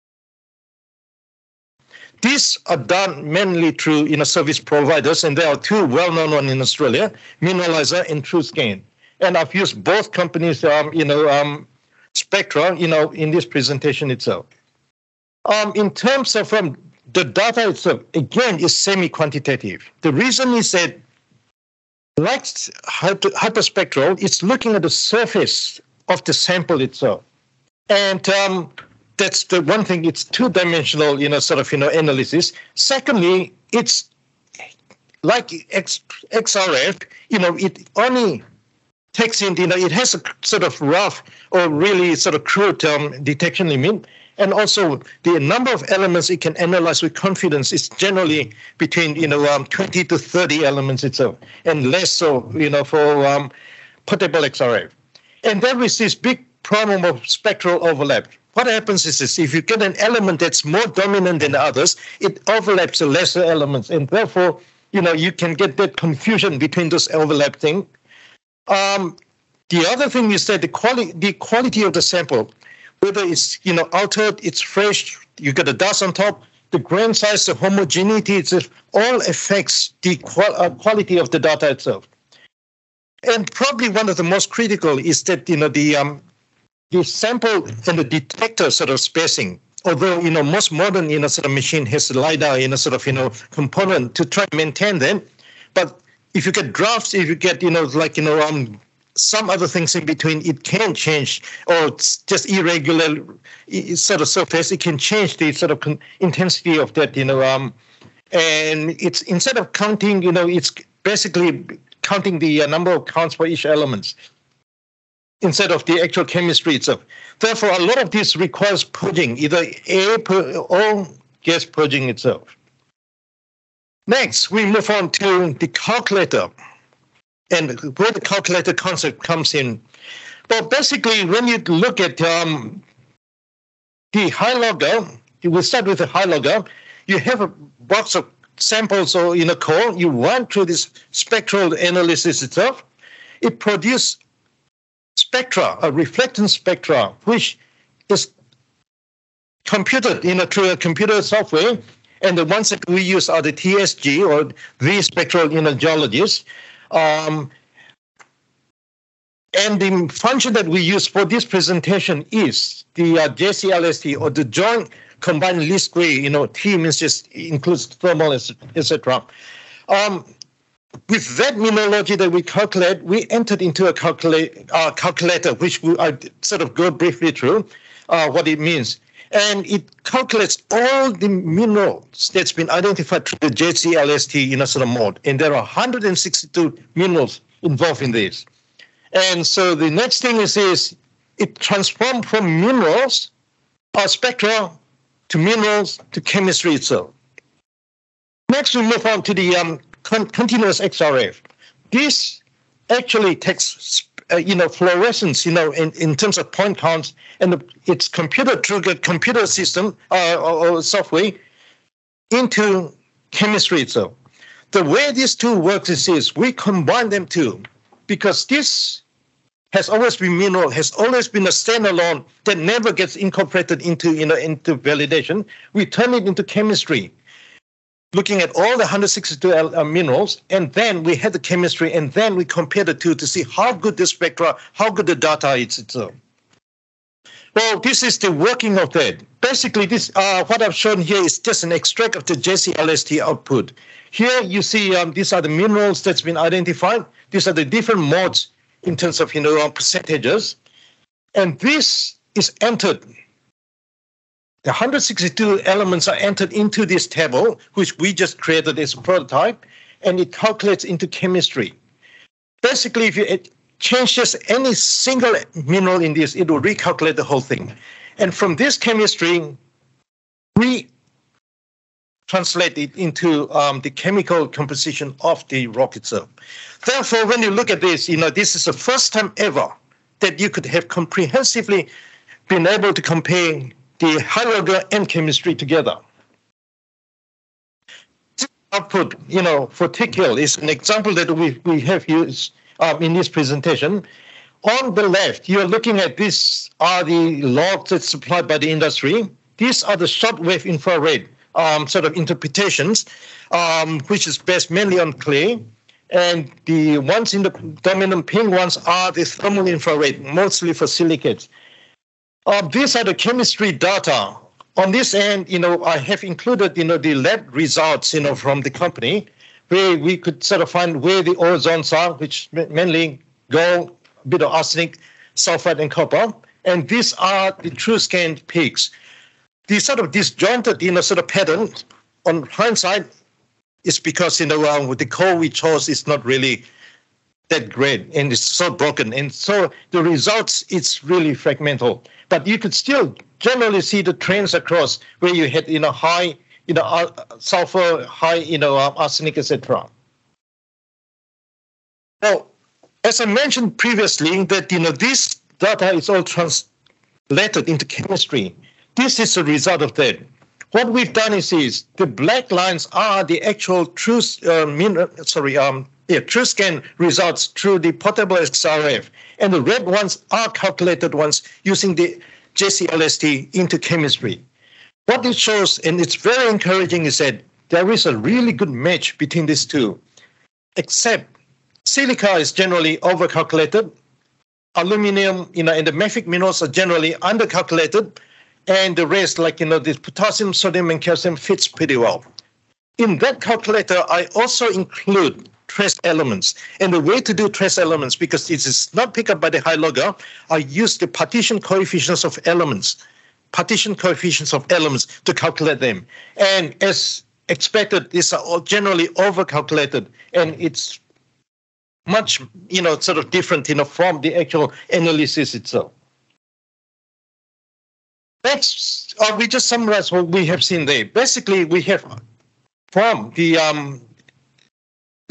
These are done mainly through you know, service providers, and there are two well-known ones in Australia, Minalyzer and TruScan. And I've used both companies, um, you know, um, spectra, you know, in this presentation itself. Um, in terms of um, the data itself, again, is semi-quantitative. The reason is that like hyperspectral, it's looking at the surface of the sample itself. And um, that's the one thing, it's two-dimensional, you know, sort of, you know, analysis. Secondly, it's like X, XRF, you know, it only takes in, you know, it has a sort of rough or really sort of crude um, detection limit. And also the number of elements it can analyze with confidence is generally between, you know, um, 20 to 30 elements itself, and less so, you know, for um, potable XRF. And there is this big problem of spectral overlap. What happens is this, if you get an element that's more dominant than others, it overlaps the lesser elements, and therefore, you know, you can get that confusion between those overlapping. Um, the other thing is that the quality, the quality of the sample whether it's you know altered, it's fresh, you got the dust on top, the grain size, the homogeneity, it's all affects the qual- uh, quality of the data itself. And probably one of the most critical is that you know the um, the sample and the detector sort of spacing. Although you know most modern you know sort of machine has a lidar in a sort of you know component to try and maintain them, but if you get drafts, if you get you know like you know um some other things in between, it can change, or just irregular sort of surface. It can change the sort of intensity of that, you know. Um, and it's instead of counting, you know, it's basically counting the uh, number of counts for each element instead of the actual chemistry itself. Therefore, a lot of this requires purging, either air or gas purging itself. Next, we move on to the calculator and where the calculator concept comes in. Well, basically, when you look at um, the HyLogger, will start with the HyLogger. You have a box of samples or in a core. You run through this spectral analysis itself. It produces spectra, a reflectance spectra, which is computed in a, through a computer software. And the ones that we use are the TSG or the spectral geologists. Um, and the function that we use for this presentation is the uh, JCLST or the joint combined least square. You know, T means just includes thermal, etc. Um, with that mineralogy that we calculate, we entered into a calculate, uh, calculator, which we I sort of go briefly through uh, what it means. And it calculates all the minerals that's been identified through the JCLST in a sort of mode. And there are 162 minerals involved in this. And so the next thing is, is it transformed from minerals, or spectra, to minerals, to chemistry itself. Next, we move on to the um, con- continuous XRF. This actually takes uh, you know, fluorescence, you know, in, in terms of point counts, and it's computer triggered computer system uh, or, or, software into chemistry itself. The way these two works is, is we combine them two because this has always been mineral, has always been a standalone that never gets incorporated into, you know, into validation. We turn it into chemistry. Looking at all the 162 uh, minerals, and then we had the chemistry, and then we compared the two to see how good the spectra, how good the data is itself. Well, this is the working of that. Basically, this uh, what I've shown here is just an extract of the JCLST output. Here you see um, these are the minerals that's been identified. These are the different modes in terms of you know percentages, and this is entered. The 162 elements are entered into this table, which we just created as a prototype, and it calculates into chemistry. Basically, if you change just any single mineral in this, it will recalculate the whole thing. And from this chemistry, we translate it into um, the chemical composition of the rock itself. Therefore, when you look at this, you know, this is the first time ever that you could have comprehensively been able to compare the hydrology and chemistry together. Output, you know, for TICHL is an example that we, we have used um, in this presentation. On the left, you're looking at these are the logs that's supplied by the industry. These are the shortwave infrared um, sort of interpretations, um, which is based mainly on clay. And the ones in the dominant pink ones are the thermal infrared, mostly for silicates. Uh, these are the chemistry data. On this end, you know, I have included, you know, the lab results, you know, from the company where we could sort of find where the ore zones are, which mainly go a bit of arsenic, sulfide, and copper. And these are the TruScan peaks. The sort of disjointed, you know, sort of pattern on hindsight is because, you know, with the core we chose is not really that great and it's so broken. And so the results, it's really fragmental. But you could still generally see the trends across where you had, you know, high you know, sulfur, high, you know, uh, arsenic, etc. Now, as I mentioned previously, that you know this data is all translated into chemistry. This is a result of that. What we've done is, is the black lines are the actual true, uh, min, sorry, um, yeah, TruScan results through the portable XRF, and the red ones are calculated ones using the JCLST into chemistry. What it shows, and it's very encouraging, is that there is a really good match between these two, except silica is generally overcalculated, aluminum, you know, and the mafic minerals are generally undercalculated, and the rest, like, you know, the potassium, sodium, and calcium fits pretty well. In that calculator, I also include trace elements. And the way to do trace elements, because it is not picked up by the HyLogger, I use the partition coefficients of elements partition coefficients of elements to calculate them. And as expected, these are generally over-calculated, and it's much, you know, sort of different, you know, from the actual analysis itself. Next, uh, we just summarize what we have seen there. Basically, we have from the um,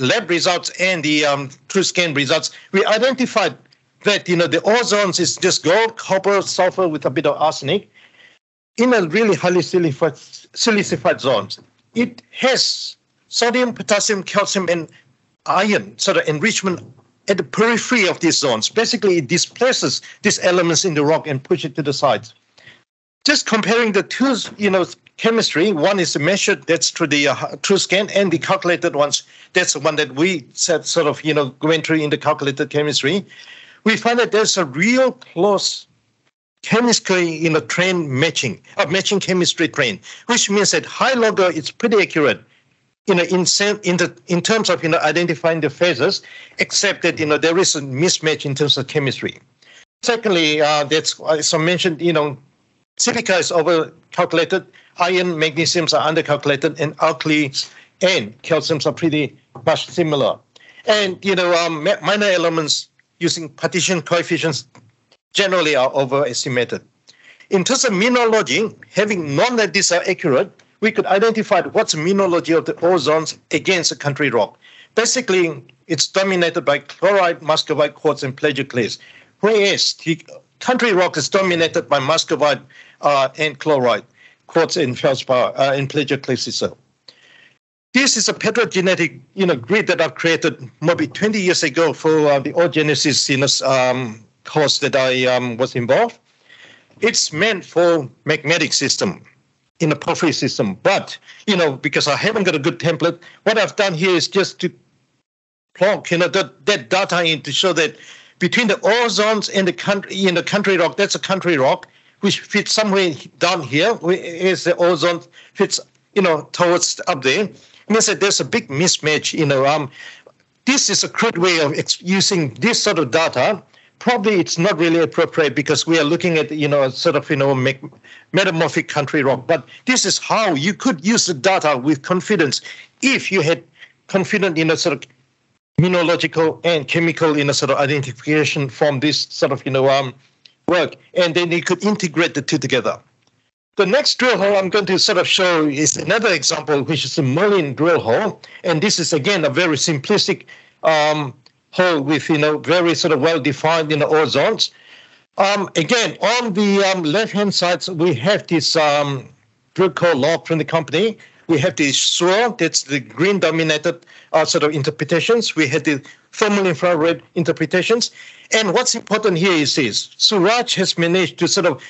lab results and the um, TruScan results, we identified that you know the ore zones is just gold, copper, sulfur with a bit of arsenic, in a really highly silicified, silicified zones. It has sodium, potassium, calcium, and iron sort of enrichment at the periphery of these zones. Basically, it displaces these elements in the rock and push it to the sides. Just comparing the two, you know, chemistry, one is measured, that's through the uh, TruScan, and the calculated ones, that's the one that we said sort of, you know, went through in the calculated chemistry. We find that there's a real close chemistry in a train matching, a matching chemistry train, which means that HyLogger is pretty accurate you know, in, in, the, in terms of you know, identifying the phases, except that you know, there is a mismatch in terms of chemistry. Secondly, uh, that's as I mentioned, you know, silica is over calculated, iron, magnesiums are undercalculated, and alkalis and calciums are pretty much similar. And you know, um, minor elements using partition coefficients generally are overestimated. In terms of mineralogy, having known that these are accurate, we could identify what's mineralogy of the ore against a country rock. Basically, it's dominated by chlorite, muscovite, quartz, and plagioclase, whereas the country rock is dominated by muscovite uh, and chlorite, quartz and feldspar, uh, and plagioclase itself. This is a petrogenetic you know, grid that I've created maybe 20 years ago for uh, the Genesis you know, um, course that I um, was involved. It's meant for magnetic system. in a porphyry system. But, you know, because I haven't got a good template, what I've done here is just to plonk, you know, that, that data in to show that between the ore zones and the country, you know, country rock, that's a country rock, which fits somewhere down here, is the ore zone fits, you know, towards up there. It means that there's a big mismatch, you know, um, this is a crude way of using this sort of data. Probably it's not really appropriate because we are looking at you know sort of you know metamorphic country rock. But this is how you could use the data with confidence if you had confident in a sort of mineralogical and chemical in a sort of identification from this sort of you know um work and then you could integrate the two together the next drill hole I'm going to sort of show is another example, which is a Merlin drill hole. And this is, again, a very simplistic um, hole with you know very sort of well defined you know ore zones. Um, again, on the um, left hand side, we have this um, drill core log from the company. We have the SWIR, that's the green dominated uh, sort of interpretations. We have the thermal infrared interpretations. And what's important here is this Suraj has managed to sort of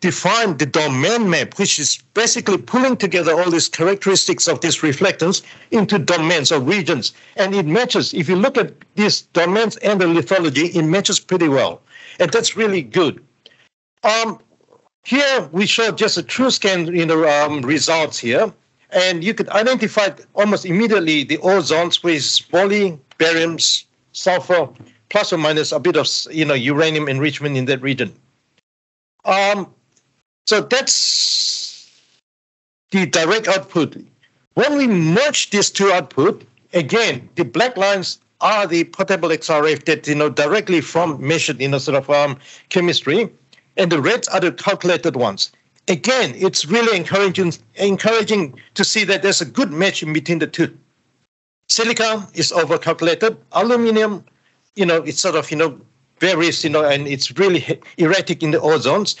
define the domain map, which is basically pulling together all these characteristics of these reflectance into domains or regions. And it matches, if you look at these domains and the lithology, it matches pretty well. And that's really good. Um, here we show just a TruScan you know, um, results here. And you could identify almost immediately the ore zones with moly, barium, sulfur, plus or minus a bit of you know uranium enrichment in that region. Um, so that's the direct output. When we merge these two output, again, the black lines are the portable XRF that you know directly from measured in a sort of um, chemistry, and the reds are the calculated ones. Again, it's really encouraging encouraging to see that there's a good match in between the two. Silica is overcalculated. Aluminium, you know, it's sort of you know varies, you know, and it's really erratic in the ore zones.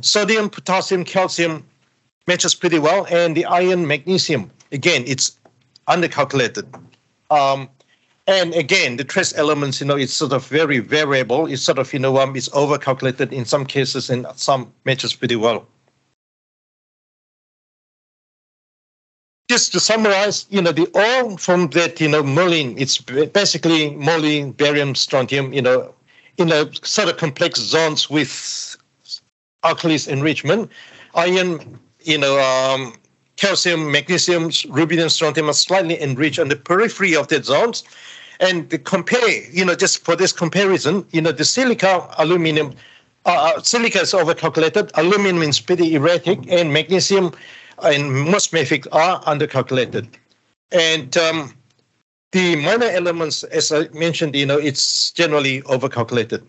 Sodium, potassium, calcium matches pretty well, and the iron, magnesium, again, it's undercalculated. Um, and again, the trace elements, you know, it's sort of very variable. It's sort of, you know, um, it's overcalculated in some cases, and some matches pretty well. Just to summarize, you know, the ore from that, you know, Merlin, it's basically moly, barium, strontium, you know, in a sort of complex zones with alkalis enrichment. Iron, you know, um, calcium, magnesium, rubidium, strontium are slightly enriched on the periphery of that zones. And the compare, you know, just for this comparison, you know, the silica, aluminum, uh, uh silica is overcalculated, aluminum is pretty erratic, and magnesium and most mafic are undercalculated. And um, the minor elements, as I mentioned, you know, it's generally overcalculated.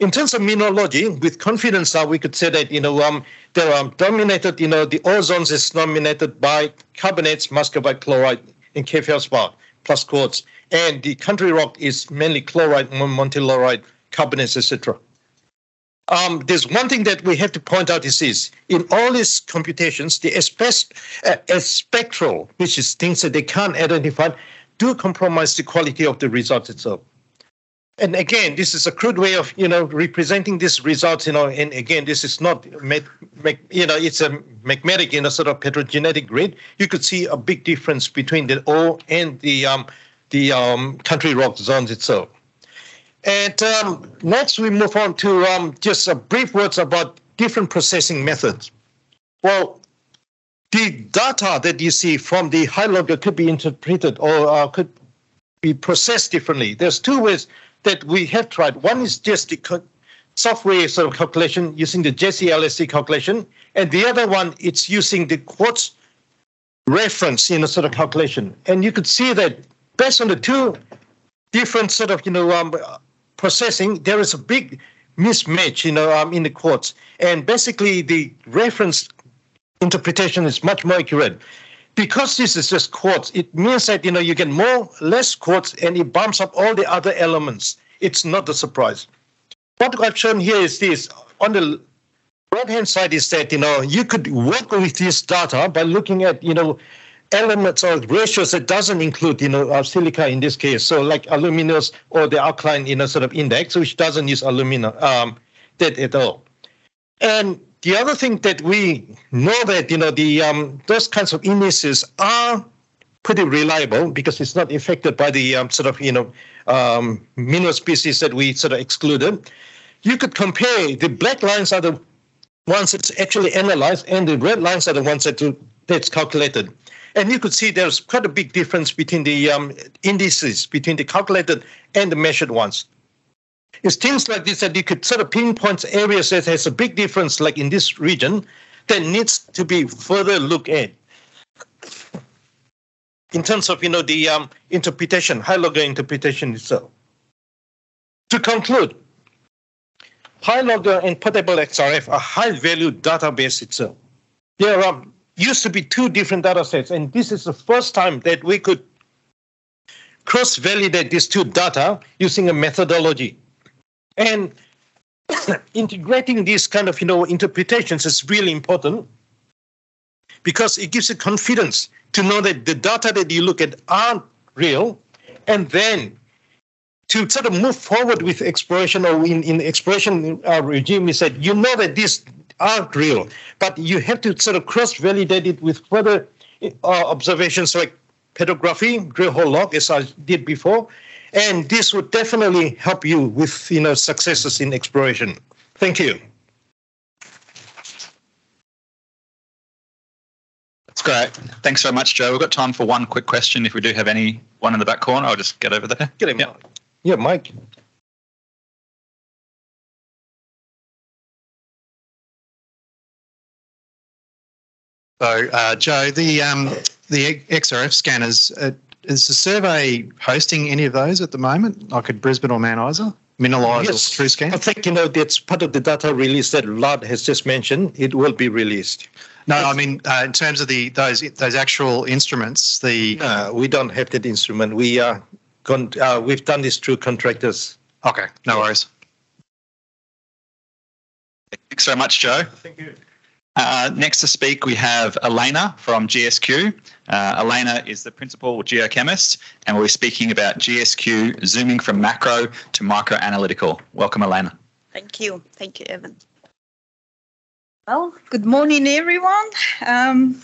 In terms of mineralogy, with confidence now we could say that, you know, um, there are dominated, you know, the ore zones is dominated by carbonates, muscovite, chlorite, and K feldspar plus quartz. And the country rock is mainly chlorite, montmorillonite, carbonates, etc. Um, there's one thing that we have to point out is this. In all these computations, the uh, spectral, which is things that they can't identify, do compromise the quality of the result itself. And again, this is a crude way of you know representing these results. You know, and again, this is not you know it's a magmatic in a sort of petrogenetic grid. You could see a big difference between the ore and the um, the um, country rock zones itself. And um, next, we move on to um, just a brief words about different processing methods. Well, the data that you see from the HyLogger could be interpreted or uh, could be processed differently. There's two ways that we have tried. One is just the software sort of calculation using the JCLST calculation, and the other one it's using the quartz reference in a sort of calculation. And you could see that based on the two different sort of you know um, processing, there is a big mismatch you know um, in the quartz, and basically the reference interpretation is much more accurate. Because this is just quartz, it means that you know you get more less quartz and it bumps up all the other elements. It's not a surprise. What I've shown here is this. On the right hand side is that you know you could work with this data by looking at you know elements or ratios that doesn't include you know uh, silica in this case. So like aluminous or the alkaline you know sort of index, which doesn't use alumina um, that at all. And the other thing that we know that you know the um, those kinds of indices are pretty reliable because it's not affected by the um, sort of you know um, mineral species that we sort of excluded. You could compare the black lines are the ones that's actually analyzed, and the red lines are the ones that that's calculated. And you could see there's quite a big difference between the um, indices between the calculated and the measured ones. It's things like this that you could sort of pinpoint areas that has a big difference, like in this region, that needs to be further looked at. In terms of you know the um, interpretation, HyLogger interpretation itself. To conclude, HyLogger and portable XRF are high value database itself. There are used to be two different data sets, and this is the first time that we could cross validate these two data using a methodology. And integrating these kind of you know interpretations is really important because it gives you confidence to know that the data that you look at aren't real and then to sort of move forward with exploration or in, in exploration uh, regime we said you know that these are real but you have to sort of cross validate it with further uh, observations like petrography drill hole log as i did before and this would definitely help you with you know successes in exploration. Thank you. That's great. Thanks very much, Joe. We've got time for one quick question. If we do have any one in the back corner, I'll just get over there. Get him. Yeah, yeah Mike. So, uh, Joe, the um, the XRF scanners, uh, is the survey hosting any of those at the moment, like at Brisbane or Mount Isa? Minalyzer yes. or TruScan? I think, you know, that's part of the data release that Vlad has just mentioned. It will be released. No, I mean uh, in terms of the those those actual instruments. The no, we don't have that instrument. We are con- uh, we've done this through contractors. Okay, no yeah. worries. Thanks very much, Joe. Thank you. Uh, next to speak, we have Elena from GSQ. Uh, Elena is the principal geochemist, and we'll be speaking about GSQ zooming from macro to micro analytical. Welcome, Elena. Thank you. Thank you, Evan. Well, good morning, everyone. Um,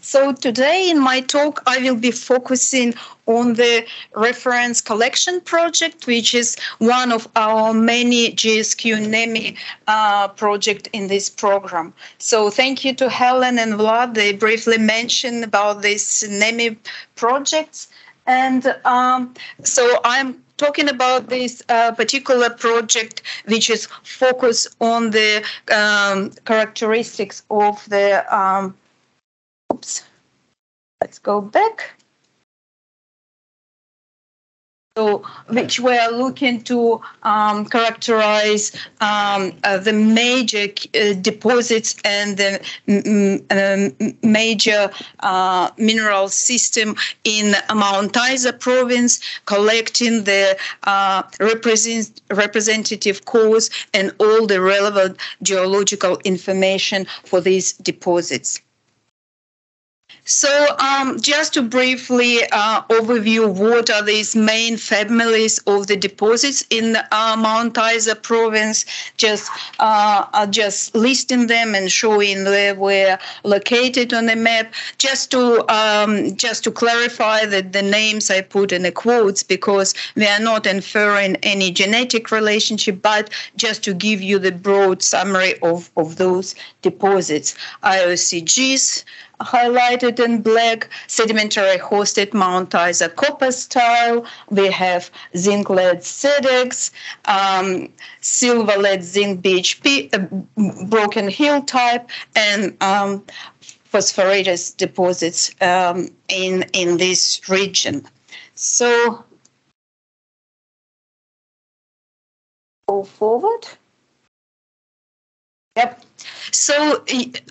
so today in my talk, I will be focusing on the reference collection project, which is one of our many GSQ NEMI uh, project in this program. So thank you to Helen and Vlad. They briefly mentioned about this NEMI projects. And um, so I'm talking about this uh, particular project, which is focused on the um, characteristics of the um, oops, let's go back. So, which we are looking to um, characterize um, uh, the major uh, deposits and the um, major uh, mineral system in Mount Isa province, collecting the uh, represent representative cores and all the relevant geological information for these deposits. So um, just to briefly uh, overview what are these main families of the deposits in uh, Mount Isa province, just uh, just listing them and showing where we're located on the map. Just to um, just to clarify that the names I put in the quotes because we are not inferring any genetic relationship, but just to give you the broad summary of, of those deposits. IOCGs, highlighted in black, sedimentary hosted Mount Isa copper style. We have zinc lead SEDEX, um, silver lead zinc BHT, uh, broken hill type, and um, phosphoratous deposits um, in, in this region. So go forward. Yep. So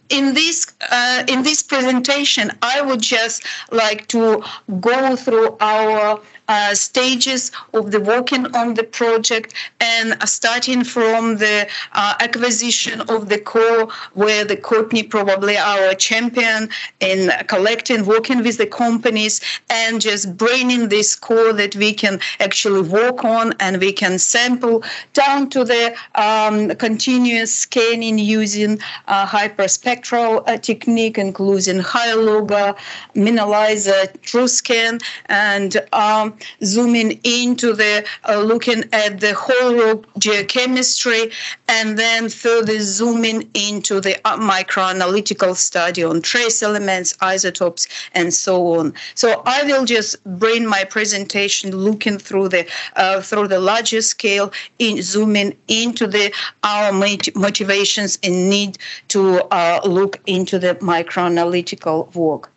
in this uh, in this presentation, I would just like to go through our uh, stages of the working on the project and starting from the uh, acquisition of the core where the Courtney probably our champion in collecting, working with the companies and just bringing this core that we can actually work on and we can sample down to the um, continuous scanning using uh, hyperspectral uh, technique, including HyLogger, Minalyzer, TruScan, and um, zooming into the uh, looking at the whole geochemistry, and then further zooming into the microanalytical study on trace elements, isotopes, and so on. So I will just bring my presentation looking through the uh, through the larger scale, in zooming into the our motivations and need to uh, look into the microanalytical work.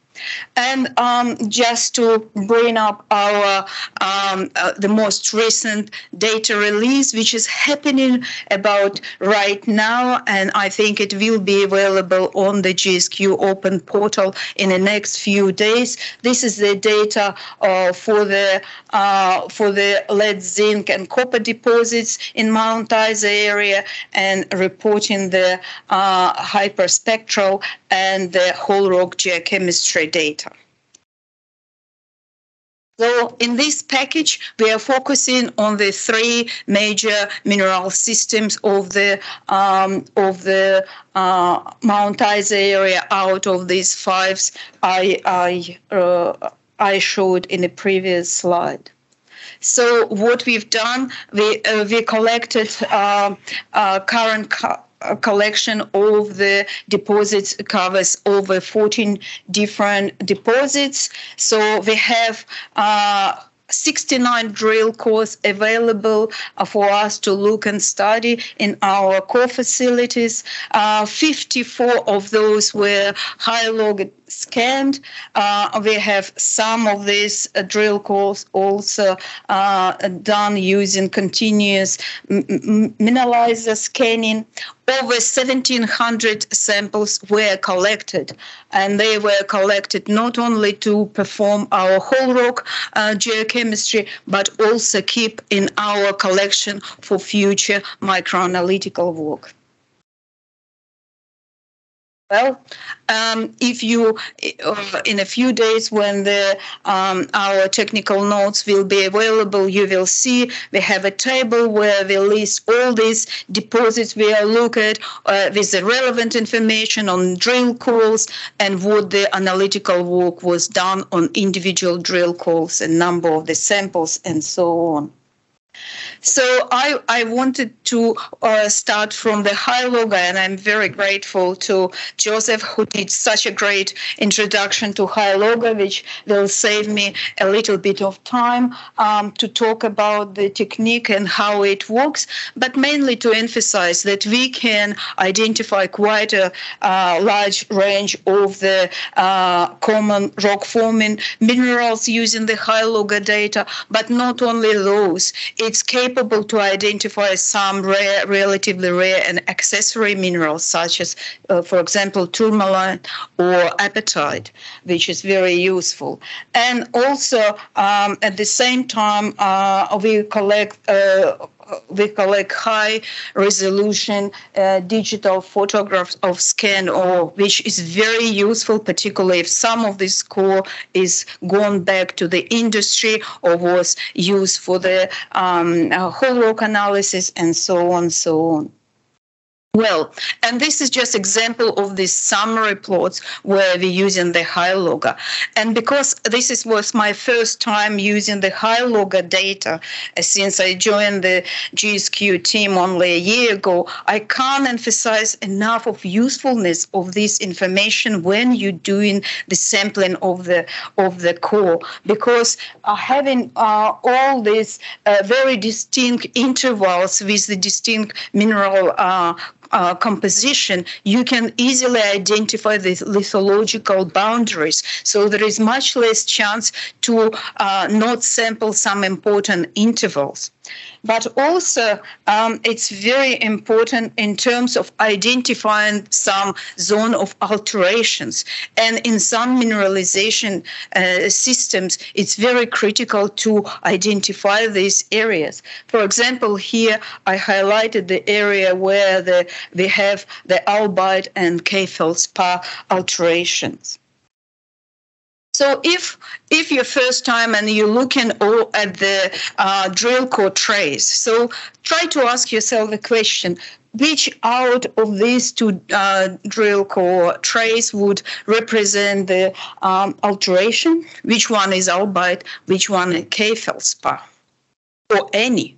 And um, just to bring up our um, uh, the most recent data release, which is happening about right now, and I think it will be available on the GSQ Open portal in the next few days. This is the data uh, for the uh, for the lead, zinc, and copper deposits in Mount Isa area, and reporting the uh, hyperspectral and the whole rock geochemistry data. So in this package, we are focusing on the three major mineral systems of the um, of the uh, Mount Isa area. Out of these five, I I uh, I showed in the previous slide. So what we've done, we uh, we collected uh, uh, current collection of the deposits covers over 14 different deposits. So we have uh, 69 drill cores available uh, for us to look and study in our core facilities. Uh, 54 of those were HiLog scanned. Uh, we have some of these uh, drill cores also uh, done using continuous Minalyzer scanning. Over 1,700 samples were collected, and they were collected not only to perform our whole rock uh, geochemistry, but also keep in our collection for future microanalytical work. Well, um, if you, uh, in a few days when the um, our technical notes will be available, you will see we have a table where we list all these deposits we are look at uh, with the relevant information on drill cores and what the analytical work was done on individual drill cores and number of the samples and so on. So I, I wanted to uh, start from the HyLogger, and I'm very grateful to Joseph, who did such a great introduction to HyLogger, which will save me a little bit of time um, to talk about the technique and how it works, but mainly to emphasize that we can identify quite a uh, large range of the uh, common rock forming minerals using the HyLogger data, but not only those. It's capable to identify some rare, relatively rare and accessory minerals, such as, uh, for example, tourmaline or apatite, which is very useful. And also, um, at the same time, uh, we collect uh, we collect high resolution uh, digital photographs of scan ore, which is very useful, particularly if some of this core is gone back to the industry or was used for the um, uh, whole rock analysis and so on, so on. Well, and this is just example of these summary plots where we're using the HyLogger. And because this is, was my first time using the HyLogger data uh, since I joined the GSQ team only a year ago, I can't emphasize enough of usefulness of this information when you're doing the sampling of the of the core. Because uh, having uh, all these uh, very distinct intervals with the distinct mineral uh, composition, you can easily identify the lithological boundaries. So there is much less chance to uh, not sample some important intervals. But also um, it's very important in terms of identifying some zone of alterations. And in some mineralization uh, systems, it's very critical to identify these areas. For example, here I highlighted the area where the, have the albite and K-feldspar alterations. So if if your first time and you're looking all at the uh, drill core trace, so try to ask yourself the question: which out of these two uh, drill core trays would represent the um, alteration? Which one is albite? Which one is K-feldspar? Or any?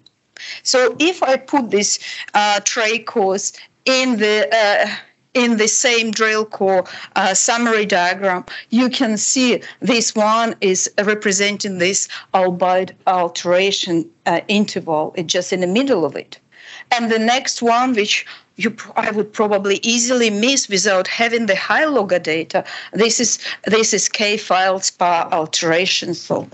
So if I put this uh, tray cores in the uh, in the same drill core uh, summary diagram, you can see this one is representing this albite alteration uh, interval. It's just in the middle of it. And the next one, which you I would probably easily miss without having the HyLogger data. This is this is K feldspar alteration. So,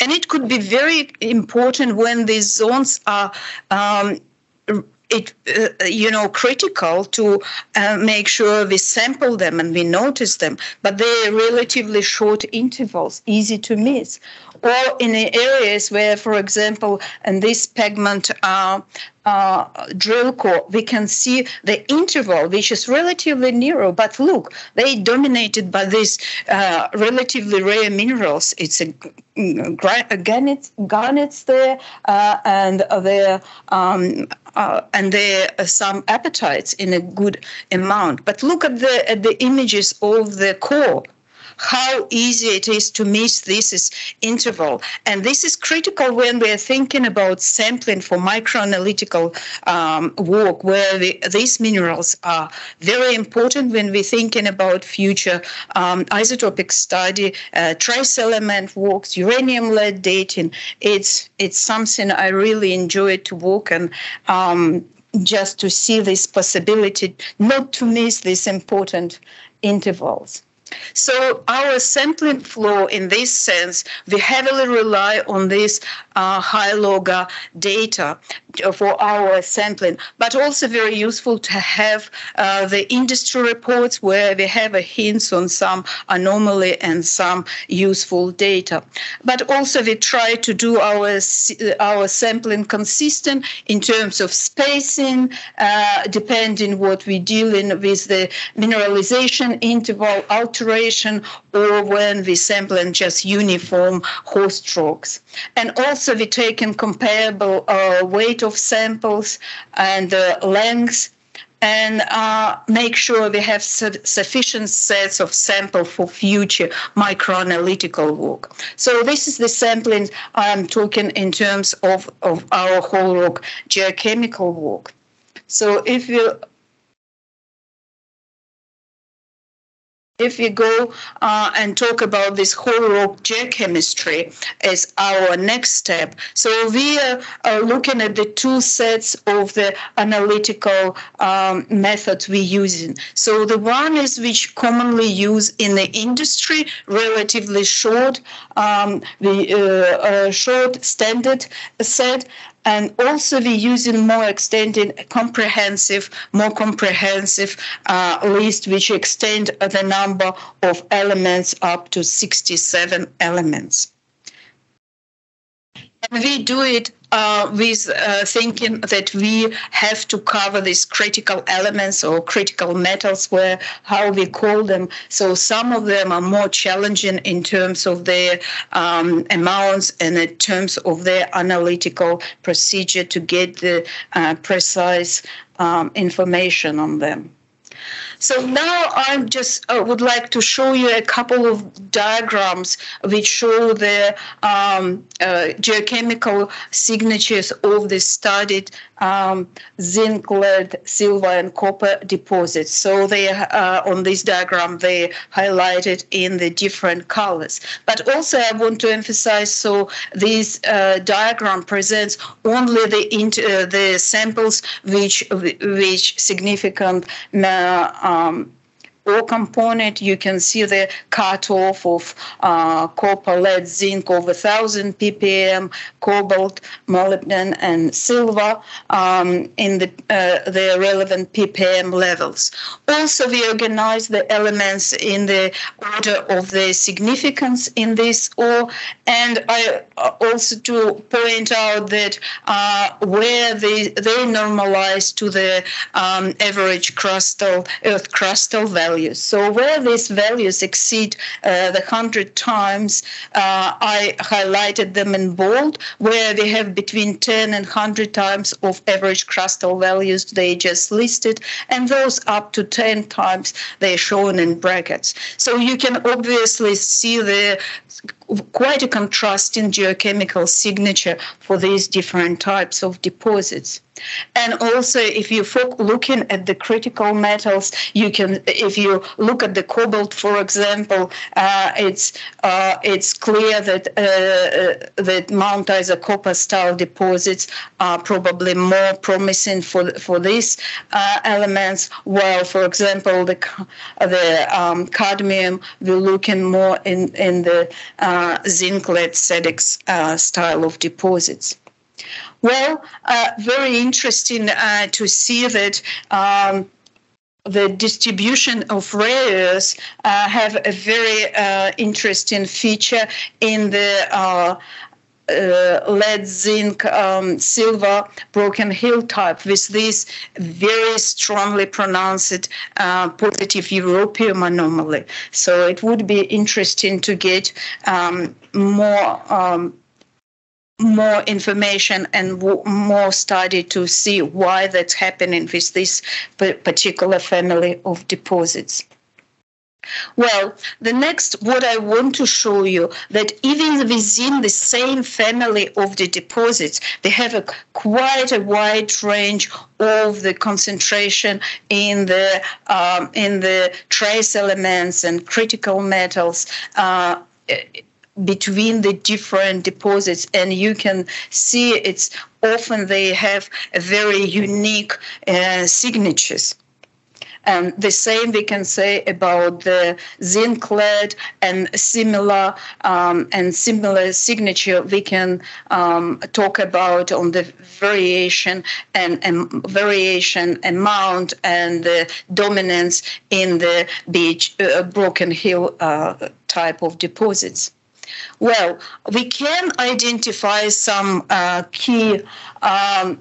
and it could be very important when these zones are um, it uh, you know critical to uh, make sure we sample them and we notice them. But they're relatively short intervals easy to miss. Or in areas where for example in this pigment uh, uh, drill core, we can see the interval, which is relatively narrow. But look, they dominated by these uh, relatively rare minerals. It's a garnets, garnets there, uh, and there um, uh, and there are some apatites in a good amount. But look at the at the images of the core how easy it is to miss this interval. And this is critical when we're thinking about sampling for microanalytical um, work, where the, these minerals are very important when we're thinking about future um, isotopic study, uh, trace element works, uranium lead dating. It's, it's something I really enjoy to work and um, just to see this possibility not to miss these important intervals. So our sampling flow in this sense, we heavily rely on this uh, HyLogger data for our sampling, but also very useful to have uh, the industry reports where we have a hints on some anomaly and some useful data. But also we try to do our our sampling consistent in terms of spacing, uh, depending what we're dealing with the mineralization interval alteration or when we sampling just uniform host rocks. And also we take in comparable uh, weight of samples and uh, length and uh, make sure we have su- sufficient sets of sample for future microanalytical work. So this is the sampling I'm talking in terms of, of our whole rock geochemical work. So if you if we go uh, and talk about this whole rock geochemistry as our next step, so we are, are looking at the two sets of the analytical um, methods we're using. So the one is which commonly used in the industry, relatively short, um, the uh, uh, short standard set, and also we're using more extended comprehensive more comprehensive uh, list which extend the number of elements up to 67 elements and we do it uh, with uh, thinking that we have to cover these critical elements or critical metals, where how we call them. So some of them are more challenging in terms of their um, amounts and in terms of their analytical procedure to get the uh, precise um, information on them. So now I just uh, would like to show you a couple of diagrams which show the um, uh, geochemical signatures of the studied um, zinc, lead, silver, and copper deposits. So they uh, on this diagram they highlighted in the different colors. But also I want to emphasize so this uh, diagram presents only the uh, the samples which which significant uh, um, ore component, you can see the cutoff of uh, copper, lead, zinc over 1,000 ppm, cobalt, molybdenum, and silver um, in the, uh, the relevant ppm levels. Also, we organize the elements in the order of their significance in this ore, and I uh, also to point out that uh, where they, they normalize to the um, average crustal, earth crustal values. So where these values exceed uh, the 100 times, uh, I highlighted them in bold, where they have between 10 and 100 times of average crustal values they just listed, and those up to 10 times they're shown in brackets. So you can obviously see the quite a contrasting geochemical signature for these different types of deposits. And also, if you're looking at the critical metals, you can, if you look at the cobalt, for example, uh, it's uh, it's clear that uh, uh that Mount Isa copper style deposits are probably more promising for for these uh, elements. While, for example, the the um, cadmium, we're looking more in in the uh, zinc lead SEDEX style of deposits. Well, uh, very interesting uh, to see that. Um, the distribution of earths uh, have a very uh, interesting feature in the uh, uh, lead, zinc, um, silver, broken hill type with this very strongly pronounced uh, positive europium anomaly. So it would be interesting to get um, more um, more information and more study to see why that's happening with this particular family of deposits. Well, the next, what I want to show you that even within the same family of the deposits, they have a quite a wide range of the concentration in the um, in the trace elements and critical metals. Uh, between the different deposits and you can see it's often they have very unique uh, signatures and the same we can say about the zinc lead and similar um, and similar signature we can um, talk about on the variation and, and, variation amount and the dominance in the beach uh, broken hill uh, type of deposits. Well, we can identify some uh, key um,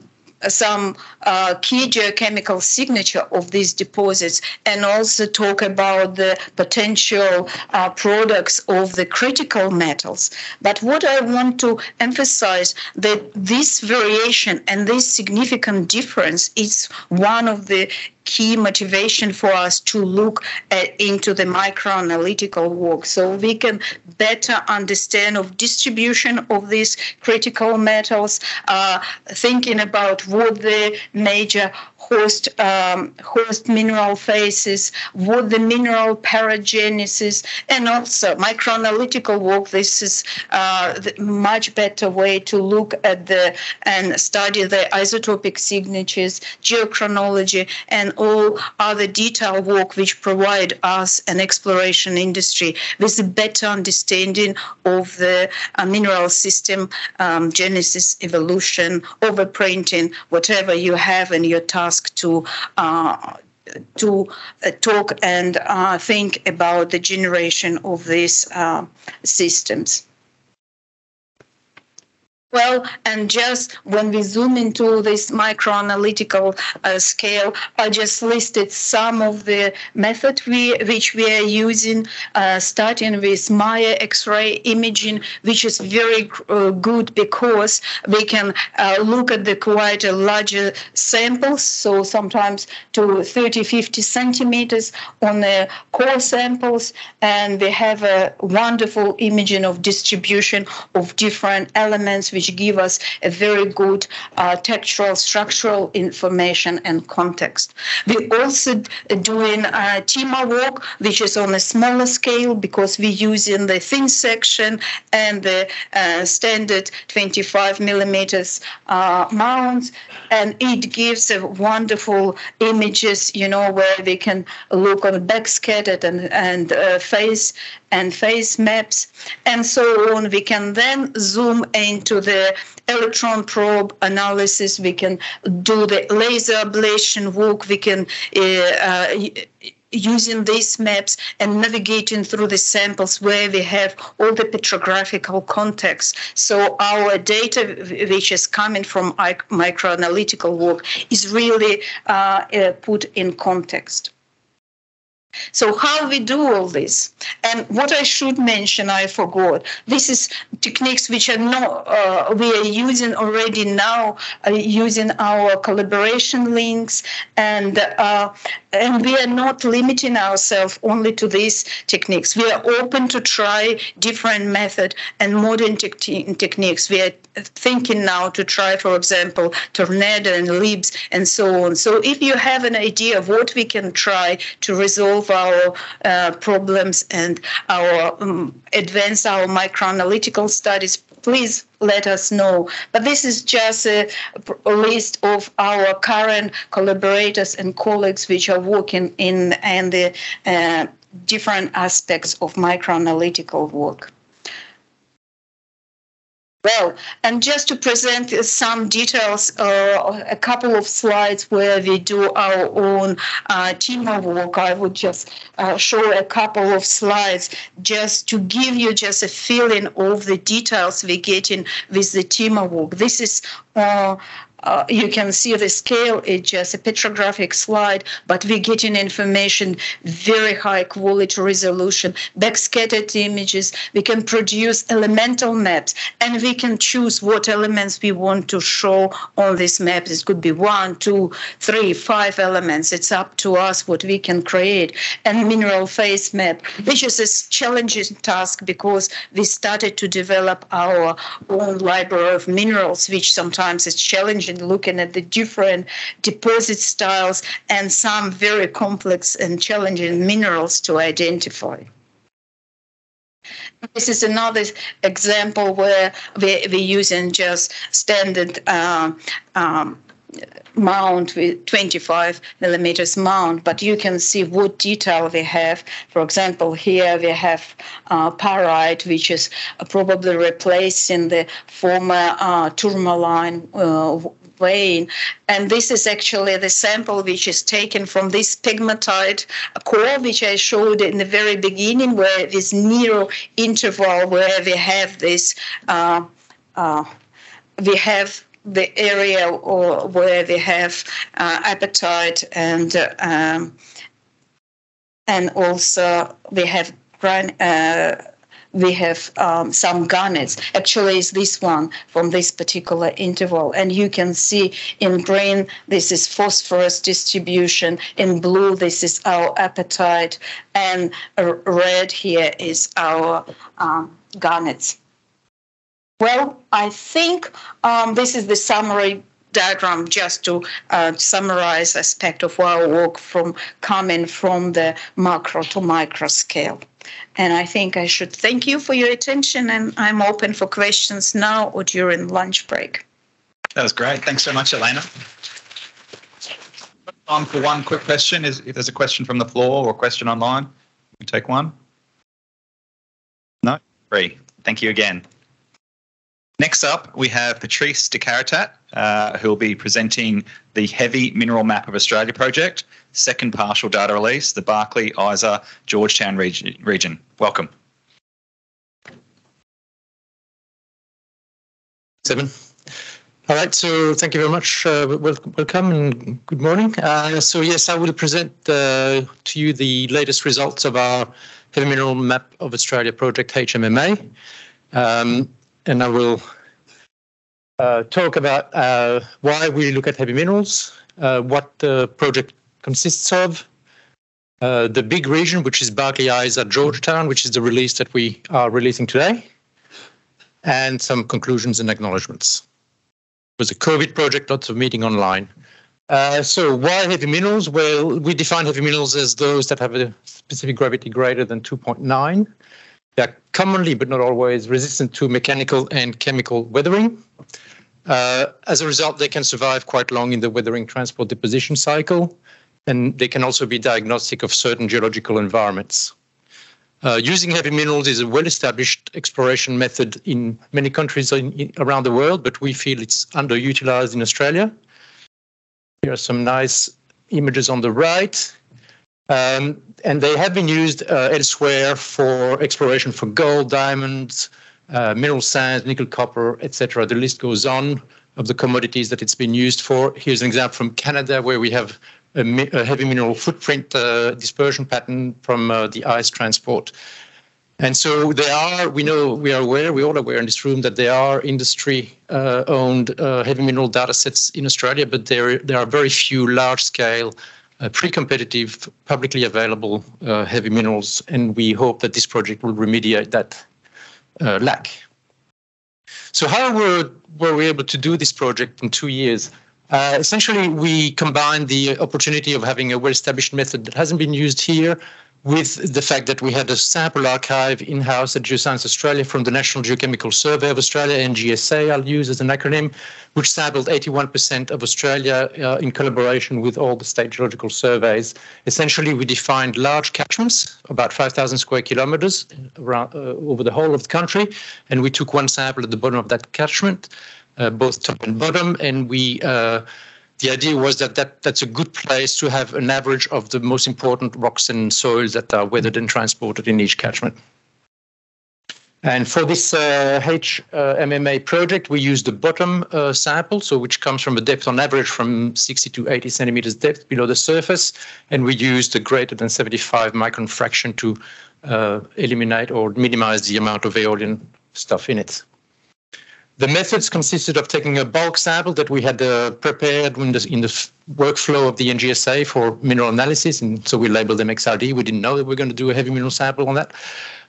some uh, key geochemical signature of these deposits and also talk about the potential uh, products of the critical metals. But what I want to emphasize that this variation and this significant difference is one of the key motivation for us to look at, into the microanalytical work. So we can better understand of distribution of these critical metals uh, thinking about what the major host um, host mineral phases, what the mineral paragenesis, and also microanalytical work. This is uh, the much better way to look at the and study the isotopic signatures, geochronology, and all other detailed work which provide us an exploration industry with a better understanding of the uh, mineral system, um, genesis, evolution, overprinting, whatever you have in your task to uh, to uh, talk and uh, think about the generation of these uh, systems. Well, and just when we zoom into this microanalytical uh, scale, I just listed some of the methods we, which we are using, uh, starting with Maia X-ray imaging, which is very uh, good because we can uh, look at the quite a larger samples, so sometimes to 30, 50 centimeters on the core samples, and we have a wonderful imaging of distribution of different elements which which give us a very good uh, textual structural information and context. We also doing a TIMA work, which is on a smaller scale because we're using the thin section and the uh, standard 25 millimeters uh, mounts, and it gives a wonderful images, you know, where we can look on backscattered and and uh, phase and phase maps and so on. We can then zoom into the electron probe analysis. We can do the laser ablation work. We can uh, uh, using these maps and navigating through the samples where we have all the petrographical context. So our data, which is coming from microanalytical work, is really uh, uh, put in context. So how we do all this? And what I should mention, I forgot. This is techniques which are not uh, we are using already now, uh, using our collaboration links, and uh, and we are not limiting ourselves only to these techniques. We are open to try different method and modern te- techniques. We are thinking now to try, for example, tornado and LIBS and so on. So if you have an idea of what we can try to resolve our uh, problems and our um, advance our microanalytical studies, please let us know. But this is just a, a, list of our current collaborators and colleagues which are working in and the uh, different aspects of microanalytical work. Well, and just to present some details, uh, a couple of slides where we do our own uh, work, I would just uh, show a couple of slides just to give you just a feeling of the details we get in with the TIMA work. This is uh, uh, you can see the scale. It's just a petrographic slide but we're getting information very high quality resolution backscattered images. We can produce elemental maps and we can choose what elements we want to show on this map. It could be one two three five elements. It's up to us what we can create. And mineral phase map which is a challenging task because we started to develop our own library of minerals which sometimes is challenging looking at the different deposit styles and some very complex and challenging minerals to identify. This is another example where we, we're using just standard uh, um, mount with 25 millimeters mount, but you can see what detail we have. For example, here we have uh, pyrite, which is probably replacing the former uh, tourmaline uh, vein. And this is actually the sample which is taken from this pegmatite core, which I showed in the very beginning, where this narrow interval where we have this, uh, uh, we have the area or where they have uh, apatite and uh, um, and also we have uh, we have um, some garnets. Actually, it's this one from this particular interval. And you can see in green, this is phosphorus distribution. In blue, this is our apatite. And red here is our um, garnets. Well, I think um, this is the summary diagram just to uh, summarize aspect of our work from coming from the macro to micro scale. And I think I should thank you for your attention and I'm open for questions now or during lunch break. That was great. Thanks so much, Elena. Time for one quick question. Is if there's a question from the floor or a question online, we take one. No? Three. Thank you again. Next up, we have Patrice de Caritat, uh, who will be presenting the Heavy Mineral Map of Australia project, second partial data release, the Barkly, Isa, Georgetown region. region. Welcome. Seven. All right, so thank you very much. Uh, welcome and good morning. Uh, so yes, I will present uh, to you the latest results of our Heavy Mineral Map of Australia project, HMMA. Um, and I will uh, talk about uh, why we look at heavy minerals, uh, what the project consists of, uh, the big region, which is Barkly Isa Georgetown, which is the release that we are releasing today. and some conclusions and acknowledgements. It was a COVID project, lots of meeting online. Uh, so why heavy minerals? Well, we define heavy minerals as those that have a specific gravity greater than 2.9. They're commonly, but not always, resistant to mechanical and chemical weathering. Uh, as a result, they can survive quite long in the weathering transport deposition cycle, and they can also be diagnostic of certain geological environments. Uh, using heavy minerals is a well-established exploration method in many countries in, in, around the world, but we feel it's underutilized in Australia. Here are some nice images on the right. Um, and they have been used uh, elsewhere for exploration for gold, diamonds, uh, mineral sands, nickel, copper, etc. The list goes on of the commodities that it's been used for. Here's an example from Canada where we have a, a heavy mineral footprint uh, dispersion pattern from uh, the ice transport. And so there are, we know, we are aware, we're all aware in this room that there are industry-owned uh, uh, heavy mineral data sets in Australia, but there, there are very few large-scale, uh, pre-competitive, publicly available uh, heavy minerals, and we hope that this project will remediate that uh, lack. So how were, were we able to do this project in two years? Uh, essentially, we combined the opportunity of having a well-established method that hasn't been used here with the fact that we had a sample archive in-house at Geoscience Australia from the National Geochemical Survey of Australia, NGSA, I'll use as an acronym, which sampled 81% of Australia uh, in collaboration with all the state geological surveys. Essentially, we defined large catchments, about 5,000 square kilometers around, uh, over the whole of the country, and we took one sample at the bottom of that catchment, both top and bottom, and we uh, the idea was that, that that's a good place to have an average of the most important rocks and soils that are weathered and transported in each catchment. And for this uh, HMMA project, we used the bottom uh, sample, so which comes from a depth on average from 60 to 80 centimeters depth below the surface, and we used a greater than 75 micron fraction to uh, eliminate or minimize the amount of aeolian stuff in it. The methods consisted of taking a bulk sample that we had uh, prepared in the, in the workflow of the NGSA for mineral analysis, and so we labeled them XRD. We didn't know that we are going to do a heavy mineral sample on that.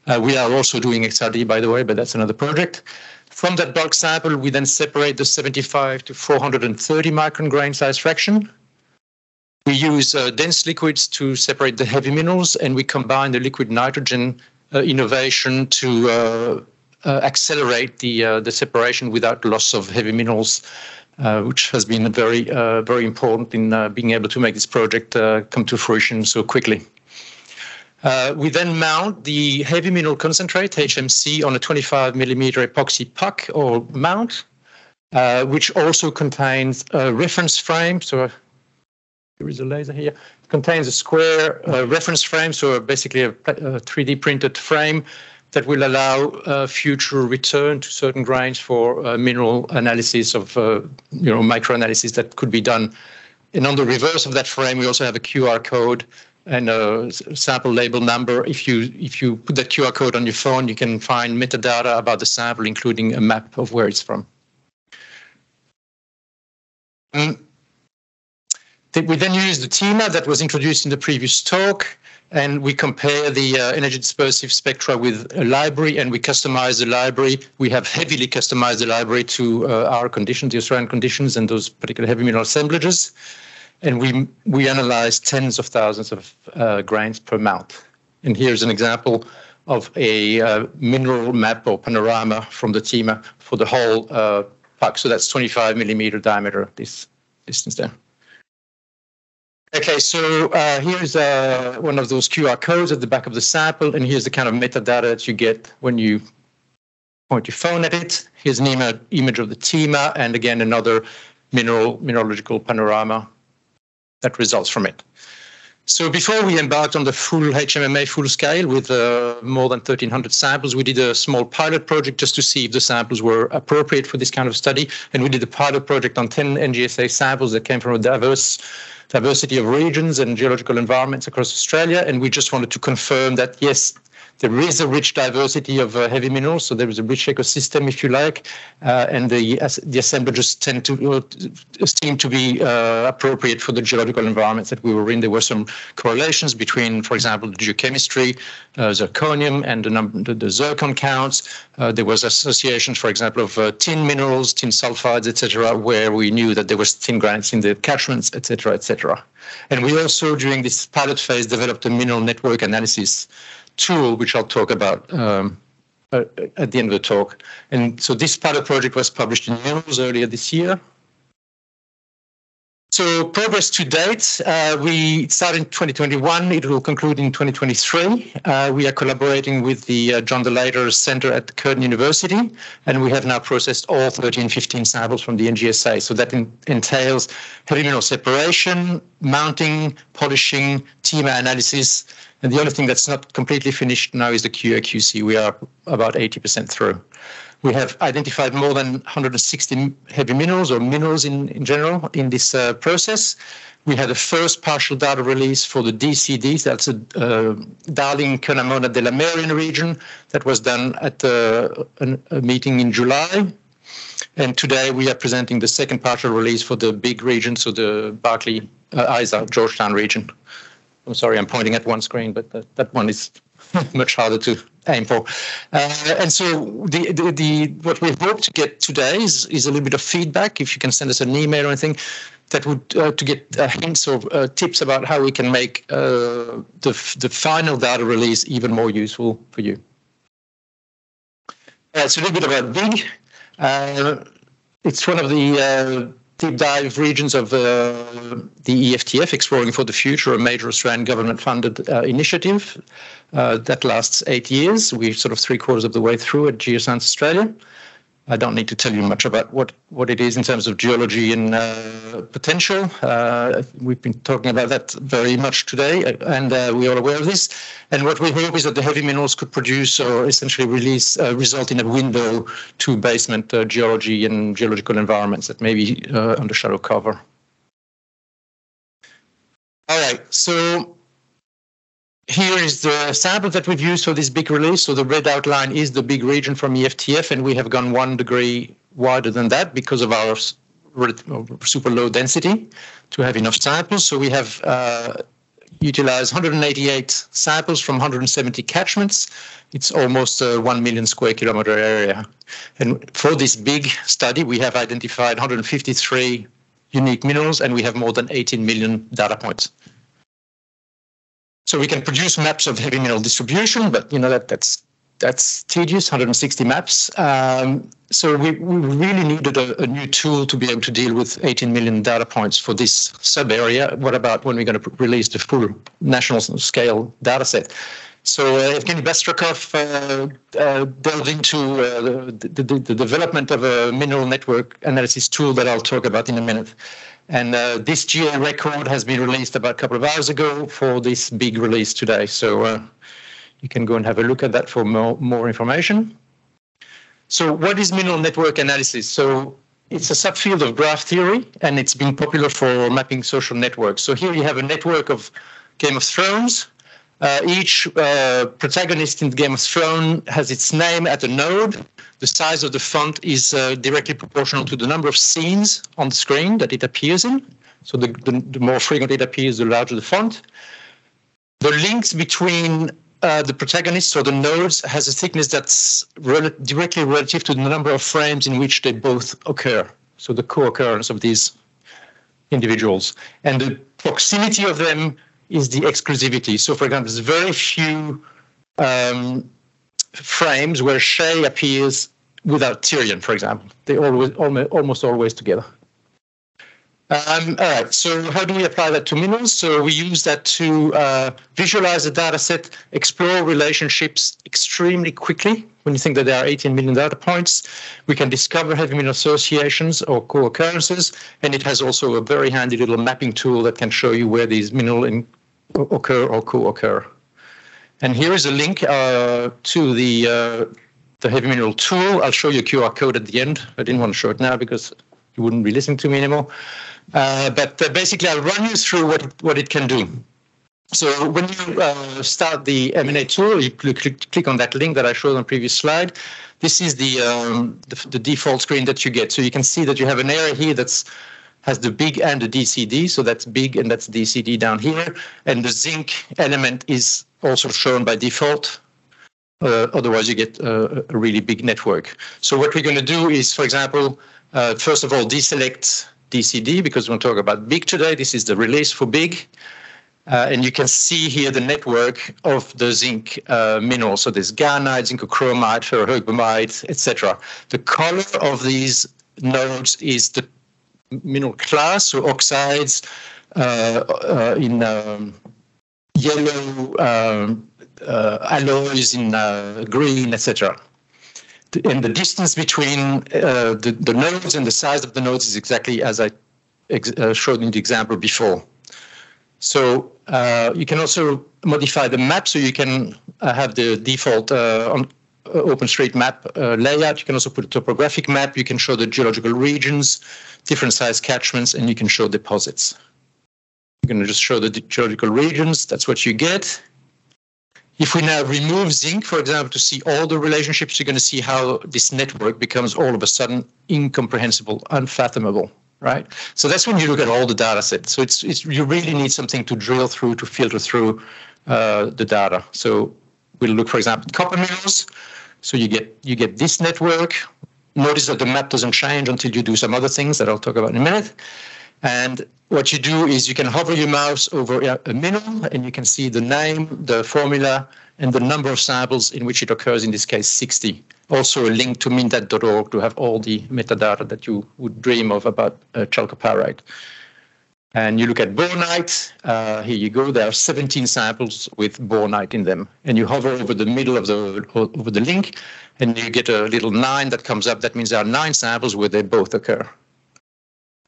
Uh, we are also doing XRD, by the way, but that's another project. From that bulk sample, we then separate the 75 to 430 micron grain size fraction. We use uh, dense liquids to separate the heavy minerals, and we combine the liquid nitrogen uh, innovation to uh, accelerate the uh, the separation without loss of heavy minerals, uh, which has been very very important in being able to make this project come to fruition so quickly. we then mount the heavy mineral concentrate HMC on a 25 millimeter epoxy puck or mount, which also contains a reference frame. So there is a laser here. It contains a square uh, reference frame, so basically a, a, 3D printed frame that will allow uh, future return to certain grains for uh, mineral analysis of uh, you know microanalysis that could be done. And on the reverse of that frame, we also have a QR code and a sample label number. If you if you put that QR code on your phone, you can find metadata about the sample, including a map of where it's from. Mm. We then use the TIMA that was introduced in the previous talk and we compare the uh, energy dispersive spectra with a library and we customize the library. We have heavily customized the library to uh, our conditions, the Australian conditions, and those particular heavy mineral assemblages. And we, we analyze tens of thousands of uh, grains per mount. And here's an example of a uh, mineral map or panorama from the TIMA for the whole uh, puck. So that's 25 millimeter diameter, this distance there. Okay, so uh, here's uh, one of those QR codes at the back of the sample, and here's the kind of metadata that you get when you point your phone at it. Here's an ima image of the TIMA, and again, another mineral mineralogical panorama that results from it. So before we embarked on the full HMMA full scale with uh, more than 1,300 samples, we did a small pilot project just to see if the samples were appropriate for this kind of study. And we did a pilot project on 10 NGSA samples that came from a diverse diversity of regions and geological environments across Australia. And we just wanted to confirm that, yes, There is a rich diversity of uh, heavy minerals, so there is a rich ecosystem, if you like, uh, and the the assemblages tend to uh, seem to be uh, appropriate for the geological environments that we were in. There were some correlations between, for example, the geochemistry, uh, zirconium, and the, number, the, the zircon counts. There was associations, for example, of tin minerals, tin sulfides, etc., where we knew that there was tin granites in the catchments, etc., etc. And we also, during this pilot phase, developed a mineral network analysis tool, which I'll talk about um, at the end of the talk. And so this pilot project was published in Minerals earlier this year. So progress to date, uh, we started in 2021. It will conclude in 2023. Uh, we are collaborating with the uh, John de Laeter Center at Curtin University, and we have now processed all 13, 15 samples from the NGSA. So that in, entails mineral separation, mounting, polishing, TIMA analysis, and the only thing that's not completely finished now is the QA/QC. We are about 80% through. We have identified more than 160 heavy minerals or minerals in, in general in this uh, process. We had a first partial data release for the DCDs, that's a uh, Darling Curnamona Delamerian region that was done at uh, a, a meeting in July. And today we are presenting the second partial release for the big region, so the Barkly, uh, Isa, Georgetown region. I'm sorry, I'm pointing at one screen, but that, that one is much harder to aim for. Uh, and so the, the, the what we hope to get today is, is a little bit of feedback. If you can send us an email or anything, that would uh, to get uh, hints or uh, tips about how we can make uh, the the final data release even more useful for you. Uh, it's a little bit about big. it's one of the deep dive regions of uh, the EFTF, Exploring for the Future, a major Australian government funded uh, initiative uh, that lasts eight years. We're sort of three quarters of the way through at Geoscience Australia. I don't need to tell you much about what, what it is in terms of geology and uh, potential. Uh, we've been talking about that very much today, and uh, we're aware of this. And what we hope is that the heavy minerals could produce or essentially release uh, result in a window to basement uh, geology and geological environments that may be uh, under shadow cover. All right, so here is the sample that we've used for this big release. So the red outline is the big region from EFTF, and we have gone one degree wider than that because of our super low density to have enough samples. So we have uh, utilized 188 samples from 170 catchments. It's almost a 1 million square kilometer area. And for this big study, we have identified 153 unique minerals, and we have more than 18 million data points. So we can produce maps of heavy mineral distribution, but you know that that's that's tedious, 160 maps. Um, so we, we really needed a, a, new tool to be able to deal with 18 million data points for this sub area. What about when we're going to release the full national scale data set? So uh, Evgeny Bastrakov uh, uh, delved into uh, the, the, the, development of a mineral network analysis tool that I'll talk about in a minute. And uh, this GA record has been released about a couple of hours ago for this big release today. So uh, you can go and have a look at that for more, more information. So what is mineral network analysis? So it's a subfield of graph theory, and it's been popular for mapping social networks. So here you have a network of Game of Thrones. Uh, each uh, protagonist in the Game of Thrones has its name at a node, the size of the font is uh, directly proportional to the number of scenes on the screen that it appears in. So the, the, the more frequent it appears, the larger the font. The links between uh, the protagonists or the nodes has a thickness that's directly relative to the number of frames in which they both occur. So the co-occurrence of these individuals. And the proximity of them is the exclusivity. So for example, there's very few um, frames where Shae appears without Tyrion, for example. They always almost always together. Um, all right, so how do we apply that to minerals? So we use that to uh, visualize the data set, explore relationships extremely quickly. When you think that there are 18 million data points, we can discover heavy mineral associations or co-occurrences, and it has also a very handy little mapping tool that can show you where these minerals occur or co-occur. And here is a link uh, to the uh, the heavy mineral tool. I'll show you a QR code at the end. I didn't want to show it now because you wouldn't be listening to me anymore. Uh, but uh, basically, I'll run you through what it, what it can do. So when you uh, start the MNA tool, you click, click, on that link that I showed on the previous slide. This is the, um, the, the default screen that you get. So you can see that you have an area here that's has the big and the DCD. So that's big and that's DCD down here. And the zinc element is also shown by default. Uh, otherwise, you get uh, a really big network. So what we're going to do is, for example, uh, first of all, deselect DCD because to talk about big today. This is the release for big. Uh, and you can see here the network of the zinc uh, minerals. So there's gahnite, zinc-chromite, ferrohögbomite, etc. The color of these nodes is the mineral class, so oxides uh, uh in um, yellow, um, uh, alloys in green, etc. And the distance between the, the nodes and the size of the nodes is exactly as I showed in the example before. So uh, you can also modify the map so you can uh, have the default uh, on uh, OpenStreetMap uh, layout. You can also put a topographic map. You can show the geological regions, different size catchments, and you can show deposits. You're going to just show the geological regions. That's what you get. If we now remove zinc, for example, to see all the relationships, you're going to see how this network becomes all of a sudden incomprehensible, unfathomable right? So that's when you look at all the data sets. So it's, it's you really need something to drill through, to filter through uh, the data. So we'll look, for example, at copper minerals. So you get you get this network. Notice that the map doesn't change until you do some other things that I'll talk about in a minute. And what you do is you can hover your mouse over a mineral and you can see the name, the formula, and the number of samples in which it occurs, in this case 60. Also a link to mindat.org to have all the metadata that you would dream of about uh, chalcopyrite. And you look at bornite, uh, here you go, there are 17 samples with bornite in them. And you hover over the middle of the, over the link and you get a little nine that comes up. That means there are nine samples where they both occur.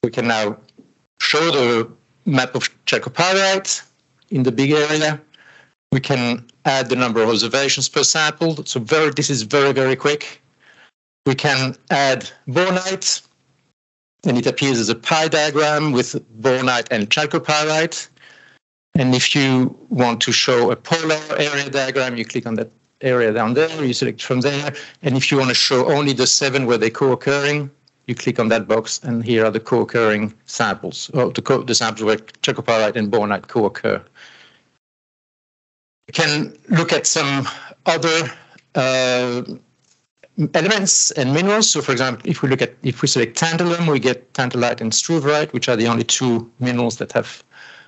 We can now show the map of chalcopyrite in the big area. We can add the number of observations per sample. So very, this is very, very quick. We can add bornite, and it appears as a pie diagram with bornite and chalcopyrite. And if you want to show a polar area diagram, you click on that area down there, you select from there. And if you want to show only the seven where they're co-occurring, you click on that box, and here are the co-occurring samples, or the, co the samples where chalcopyrite and bornite co-occur. You can look at some other uh, elements and minerals. So, for example, if we look at if we select tantalum, we get tantalite and struverite, which are the only two minerals that have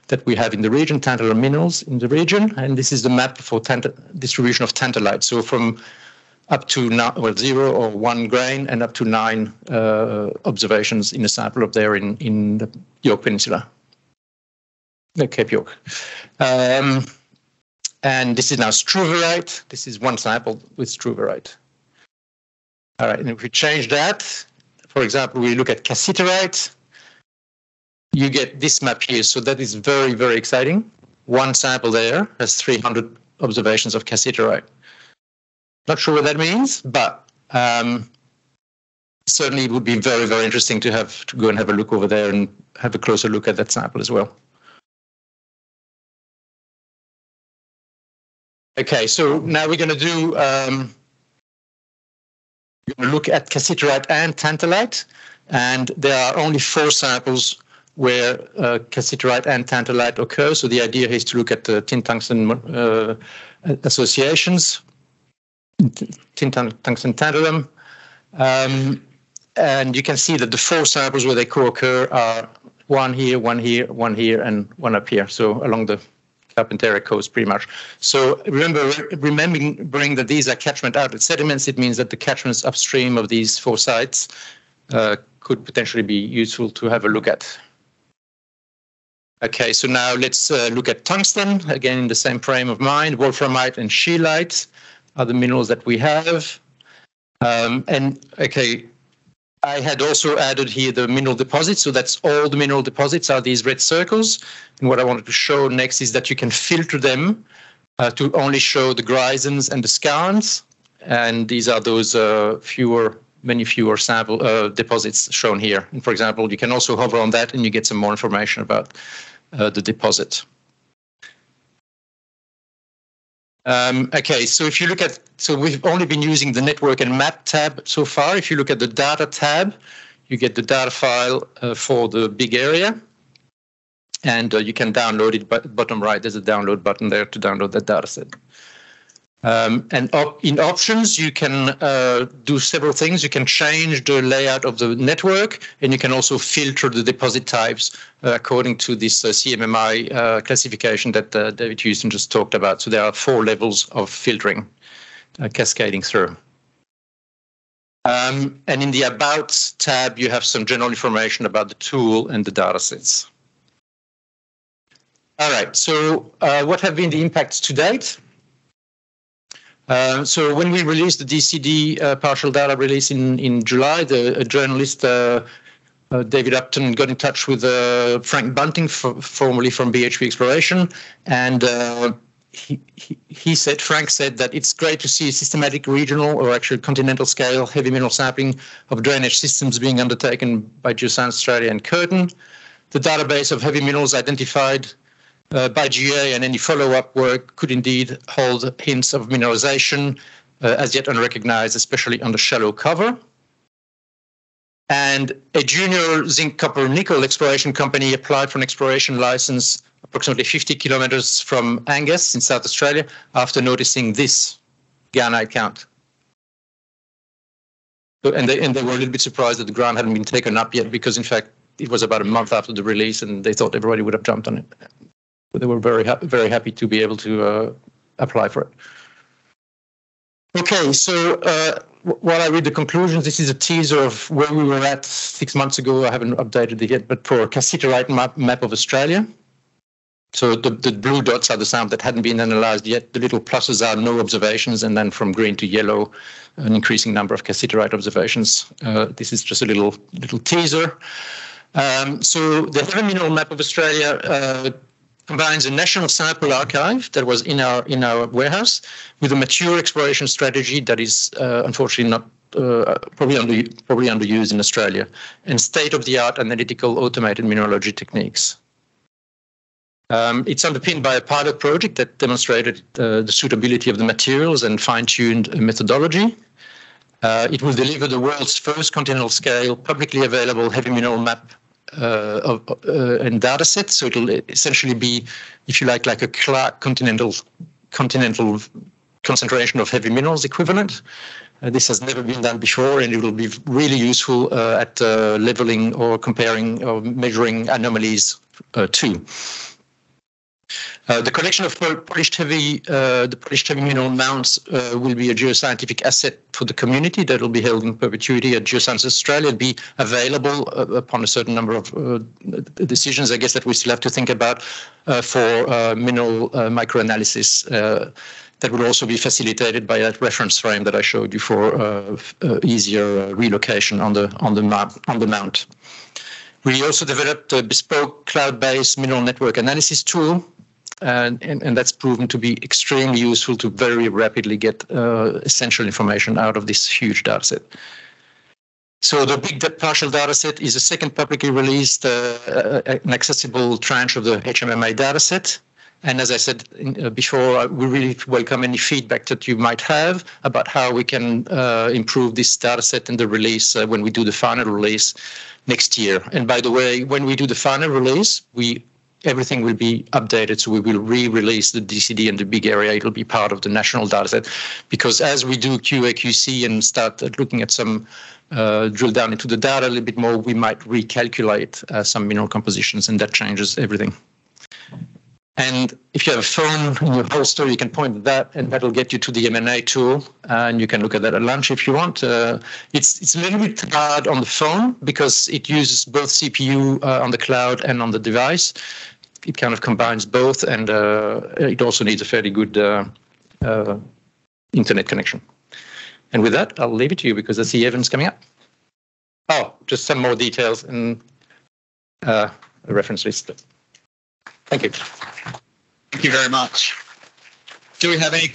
that we have in the region, tantalum minerals in the region. And this is the map for distribution of tantalite. So from up to well, zero or one grain and up to nine uh, observations in a sample up there in, in the York Peninsula, the Cape York. Um, and this is now struverite. This is one sample with struverite. All right, and if we change that, for example, we look at cassiterite, you get this map here. So that is very, very exciting. One sample there has 300 observations of cassiterite. Not sure what that means, but um, certainly it would be very, very interesting to have to go and have a look over there and have a closer look at that sample as well. Okay, so now we're going to do, um, look at cassiterite and tantalite, and there are only four samples where uh, cassiterite and tantalite occur. So the idea is to look at the tin tungsten uh, associations, tin tungsten tantalum. Um, and you can see that the four samples where they co-occur are one here, one here, one here, and one up here. So along the Carpentaria coast pretty much. So remember, remembering that these are catchment outlet sediments, it means that the catchments upstream of these four sites uh, could potentially be useful to have a look at. Okay, so now let's uh, look at tungsten, again in the same frame of mind. Wolframite and scheelite are the minerals that we have. Um, and okay, I had also added here the mineral deposits. So that's all the mineral deposits are these red circles. And what I wanted to show next is that you can filter them uh, to only show the greisens and the skarns. And these are those uh, fewer, many fewer sample uh, deposits shown here. And for example, you can also hover on that and you get some more information about uh, the deposit. Um, okay, so if you look at, so we've only been using the network and map tab so far. If you look at the data tab, you get the data file uh, for the big area. And uh, you can download it, but bottom right, there's a download button there to download that data set. Um, and op in options, you can uh, do several things. You can change the layout of the network, and you can also filter the deposit types uh, according to this uh, CMMI uh, classification that uh, David Huston just talked about. So there are four levels of filtering uh, cascading through. Um, and in the About tab, you have some general information about the tool and the data sets. All right, so what have been the impacts to date? Uh, so when we released the DCD uh, partial data release in, in July, the journalist uh, uh, David Upton got in touch with uh, Frank Bunting, formerly from BHP Exploration, and he, he, he, said, Frank said that it's great to see systematic regional or actually continental scale heavy mineral sampling of drainage systems being undertaken by Geoscience Australia and Curtin. The database of heavy minerals identified uh, by GA and any follow-up work could indeed hold hints of mineralization uh, as yet unrecognized, especially under shallow cover. And a junior zinc copper nickel exploration company applied for an exploration license approximately 50 kilometers from Angus in South Australia after noticing this gahnite count. And they, and they were a little bit surprised that the ground hadn't been taken up yet because, in fact, it was about a month after the release and they thought everybody would have jumped on it they were very happy, very happy to be able to uh, apply for it. Okay, so uh, while I read the conclusions, this is a teaser of where we were at six months ago. I haven't updated it yet, but for cassiterite map, map of Australia. So the, the blue dots are the sample that hadn't been analyzed yet. The little pluses are no observations, and then from green to yellow, an increasing number of cassiterite observations. Uh, this is just a little little teaser. Um, so the heavy mineral map of Australia uh, combines a national sample archive that was in our in our warehouse with a mature exploration strategy that is uh, unfortunately not uh, probably under probably underused in Australia, and state-of-the-art analytical automated mineralogy techniques. Um, it's underpinned by a pilot project that demonstrated uh, the suitability of the materials and fine-tuned methodology. Uh, it will deliver the world's first continental scale publicly available heavy mineral map uh, of, uh, and data sets. So it'll essentially be, if you like, like a continental continental concentration of heavy minerals equivalent. Uh, this has never been done before, and it will be really useful uh, at uh, leveling or comparing or measuring anomalies uh, too. Uh, the collection of polished heavy, uh, the polished heavy mineral mounts uh, will be a geoscientific asset for the community that will be held in perpetuity at Geoscience Australia and be available uh, upon a certain number of uh, decisions, I guess, that we still have to think about for mineral microanalysis that will also be facilitated by that reference frame that I showed you for easier relocation on the on the map on the mount. We also developed a bespoke cloud-based mineral network analysis tool and, and, and, that's proven to be extremely useful to very rapidly get uh, essential information out of this huge data set. So the big partial data set is a second publicly released uh, uh an accessible tranche of the HMMI data set. And as I said uh, before, uh, we really welcome any feedback that you might have about how we can uh, improve this data set and the release uh, when we do the final release next year. And by the way, when we do the final release, we everything will be updated. So we will re-release the DCD and the big area. It'll be part of the national dataset because as we do QA QC and start looking at some uh, drill down into the data a little bit more, we might recalculate uh, some mineral compositions and that changes everything. And if you have a phone in your holster, you can point at that, and that'll get you to the MNA tool, and you can look at that at lunch if you want. Uh, it's it's a little bit hard on the phone because it uses both CPU uh, on the cloud and on the device. It kind of combines both, and uh, it also needs a fairly good uh, uh, internet connection. And with that, I'll leave it to you because I see Evan's coming up. Oh, just some more details and uh, a reference list. Thank you. Thank you very much. Do we have any? Do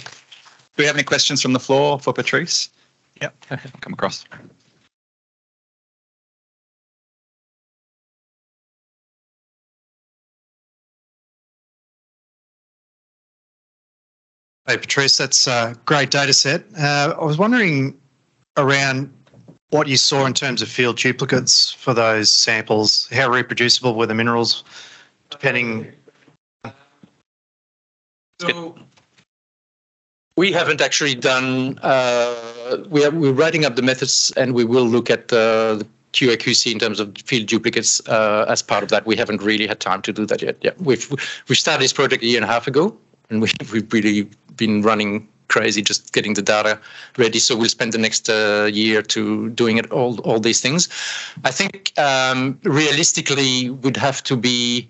we have any questions from the floor for Patrice? Yep, come across. Hey, Patrice, that's a great data set. Uh, I was wondering around what you saw in terms of field duplicates for those samples. How reproducible were the minerals, depending? So we haven't actually done. Uh, we are we're writing up the methods, and we will look at uh, the QAQC in terms of field duplicates uh, as part of that. We haven't really had time to do that yet. Yeah, we've we started this project a year and a half ago, and we, we've really been running crazy just getting the data ready. So we'll spend the next uh, year to doing it all all these things. I think um, realistically would have to be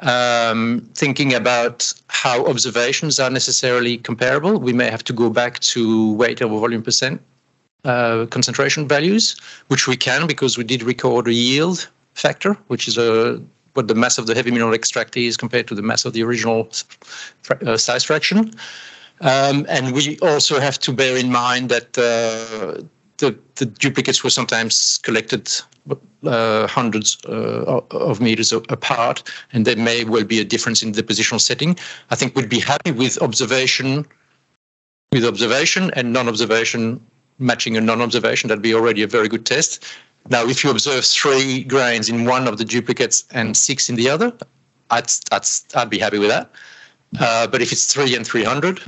um, thinking about how observations are necessarily comparable. We may have to go back to weight over volume percent uh, concentration values, which we can because we did record a yield factor, which is a what the mass of the heavy mineral extract is compared to the mass of the original uh, size fraction. Um, and we also have to bear in mind that uh, the, the duplicates were sometimes collected uh, hundreds uh, of meters apart, and there may well be a difference in the positional setting. I think we'd be happy with observation, with observation and non-observation matching a non-observation. That'd be already a very good test. Now, if you observe three grains in one of the duplicates and six in the other, I'd, I'd, I'd be happy with that. Uh, but if it's three and 300,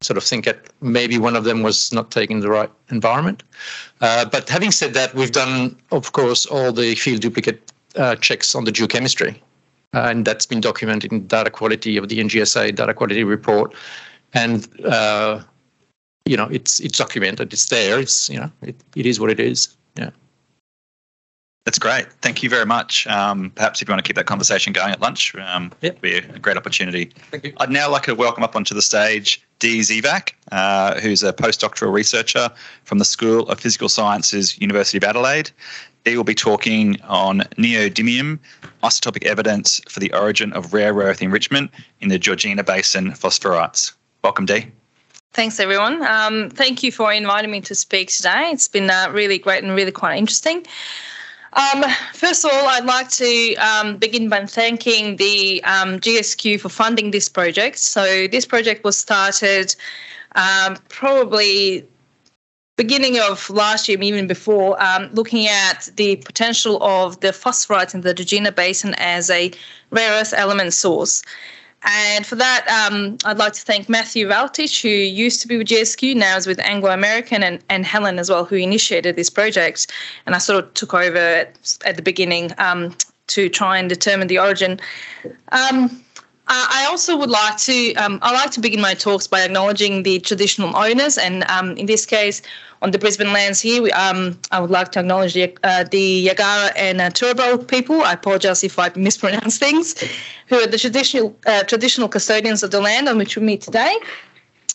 sort of think that maybe one of them was not taking the right environment. Uh, but having said that, we've done, of course, all the field duplicate uh, checks on the geochemistry. Uh, and that's been documented in data quality of the NGSA data quality report. And, uh, you know, it's it's documented, it's there, it's, you know, it, it is what it is. Yeah. That's great. Thank you very much. Um, perhaps if you want to keep that conversation going at lunch, um, yep. be a great opportunity. Thank you. I'd now like to welcome up onto the stage Dee Zivak, uh, who's a postdoctoral researcher from the School of Physical Sciences, University of Adelaide. Dee will be talking on neodymium isotopic evidence for the origin of rare earth enrichment in the Georgina Basin phosphorites. Welcome, Dee. Thanks, everyone. Um, thank you for inviting me to speak today. It's been uh, really great and really quite interesting. Um, first of all, I'd like to um, begin by thanking the um, GSQ for funding this project. So this project was started um, probably beginning of last year, even before, um, looking at the potential of the phosphorites in the Georgina Basin as a rare earth element source. And for that, um, I'd like to thank Matthew Valetich, who used to be with GSQ, now is with Anglo American, and, and Helen as well, who initiated this project. And I sort of took over at, at the beginning um, to try and determine the origin. Um, I also would like to um, I like to begin my talks by acknowledging the traditional owners, and um, in this case, on the Brisbane lands here, we, um, I would like to acknowledge the, uh, the Yagara and uh, Turrbal people. I apologise if I mispronounce things, who are the traditional uh, traditional custodians of the land on which we meet today.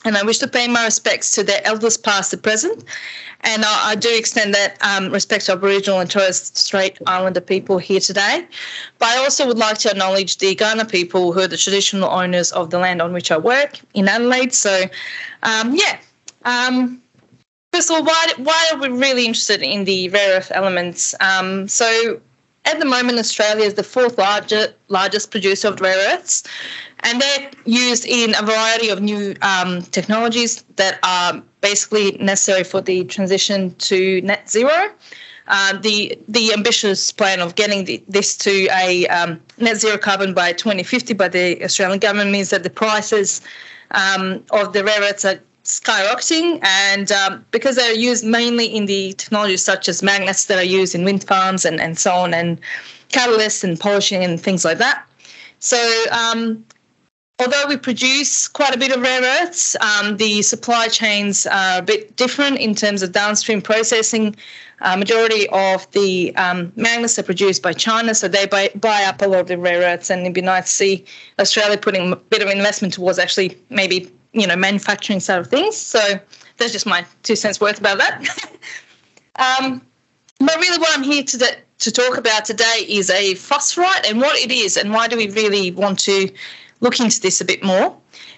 And I wish to pay my respects to their elders past and present. And I, I do extend that um, respect to Aboriginal and Torres Strait Islander people here today. But I also would like to acknowledge the Kaurna people who are the traditional owners of the land on which I work in Adelaide. So, um, yeah. Um, first of all, why, why are we really interested in the rare earth elements? Um, so, at the moment, Australia is the fourth largest producer of rare earths, and they're used in a variety of new um, technologies that are basically necessary for the transition to net zero. Uh, the the ambitious plan of getting the, this to a um, net zero carbon by 2050 by the Australian government means that the prices um, of the rare earths are skyrocketing, and um, because they're used mainly in the technologies such as magnets that are used in wind farms and, and so on, and catalysts and polishing and things like that. So, um, although we produce quite a bit of rare earths, um, the supply chains are a bit different in terms of downstream processing. Uh, majority of the um, magnets are produced by China, so they buy, buy up a lot of the rare earths, and it'd be nice to see Australia putting a bit of investment towards actually maybe you know manufacturing side of things. So that's just my two cents worth about that. um, but really, what I'm here to to talk about today is a phosphorite and what it is, and why do we really want to look into this a bit more.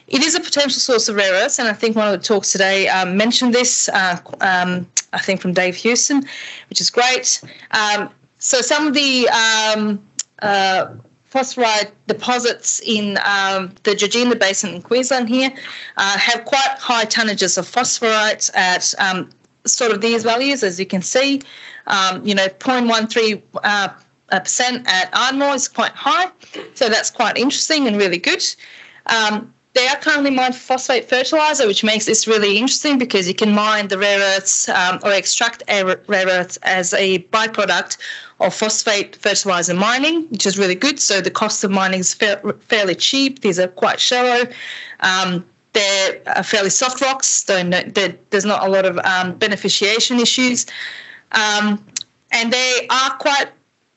It is a potential source of rare earths, and I think one of the talks today um, mentioned this. Uh, um, I think from Dave Huston, which is great. Um, so some of the um, uh, phosphorite deposits in um, the Georgina Basin in Queensland here uh, have quite high tonnages of phosphorite at um, sort of these values, as you can see. You know, 0.13 uh, percent at Ardmore is quite high, so that's quite interesting and really good. Um, they are currently mined for phosphate fertilizer, which makes this really interesting because you can mine the rare earths um, or extract rare earths as a byproduct of phosphate fertilizer mining, which is really good. So the cost of mining is fa- fairly cheap. These are quite shallow. Um, they're uh, fairly soft rocks, so there's not a lot of um, beneficiation issues. Um, and they are quite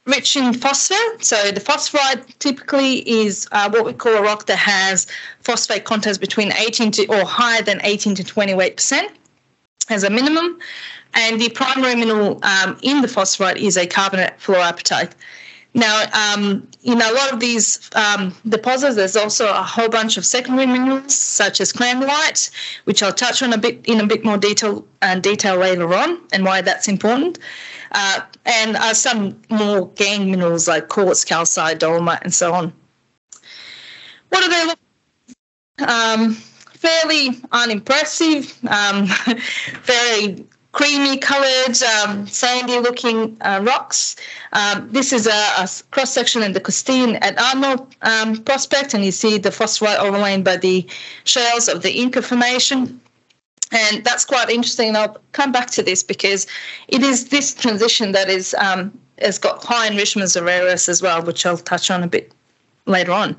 rich in phosphor. So the phosphorite typically is uh, what we call a rock that has phosphate contents between 18 to or higher than 18 to 28 percent as a minimum. And the primary mineral um, in the phosphorite is a carbonate fluorapatite. Now, um, in a lot of these um, deposits, there's also a whole bunch of secondary minerals, such as crandallite, which I'll touch on a bit in a bit more detail uh, detail later on, and why that's important. Uh, and uh, some more gangue minerals like quartz, calcite, dolomite, and so on. What do they look? Um, fairly unimpressive, um, very creamy coloured, um, sandy looking uh, rocks. Um, this is a, a cross section in the Costean at Ardmore um, prospect, and you see the phosphorite overlain by the shales of the Inca Formation. And that's quite interesting. And I'll come back to this because it is this transition that is um, has got high enrichments of rare earths as well, which I'll touch on a bit later on.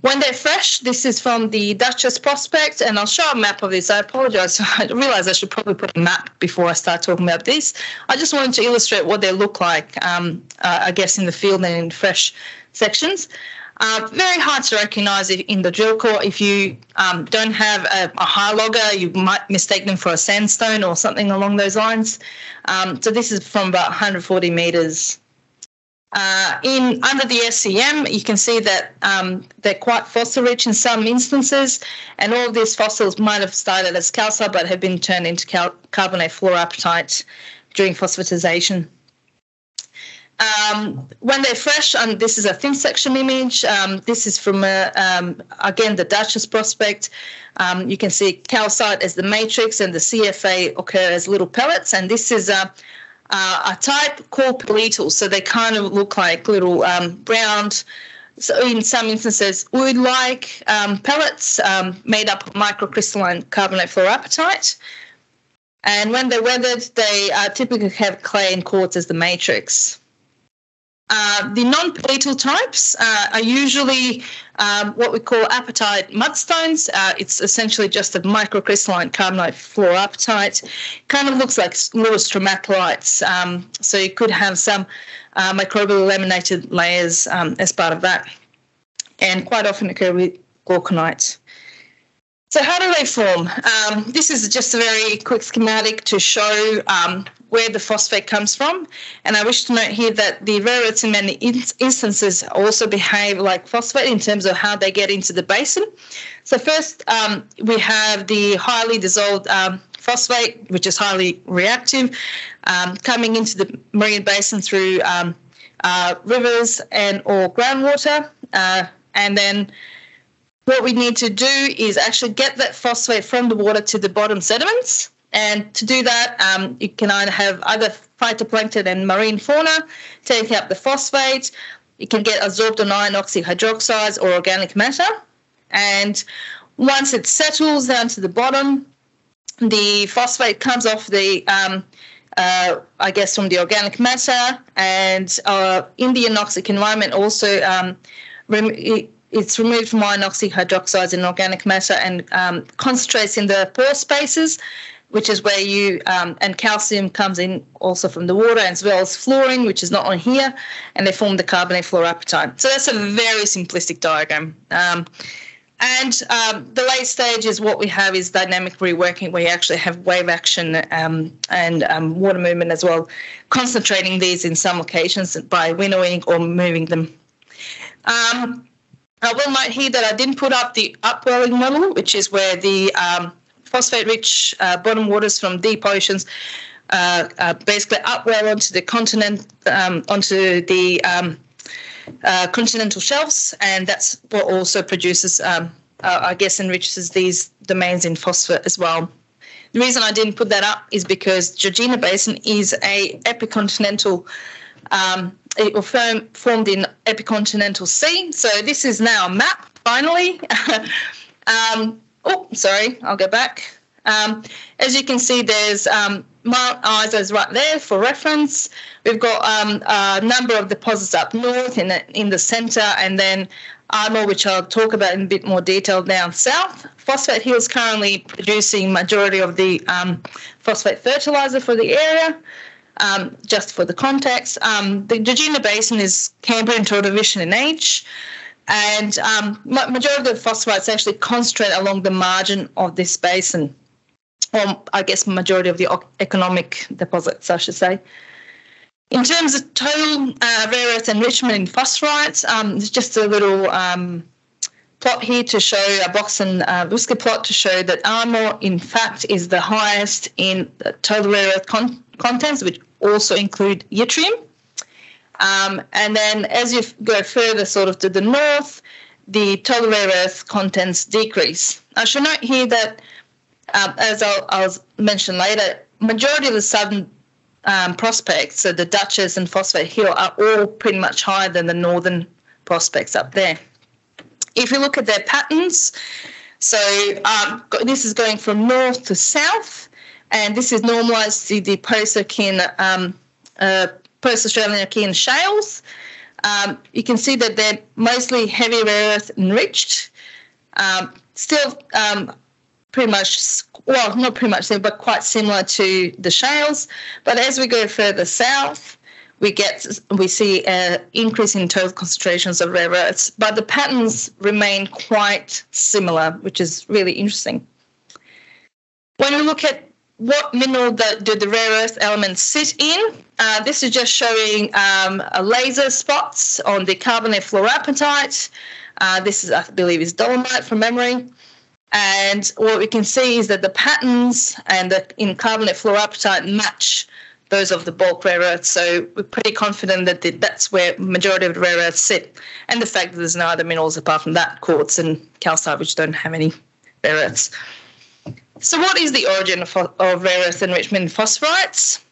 When they're fresh, this is from the Duchess Prospect, and I'll show a map of this. I apologize. I realize I should probably put a map before I start talking about this. I just wanted to illustrate what they look like, um, uh, I guess, in the field and in fresh sections. Uh, very hard to recognize in the drill core. If you um, don't have a, a, HyLogger, you might mistake them for a sandstone or something along those lines. Um, so this is from about 140 meters. Uh, in under the SEM, you can see that um, they're quite fossil rich in some instances, and all of these fossils might have started as calcite but have been turned into cal- carbonate fluorapatite during phosphatization. Um, when they're fresh, and this is a thin section image. Um, this is from um, again the Duchess prospect. Um, you can see calcite as the matrix and the CFA occur as little pellets, and this is a, a type called pelletal. So they kind of look like little um, brown. So in some instances, wood-like um, pellets made up of microcrystalline carbonate fluorapatite. And when they're weathered, they uh, typically have clay and quartz as the matrix. Uh, the non-pelletal types uh, are usually um, what we call apatite mudstones. Uh, it's essentially just a microcrystalline carbonate fluorapatite. Kind of looks like little stromatolites. Um, so you could have some uh, microbial laminated layers um, as part of that, and quite often occur with glauconite. So how do they form? Um, this is just a very quick schematic to show um, where the phosphate comes from. And I wish to note here that the rare earths in many instances also behave like phosphate in terms of how they get into the basin. So first, um, we have the highly dissolved um, phosphate, which is highly reactive, um, coming into the marine basin through um, uh, rivers and or groundwater, uh, and then what we need to do is actually get that phosphate from the water to the bottom sediments. And to do that, um, you can either have other phytoplankton and marine fauna take up the phosphate. You can get absorbed on iron oxyhydroxides or organic matter. And once it settles down to the bottom, the phosphate comes off the, um, uh, I guess, from the organic matter. And uh, in the anoxic environment, also um, rem- it's removed from iron oxyhydroxides and organic matter and um, concentrates in the pore spaces, which is where you um, and calcium comes in also from the water as well as fluorine, which is not on here, and they form the carbonate fluorapatite. So that's a very simplistic diagram. Um, and um, the late stage is what we have is dynamic reworking, where you actually have wave action um, and um, water movement as well, concentrating these in some locations by winnowing or moving them. Um, I will note here that I didn't put up the upwelling model, which is where the um, phosphate-rich uh, bottom waters from deep oceans uh, uh, basically upwell onto the continent, um, onto the um, uh, continental shelves, and that's what also produces, um, uh, I guess, enriches these domains in phosphate as well. The reason I didn't put that up is because Georgina Basin is a epicontinental um, it was formed in epicontinental sea. So this is now a map, finally. oh, sorry, I'll go back. Um, as you can see, there's um, Mount Isa is right there for reference. We've got um, a number of deposits up north in the, in the centre, and then Ardmore, which I'll talk about in a bit more detail down south. Phosphate Hill is currently producing majority of the um, phosphate fertiliser for the area. Um, just for the context, um, the Georgina Basin is Cambrian to Ordovician in age, and um, majority of the phosphites actually concentrate along the margin of this basin, or I guess majority of the economic deposits, I should say. In terms of total uh, rare earth enrichment in phosphorites, um, it's just a little um, plot here to show a box and uh, whisker plot to show that Ardmore, in fact, is the highest in total rare earth con- contents, which also include yttrium. Um, and then as you go further sort of to the north, the total rare earth contents decrease. I should note here that, um, as I'll, I'll, mention later, majority of the southern um, prospects, so the Duchess and Phosphate Hill, are all pretty much higher than the northern prospects up there. If you look at their patterns, so um, this is going from north to south, and this is normalized to the post-Archean, um, uh, post-Australian Archean shales. Um, you can see that they're mostly heavy rare earth enriched. Um, still um, pretty much, well, not pretty much, but quite similar to the shales. But as we go further south, we get we see an increase in total concentrations of rare earths, but the patterns remain quite similar, which is really interesting. When we look at what mineral the, do the rare earth elements sit in? Uh, this is just showing um, laser spots on the carbonate fluorapatite. Uh, this is, I believe, is dolomite from memory. And what we can see is that the patterns and the in carbonate fluorapatite match those of the bulk rare earths. So we're pretty confident that the, that's where majority of the rare earths sit. And the fact that there's no other minerals apart from that, quartz and calcite, which don't have any rare earths. So, what is the origin of, of rare earth enrichment in phosphorites?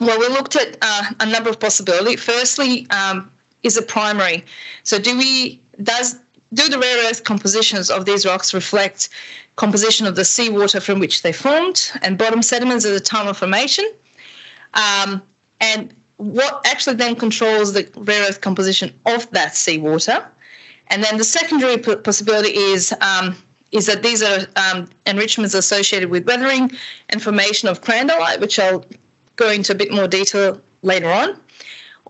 Well, we looked at uh, a number of possibilities. Firstly, um, is it primary? So, do we does do the rare earth compositions of these rocks reflect composition of the seawater from which they formed and bottom sediments at the time of formation? Um, and what actually then controls the rare earth composition of that seawater? And then the secondary possibility is um, is that these are um, enrichments associated with weathering and formation of crandallite, which I'll go into a bit more detail later on.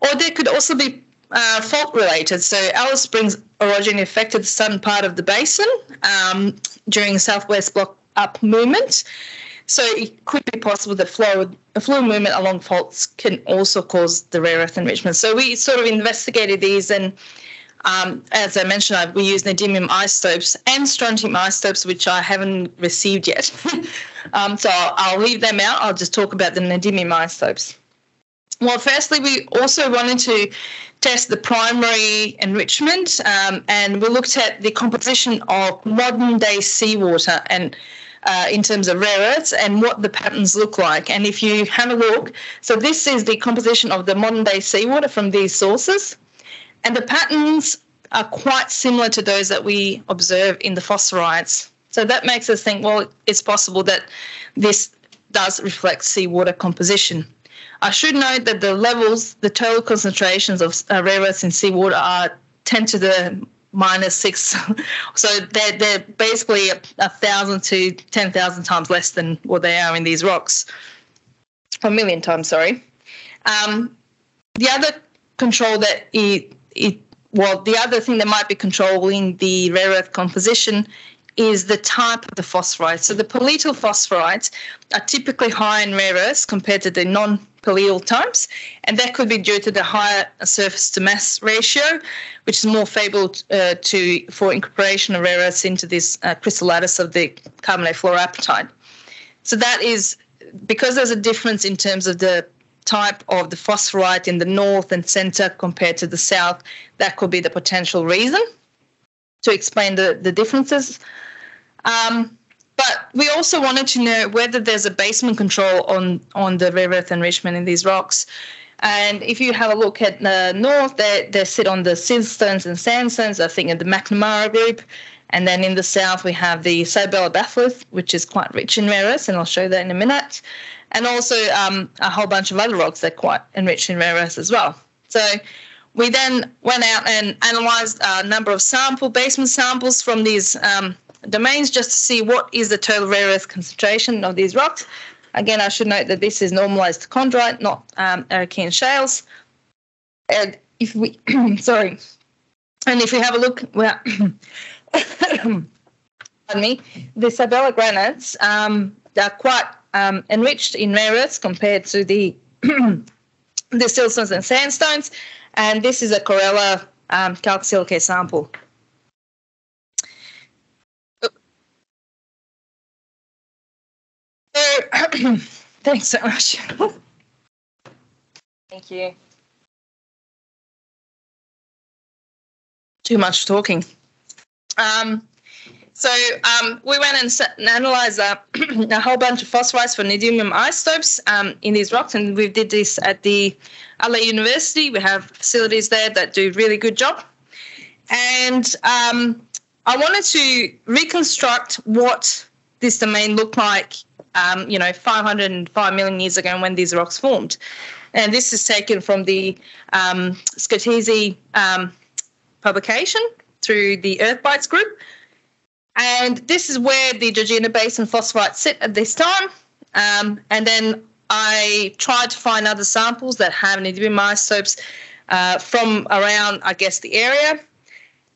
Or there could also be uh, fault related. So Alice Springs orogeny affected the southern part of the basin um, during southwest block up movement. So it could be possible that flow, fluid movement along faults can also cause the rare earth enrichment. So we sort of investigated these and um, as I mentioned, we use neodymium isotopes and strontium isotopes, which I haven't received yet. um, so I'll, leave them out. I'll just talk about the neodymium isotopes. Well, firstly, we also wanted to test the primary enrichment, um, and we looked at the composition of modern day seawater and uh, in terms of rare earths and what the patterns look like. And if you have a look, so this is the composition of the modern day seawater from these sources. And the patterns are quite similar to those that we observe in the phosphorites. So that makes us think, well, it's possible that this does reflect seawater composition. I should note that the levels, the total concentrations of uh, rare earths in seawater are 10 to the minus six. so they're, they're basically a, a thousand to 10,000 times less than what they are in these rocks. A million times, sorry. Um, the other control that it it well, the other thing that might be controlling the rare earth composition is the type of the phosphorite. So the pelletal phosphorites are typically high in rare earths compared to the non-paleo types, and that could be due to the higher surface to mass ratio, which is more favorable uh, to for incorporation of rare earths into this uh, crystal lattice of the carbonate fluorapatite. So that is because there's a difference in terms of the type of the phosphorite in the north and center compared to the south, that could be the potential reason to explain the, the differences. Um, but we also wanted to know whether there's a basement control on, on the rare earth enrichment in these rocks. And if you have a look at the north, they, they sit on the siltstones and sandstones, I think in the McNamara group. And then in the south, we have the Sybella batholith, which is quite rich in rare earths, and I'll show that in a minute. And also um, a whole bunch of other rocks that are quite enriched in rare earths as well. So we then went out and analysed a number of sample basement samples from these um, domains just to see what is the total rare earth concentration of these rocks. Again, I should note that this is normalised chondrite, not um, shales. And if we, sorry, and if we have a look, well, pardon me, the Sybella granites um, are quite um, enriched in rare earths compared to the the siltstones and sandstones, and this is a Corella um, calc sample. So, thanks so much. Thank you. Too much talking. Um, so um, we went and, and analysed uh, a whole bunch of phosphorites for neodymium isotopes um, in these rocks, and we did this at the LA University. We have facilities there that do a really good job. And um, I wanted to reconstruct what this domain looked like, um, you know, 505 million years ago when these rocks formed. And this is taken from the um, Scotese um, publication through the EarthByte group. And this is where the Georgina Basin phosphorites sit at this time. Um, and then I tried to find other samples that have neodymium isotopes uh, from around, I guess, the area.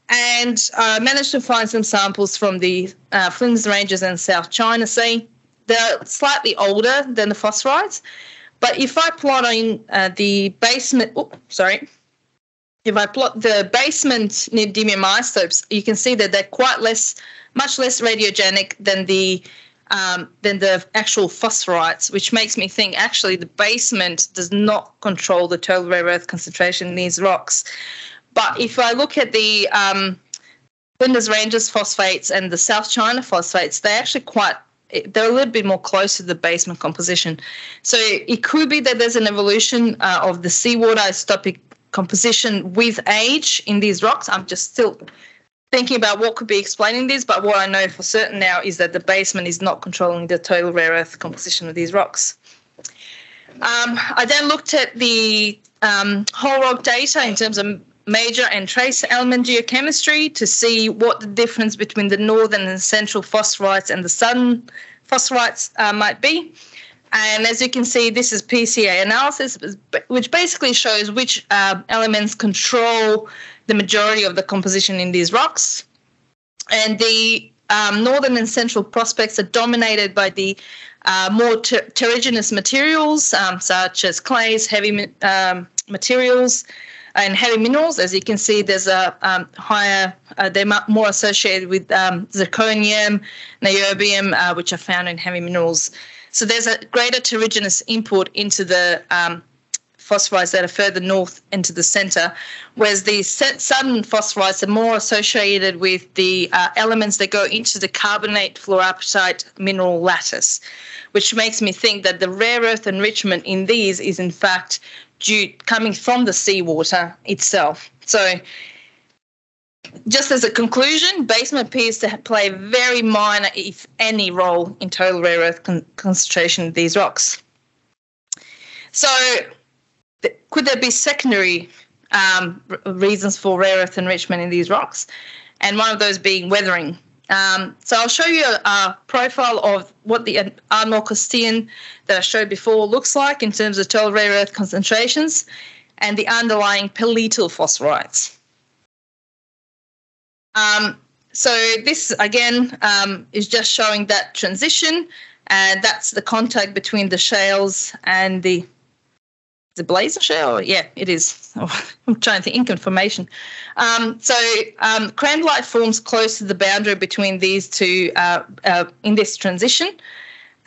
And I managed to find some samples from the uh, Flinders Ranges and South China Sea. They're slightly older than the phosphorites. But if I plot on uh, the basement, oh, sorry, if I plot the basement neodymium isotopes, you can see that they're quite less, much less radiogenic than the um, than the actual phosphorites, which makes me think actually the basement does not control the total rare earth concentration in these rocks. But if I look at the um, Flinders Ranges phosphates and the South China phosphates, they're actually quite they're a little bit more close to the basement composition. So it could be that there's an evolution uh, of the seawater isotopic composition with age in these rocks. I'm just still thinking about what could be explaining this, but what I know for certain now is that the basement is not controlling the total rare earth composition of these rocks. Um, I then looked at the um, whole rock data in terms of major and trace element geochemistry to see what the difference between the northern and central phosphorites and the southern phosphorites uh, might be. And as you can see, this is PCA analysis, which basically shows which uh, elements control the majority of the composition in these rocks. And the um, northern and central prospects are dominated by the uh, more ter- terrigenous materials, um, such as clays, heavy um, materials, and heavy minerals. As you can see, there's a um, higher, uh, they're more associated with um, zirconium, niobium, uh, which are found in heavy minerals. So there's a greater terrigenous input into the um, phosphorites that are further north into the center, whereas the southern phosphorites are more associated with the uh, elements that go into the carbonate fluorapatite mineral lattice, which makes me think that the rare earth enrichment in these is in fact due coming from the seawater itself. So just as a conclusion, basement appears to play a very minor, if any, role in total rare earth con- concentration of these rocks. So, could there be secondary um, reasons for rare earth enrichment in these rocks? And one of those being weathering. Um, so I'll show you a, a, profile of what the Ardmore-Costean that I showed before looks like in terms of total rare earth concentrations and the underlying pelletal phosphorites. Um, so this again um, is just showing that transition, and that's the contact between the shales and the the blazer shale. Yeah, it is. Oh, I'm trying to think information. Um, so um, forms close to the boundary between these two uh, uh, in this transition.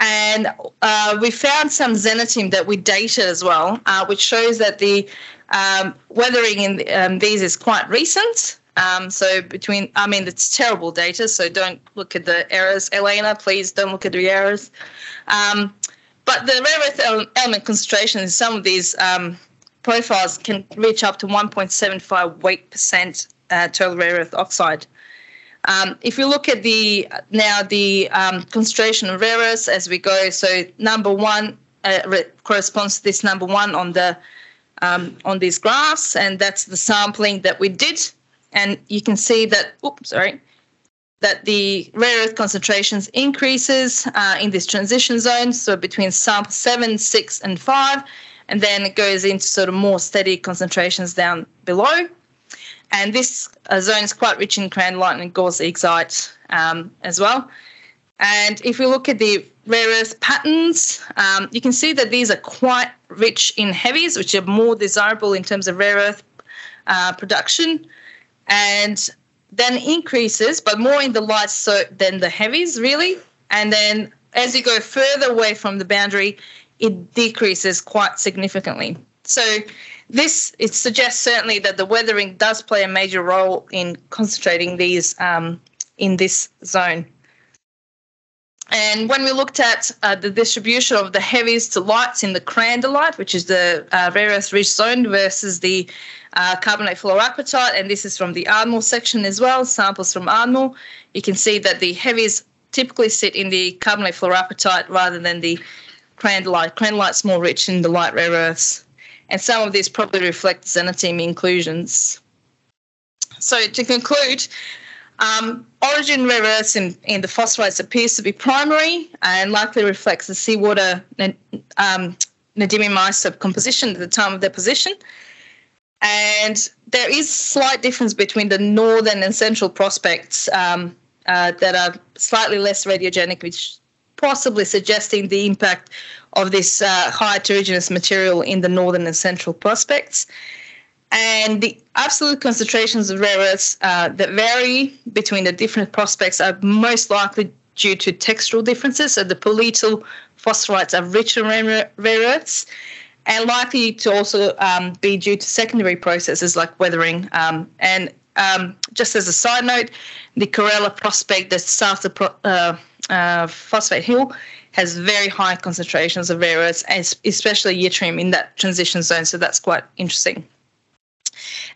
And uh, we found some xenotime that we dated as well, uh, which shows that the um, weathering in um, these is quite recent. Um, so between, I mean, it's terrible data, so don't look at the errors. Elena, please don't look at the errors. Um, but the rare earth element concentration in some of these um, profiles can reach up to 1.75 weight percent uh, total rare earth oxide. Um, if you look at the now the um, concentration of rare earths as we go, so number one uh, corresponds to this number one on the um, on these graphs, and that's the sampling that we did. And you can see that, oops, sorry, that the rare earth concentrations increases uh, in this transition zone, so between sample seven, six, and five, and then it goes into sort of more steady concentrations down below. And this uh, zone is quite rich in crandallite and goyazite um, as well. And if we look at the rare earth patterns, um, you can see that these are quite rich in heavies, which are more desirable in terms of rare earth uh, production, and then increases, but more in the lights so than the heavies, really. And then as you go further away from the boundary, it decreases quite significantly. So this it suggests certainly that the weathering does play a major role in concentrating these um, in this zone. And when we looked at uh, the distribution of the heavies to lights in the crandallite, which is the uh, earth rich zone, versus the uh, carbonate fluorapatite, and this is from the Ardmore section as well, samples from Ardmore, you can see that the heavies typically sit in the carbonate fluorapatite rather than the crandallite. Crandallite's more rich in the light rare earths, and some of these probably reflect xenotime inclusions. So to conclude, um, origin rare earths in, in the phosphorites appears to be primary and likely reflects the seawater um, neodymium isotope composition at the time of their deposition. And there is slight difference between the northern and central prospects um, uh, that are slightly less radiogenic, which possibly suggesting the impact of this uh, high heterogeneous material in the northern and central prospects. And the absolute concentrations of rare earths uh, that vary between the different prospects are most likely due to textural differences. So the pelletal phosphorites are richer in rare earths and likely to also um, be due to secondary processes like weathering. Um, and um, just as a side note, the Corella prospect that's south of uh, uh, Phosphate Hill has very high concentrations of rare earths, especially yttrium in that transition zone. So that's quite interesting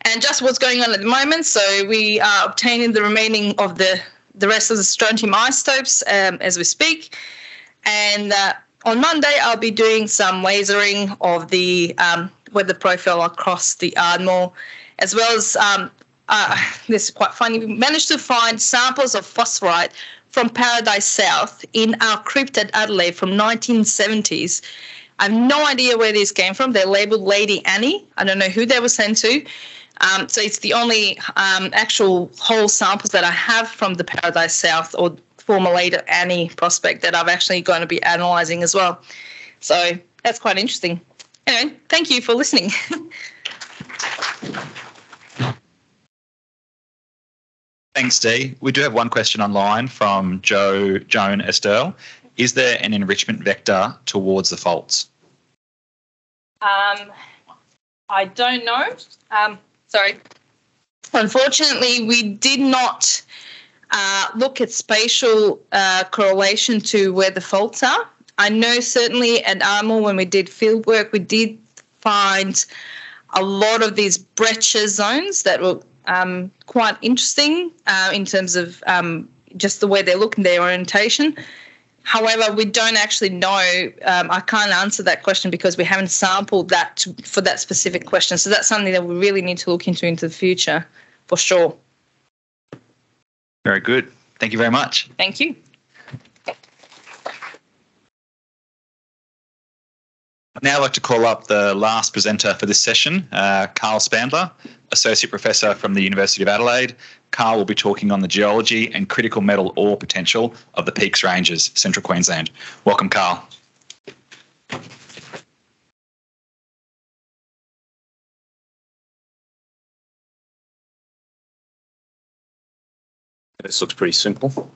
and just what's going on at the moment. So we are obtaining the remaining of the the rest of the strontium isotopes um, as we speak, and uh, on Monday I'll be doing some lasering of the um, weather profile across the Ardmore, as well as um, uh, this is quite funny. We managed to find samples of phosphorite from Paradise South in our crypt at Adelaide from 1970s. I have no idea where these came from. They're labeled Lady Annie. I don't know who they were sent to. Um, so it's the only um, actual whole samples that I have from the Paradise South or former Lady Annie prospect that I'm actually going to be analysing as well. So that's quite interesting. Anyway, thank you for listening. Thanks, Dee. We do have one question online from Joe Joan Estelle. Is there an enrichment vector towards the faults? Um, I don't know. Um, sorry. Unfortunately, we did not uh, look at spatial uh, correlation to where the faults are. I know certainly at Ardmore when we did field work, we did find a lot of these breccia zones that were um, quite interesting uh, in terms of um, just the way they look and their orientation. However, we don't actually know. Um, I can't answer that question because we haven't sampled that to, for that specific question. So that's something that we really need to look into into the future, for sure. Very good. Thank you very much. Thank you. I'd now like to call up the last presenter for this session, uh, Carl Spandler, Associate Professor from the University of Adelaide, Carl will be talking on the geology and critical metal ore potential of the Peaks Ranges, Central Queensland. Welcome, Carl. This looks pretty simple.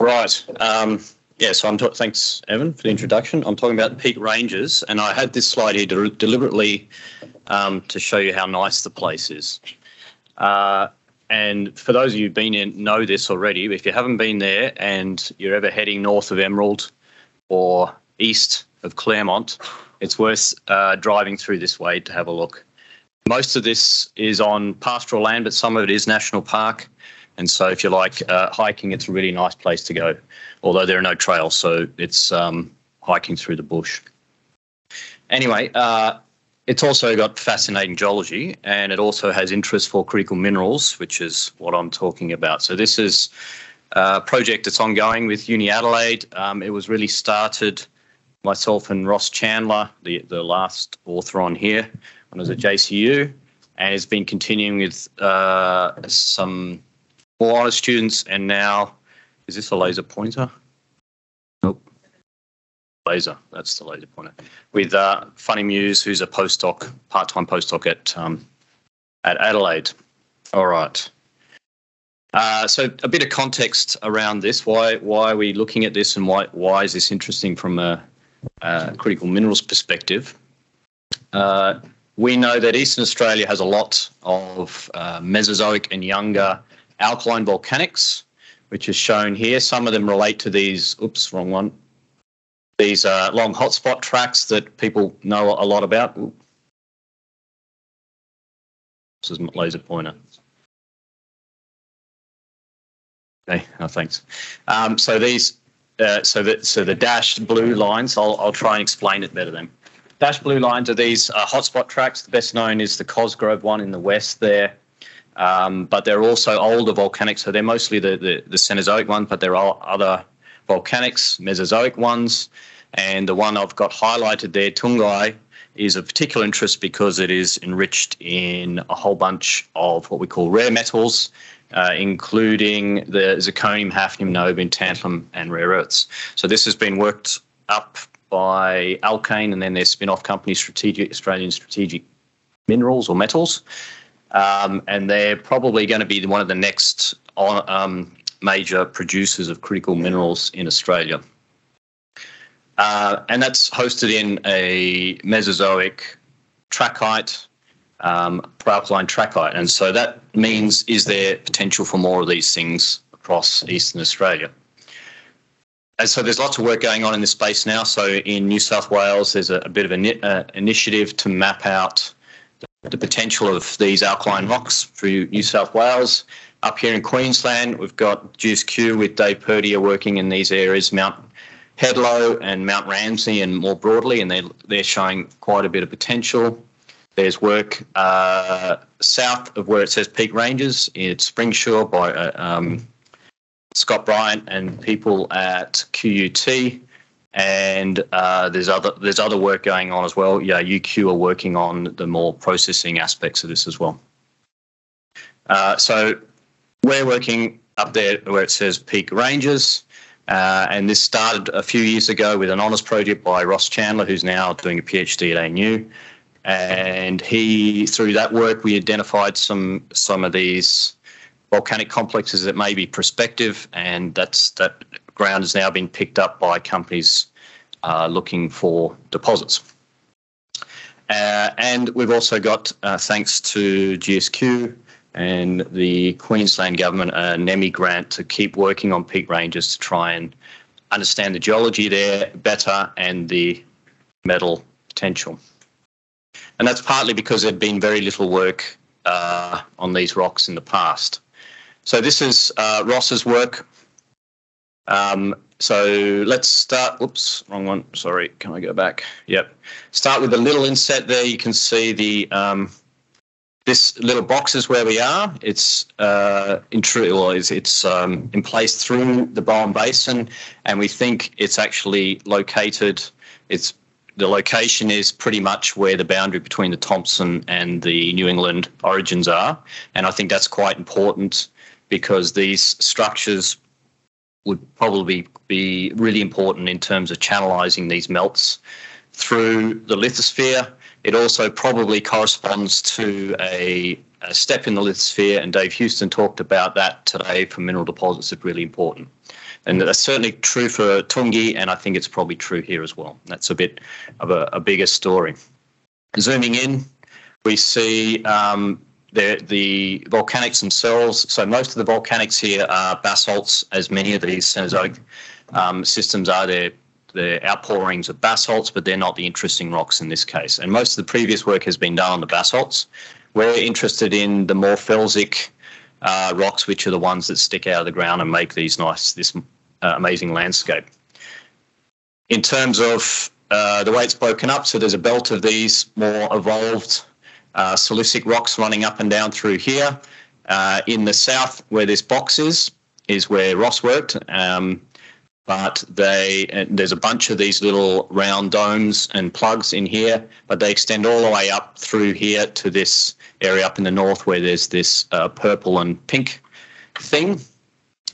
Right. Um, yeah, so I'm ta- thanks, Evan, for the introduction. I'm talking about peak ranges, and I had this slide here de- deliberately um, to show you how nice the place is. Uh, and for those of you who've been in, know this already. If you haven't been there and you're ever heading north of Emerald or east of Clermont, it's worth uh, driving through this way to have a look. Most of this is on pastoral land, but some of it is national park. And so, if you like uh, hiking, it's a really nice place to go. Although there are no trails, so it's um, hiking through the bush. Anyway, uh, it's also got fascinating geology, and it also has interest for critical minerals, which is what I'm talking about. So this is a project that's ongoing with Uni Adelaide. Um, it was really started myself and Ross Chandler, the the last author on here, when I was at JCU, and it's been continuing with uh, some more honor students, and now is this a laser pointer? Nope. Laser, that's the laser pointer. With uh, Funny Muse, who's a postdoc, part-time postdoc at um, at Adelaide. All right. Uh, so a bit of context around this. Why why are we looking at this, and why why is this interesting from a, a critical minerals perspective? Uh, we know that Eastern Australia has a lot of uh, Mesozoic and younger alkaline volcanics, which is shown here. Some of them relate to these, oops, wrong one. These uh, long hotspot tracks that people know a lot about. Ooh. This is my laser pointer. Okay, no, thanks. Um, so these, uh, so the so the dashed blue lines. I'll I'll try and explain it better then. Dashed blue lines are these uh, hotspot tracks. The best known is the Cosgrove one in the west there. Um, but they're also older volcanics, so they're mostly the, the, the Cenozoic ones, but there are other volcanics, Mesozoic ones. And the one I've got highlighted there, Toongi, is of particular interest because it is enriched in a whole bunch of what we call rare metals, uh, including the zirconium, hafnium, niobium, tantalum, and rare earths. So this has been worked up by Alkane and then their spin-off company, Strategic Australian Strategic Minerals or Metals. Um, and they're probably going to be one of the next um, major producers of critical minerals in Australia. Uh, and that's hosted in a Mesozoic trachyte, um, alkaline trachyte. And so that means is there potential for more of these things across Eastern Australia? And so there's lots of work going on in this space now. So in New South Wales, there's a, a bit of an uh, initiative to map out the potential of these alkaline rocks through New South Wales. Up here in Queensland, we've got GSQ with Dave Purdy are working in these areas, Mount Hedlow and Mount Ramsey, and more broadly, and they're they're showing quite a bit of potential. There's work uh, south of where it says Peak Ranges in Springsure by uh, um, Scott Bryan and people at QUT and uh, there's other there's other work going on as well. Yeah, UQ are working on the more processing aspects of this as well. Uh, so we're working up there where it says peak ranges, uh, and this started a few years ago with an honours project by Ross Chandler, who's now doing a PhD at ANU. And he, through that work, we identified some some of these volcanic complexes that may be prospective, and that's that ground has now been picked up by companies uh, looking for deposits. Uh, and we've also got, uh, thanks to GSQ and the Queensland government, a NEMI grant to keep working on peak ranges to try and understand the geology there better and the metal potential. And that's partly because there'd been very little work uh, on these rocks in the past. So this is uh, Ross's work um, so let's start. Oops, wrong one. Sorry. Can I go back? Yep. Start with the little inset there. You can see the um, this little box is where we are. It's uh, in true, well, it's, it's um, in place through the Bowen Basin, and we think it's actually located. It's the location is pretty much where the boundary between the Thomson and the New England orogens are, and I think that's quite important because these structures would probably be really important in terms of channelizing these melts through the lithosphere. It also probably corresponds to a, a step in the lithosphere, and Dave Huston talked about that today for mineral deposits are really important. And that's certainly true for Toongi, and I think it's probably true here as well. That's a bit of a, a bigger story. Zooming in, we see um, the, the volcanics themselves. So most of the volcanics here are basalts, as many of these Cenozoic um, systems are. They're the outpourings of basalts, but they're not the interesting rocks in this case. And most of the previous work has been done on the basalts. We're interested in the more felsic uh, rocks, which are the ones that stick out of the ground and make these nice, this uh, amazing landscape. In terms of uh, the way it's broken up, so there's a belt of these more evolved uh, silicic rocks running up and down through here. Uh, in the south, where this box is, is where Ross worked. Um, but they uh, there's a bunch of these little round domes and plugs in here, but they extend all the way up through here to this area up in the north where there's this uh, purple and pink thing.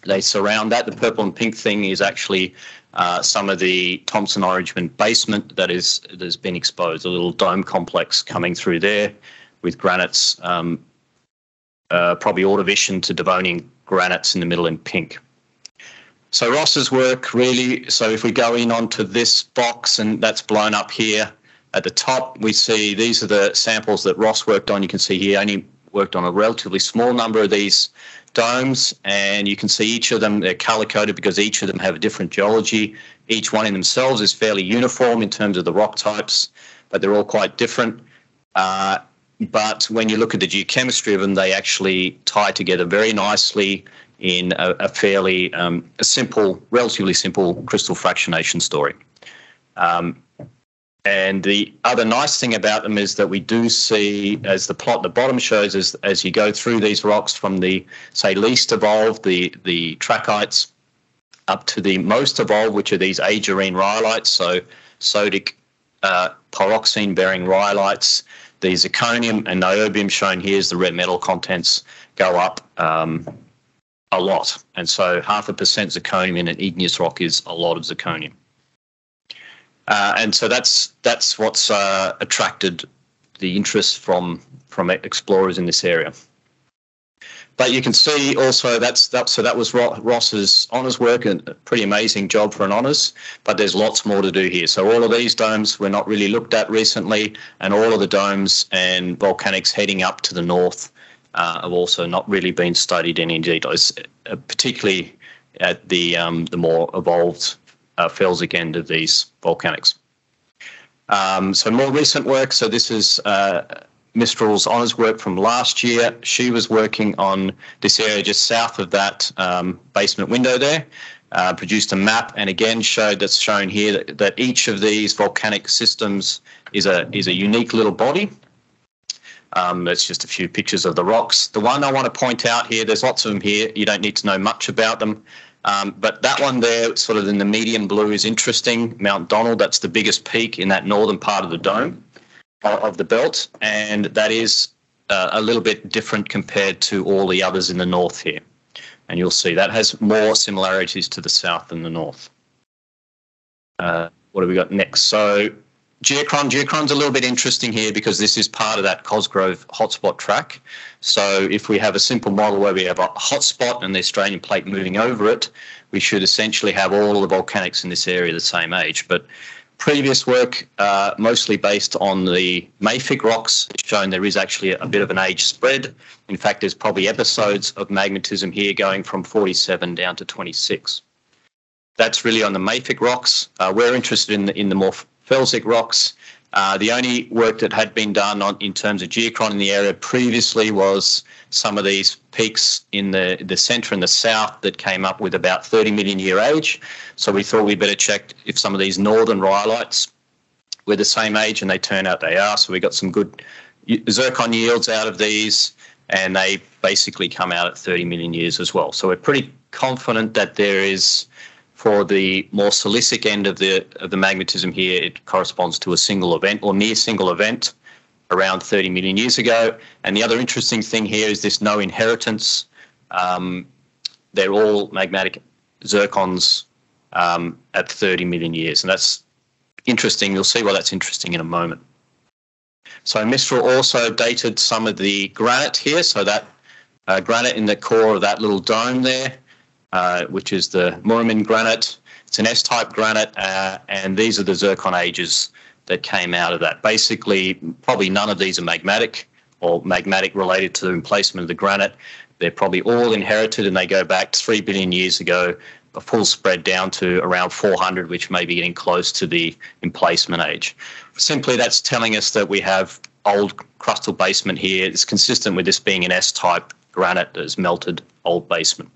They surround that. The purple and pink thing is actually uh, some of the Thomson Orogen basement that is that has been exposed. A little dome complex coming through there with granites, um, uh, probably Ordovician to Devonian granites in the middle in pink. So Ross's work really, so if we go in onto this box and that's blown up here at the top, we see these are the samples that Ross worked on. You can see he only worked on a relatively small number of these domes and you can see each of them, they're color coded because each of them have a different geology. Each one in themselves is fairly uniform in terms of the rock types, but they're all quite different. Uh, but when you look at the geochemistry of them, they actually tie together very nicely in a, a fairly um, a simple, relatively simple crystal fractionation story. Um, and the other nice thing about them is that we do see, as the plot at the bottom shows, as, as you go through these rocks from the, say, least evolved, the, the trachytes, up to the most evolved, which are these aegirine rhyolites, so sodic uh, pyroxene bearing rhyolites. The zirconium and niobium shown here is the red metal contents go up um, a lot. And so half a percent zirconium in an igneous rock is a lot of zirconium. Uh, and so that's that's what's uh, attracted the interest from from explorers in this area. But you can see also that's that. So that was Ross's honours work, and a pretty amazing job for an honours. But there's lots more to do here. So all of these domes were not really looked at recently, and all of the domes and volcanics heading up to the north uh, have also not really been studied in any detail, uh, particularly at the um, the more evolved uh, end of these volcanics. Um, so more recent work. So this is uh, Mistral's honours work from last year. She was working on this area just south of that um, basement window there. Uh, produced a map and again showed that's shown here that, that each of these volcanic systems is a is a unique little body um, there's just a few pictures of the rocks. The one I want to point out here, there's lots of them here. You don't need to know much about them. Um, but that one there, sort of in the medium blue, is interesting. Mount Donald, that's the biggest peak in that northern part of the dome of the belt. And that is uh, a little bit different compared to all the others in the north here. And you'll see that has more similarities to the south than the north. Uh, what have we got next? So Geochron, Geochron's a little bit interesting here because this is part of that Cosgrove hotspot track. So if we have a simple model where we have a hotspot and the Australian plate moving over it, we should essentially have all the volcanics in this area the same age. But previous work, uh, mostly based on the mafic rocks, has shown there is actually a bit of an age spread. In fact, there's probably episodes of magmatism here going from 47 down to 26. That's really on the mafic rocks. Uh, we're interested in the, in the more felsic rocks. Uh, the only work that had been done on, in terms of geochron in the area previously was some of these peaks in the, the centre and the south that came up with about 30 million year age. So we thought we'd better check if some of these northern rhyolites were the same age, and they turn out they are. So we got some good zircon yields out of these, and they basically come out at 30 million years as well. So we're pretty confident that there is for the more silicic end of the of the magmatism here, it corresponds to a single event or near single event around 30 million years ago. And the other interesting thing here is this no inheritance. Um, they're all magmatic zircons um, at 30 million years, and that's interesting. You'll see why that's interesting in a moment. So Mistral also dated some of the granite here. So that uh, granite in the core of that little dome there, uh, which is the Muramin granite. It's an S-type granite, uh, and these are the zircon ages that came out of that. Basically, probably none of these are magmatic or magmatic related to the emplacement of the granite. They're probably all inherited and they go back 3 billion years ago, a full spread down to around 400, which may be getting close to the emplacement age. Simply, that's telling us that we have old crustal basement here. It's consistent with this being an S-type granite that has melted old basement.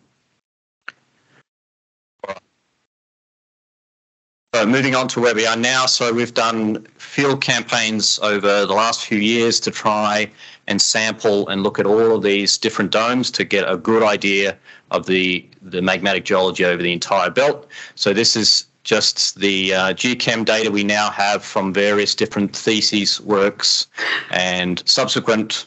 So moving on to where we are now. So we've done field campaigns over the last few years to try and sample and look at all of these different domes to get a good idea of the, the magmatic geology over the entire belt. So this is just the uh, geochem data we now have from various different theses works and subsequent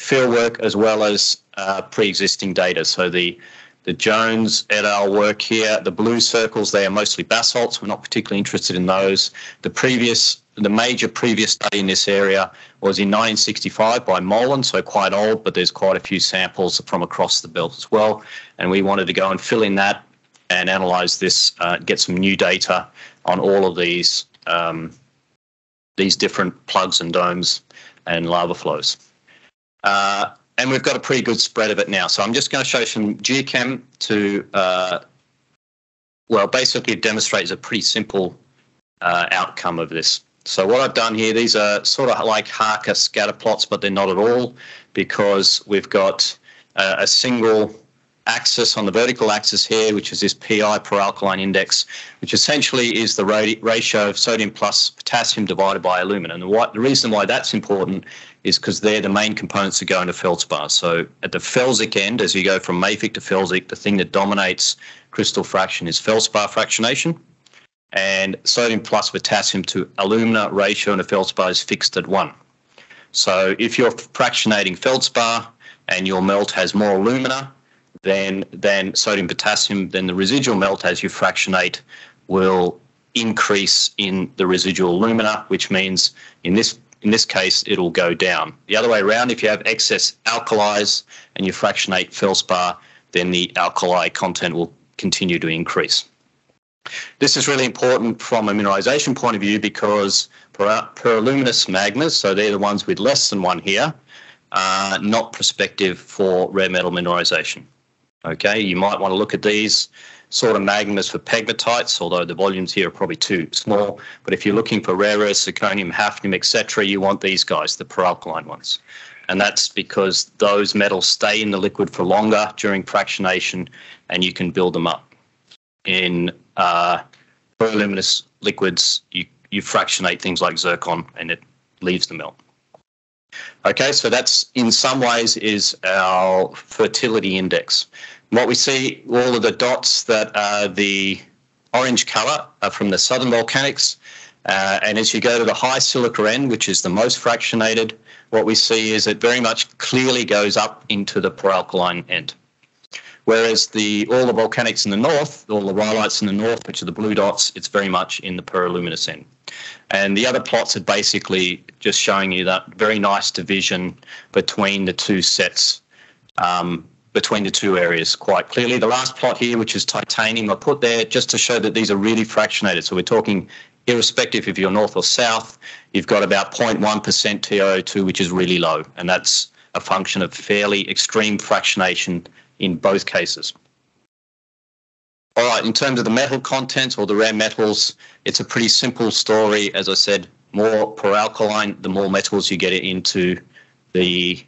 field work as well as uh, pre-existing data. So the the Jones et al. work here. The blue circles, they are mostly basalts. We're not particularly interested in those. The previous, the major previous study in this area was in 1965 by Molan, so quite old, but there's quite a few samples from across the belt as well. And we wanted to go and fill in that and analyze this, uh, get some new data on all of these um, these different plugs and domes and lava flows. Uh, and we've got a pretty good spread of it now. So I'm just going to show some geochem to, uh, well, basically demonstrates a pretty simple uh, outcome of this. So what I've done here, these are sort of like Harker scatter plots, but they're not at all because we've got uh, a single axis on the vertical axis here, which is this PI peralkaline index, which essentially is the ratio of sodium plus potassium divided by alumina. And the, the reason why that's important is because they're the main components that go into feldspar. So at the felsic end, as you go from mafic to felsic, the thing that dominates crystal fraction is feldspar fractionation. And sodium plus potassium to alumina ratio in a feldspar is fixed at one. So if you're fractionating feldspar and your melt has more alumina, then than sodium potassium, then the residual melt as you fractionate will increase in the residual alumina, which means in this in this case it'll go down. The other way around, if you have excess alkalis and you fractionate feldspar, then the alkali content will continue to increase. This is really important from a mineralization point of view because per, peraluminous magmas, so they're the ones with less than one here, are not prospective for rare metal mineralization. Okay, you might want to look at these sort of magmas for pegmatites, although the volumes here are probably too small. But if you're looking for rare earths, zirconium, hafnium, etc., you want these guys, the peralkaline ones. And that's because those metals stay in the liquid for longer during fractionation and you can build them up. In uh, liquids, you, you fractionate things like zircon and it leaves the melt. Okay, so that's in some ways is our fertility index. What we see, all of the dots that are the orange colour are from the southern volcanics. Uh, and as you go to the high silica end, which is the most fractionated, what we see is it very much clearly goes up into the peralkaline end. Whereas the all the volcanics in the north, all the rhyolites in the north, which are the blue dots, it's very much in the peraluminous end. And the other plots are basically just showing you that very nice division between the two sets, um, between the two areas quite clearly. The last plot here, which is titanium, I put there just to show that these are really fractionated. So we're talking irrespective if you're north or south, you've got about 0.1% TiO2, which is really low. And that's a function of fairly extreme fractionation in both cases. All right, in terms of the metal content or the rare metals, it's a pretty simple story. As I said, more peralkaline, the more metals you get into the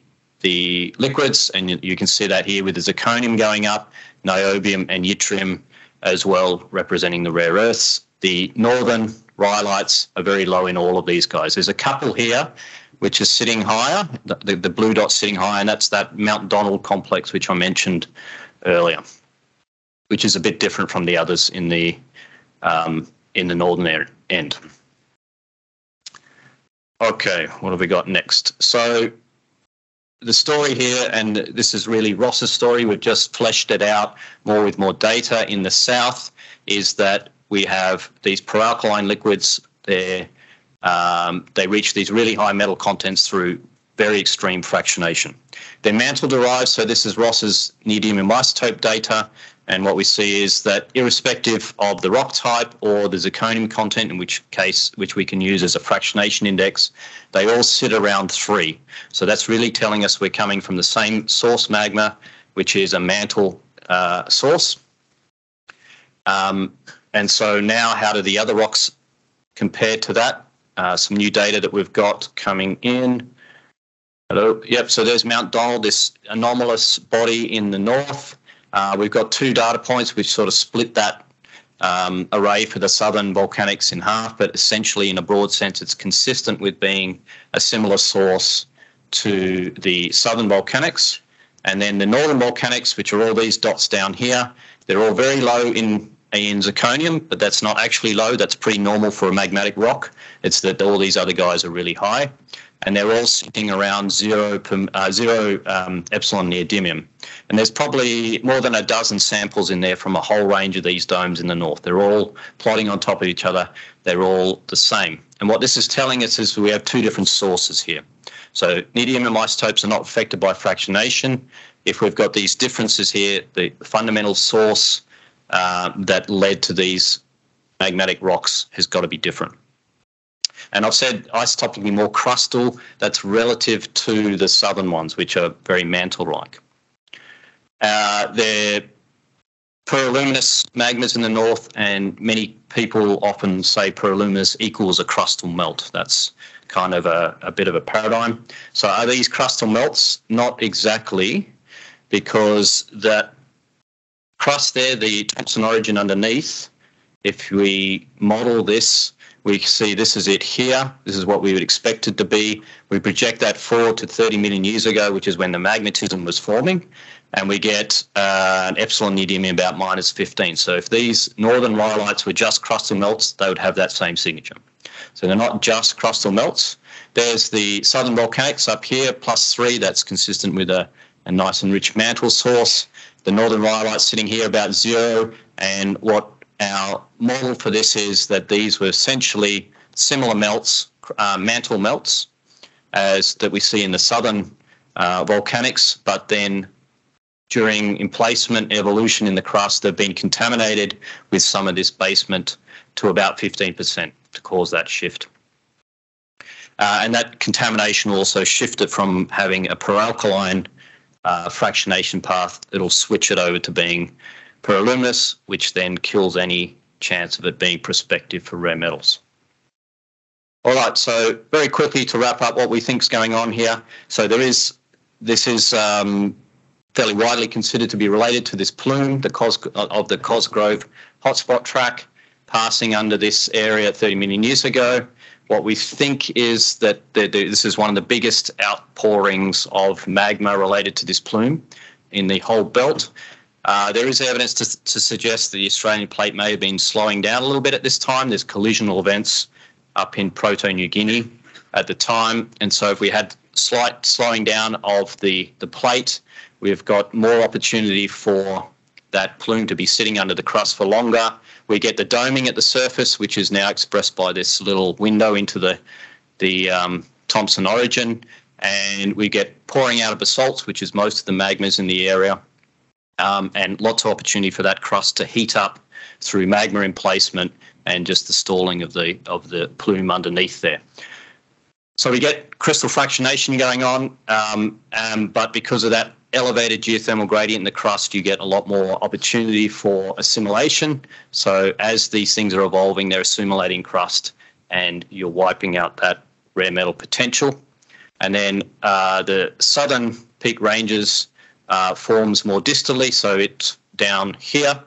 the liquids, and you, can see that here with the zirconium going up, niobium and yttrium as well, representing the rare earths. The northern rhyolites are very low in all of these guys. There's a couple here which is sitting higher, the, the, the blue dot sitting higher, and that's that Mount Donald complex, which I mentioned earlier, which is a bit different from the others in the um, in the northern end. Okay, what have we got next? So the story here, and this is really Ross's story, we've just fleshed it out more with more data in the south, is that we have these peralkaline liquids. They're um, they reach these really high metal contents through very extreme fractionation. They're mantle derived, so this is Ross's neodymium isotope data. And what we see is that irrespective of the rock type or the zirconium content, in which case, which we can use as a fractionation index, they all sit around three. So that's really telling us we're coming from the same source magma, which is a mantle uh, source. Um, and so now how do the other rocks compare to that? Uh, some new data that we've got coming in. Hello. Yep. So there's Mount Donald, this anomalous body in the north. Uh, we've got two data points which sort of split that um, array for the southern volcanics in half, but essentially, in a broad sense, it's consistent with being a similar source to the southern volcanics. And then the northern volcanics, which are all these dots down here, they're all very low in in zirconium, but that's not actually low. That's pretty normal for a magmatic rock. It's that all these other guys are really high, and they're all sitting around zero, uh, zero um, epsilon neodymium. And there's probably more than a dozen samples in there from a whole range of these domes in the north. They're all plotting on top of each other. They're all the same. And what this is telling us is we have two different sources here. So neodymium isotopes are not affected by fractionation. If we've got these differences here, the fundamental source uh, that led to these magmatic rocks has got to be different. And I've said isotopically more crustal, that's relative to the southern ones, which are very mantle-like. Uh, they're peraluminous magmas in the north, and many people often say peraluminous equals a crustal melt. That's kind of a, a bit of a paradigm. So are these crustal melts? Not exactly, because that crust there, the Thomson Orogen underneath, if we model this, we see this is it here. This is what we would expect it to be. We project that forward to 30 million years ago, which is when the magmatism was forming, and we get uh, an epsilon neodymium about minus 15. So if these northern rhyolites were just crustal melts, they would have that same signature. So they're not just crustal melts. There's the southern volcanics up here, plus three. That's consistent with a, a nice and rich mantle source the northern rhyolite sitting here about zero. And what our model for this is that these were essentially similar melts, uh, mantle melts, as that we see in the southern uh, volcanics, but then during emplacement evolution in the crust, they've been contaminated with some of this basement to about 15% to cause that shift. Uh, and that contamination will also shifted from having a peralkaline uh, fractionation path, it'll switch it over to being peraluminous, which then kills any chance of it being prospective for rare metals. All right, so very quickly to wrap up what we think is going on here. So there is, this is um, fairly widely considered to be related to this plume the Cos, of the Cosgrove hotspot track passing under this area 30 million years ago. What we think is that this is one of the biggest outpourings of magma related to this plume in the whole belt. Uh, there is evidence to, to suggest that the Australian plate may have been slowing down a little bit at this time. There's collisional events up in Proto New Guinea at the time. And so if we had slight slowing down of the, the plate, we've got more opportunity for that plume to be sitting under the crust for longer we get the doming at the surface, which is now expressed by this little window into the the um, Thomson Orogen, and we get pouring out of basalts, which is most of the magmas in the area, um, and lots of opportunity for that crust to heat up through magma emplacement and just the stalling of the of the plume underneath there. So we get crystal fractionation going on, um, um, but because of that elevated geothermal gradient in the crust, you get a lot more opportunity for assimilation. So as these things are evolving, they're assimilating crust and you're wiping out that rare metal potential. And then uh, the southern peak ranges uh, forms more distally, so it's down here,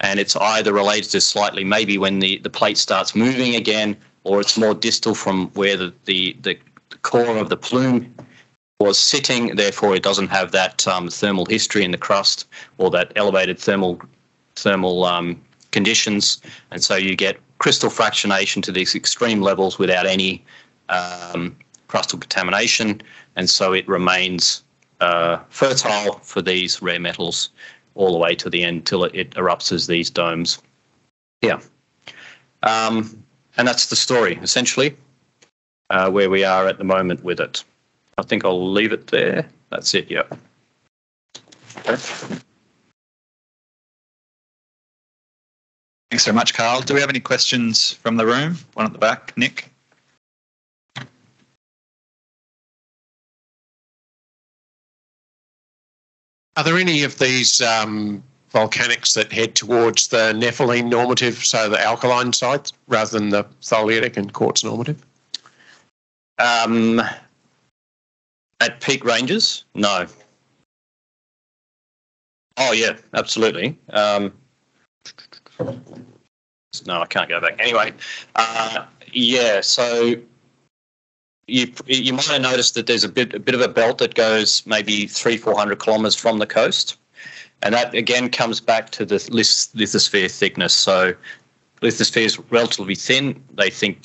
and it's either related to slightly maybe when the, the plate starts moving again, or it's more distal from where the, the, the core of the plume was sitting, therefore it doesn't have that um, thermal history in the crust or that elevated thermal thermal um, conditions, and so you get crystal fractionation to these extreme levels without any um, crustal contamination, and so it remains uh, fertile for these rare metals all the way to the end till it, it erupts as these domes. Yeah. Um, and that's the story essentially. uh, where we are at the moment with it. I think I'll leave it there. That's it. Yeah. Thanks very much, Carl. Do we have any questions from the room? One at the back, Nick. Are there any of these um, volcanics that head towards the nepheline normative, so the alkaline sites, rather than the tholeiitic and quartz normative? Um, at peak ranges, no. Oh yeah, absolutely. Um, no, I can't go back. Anyway, uh, yeah. So you you might have noticed that there's a bit a bit of a belt that goes maybe three four hundred kilometers from the coast, and that again comes back to the lithosphere thickness. So lithosphere is relatively thin. They think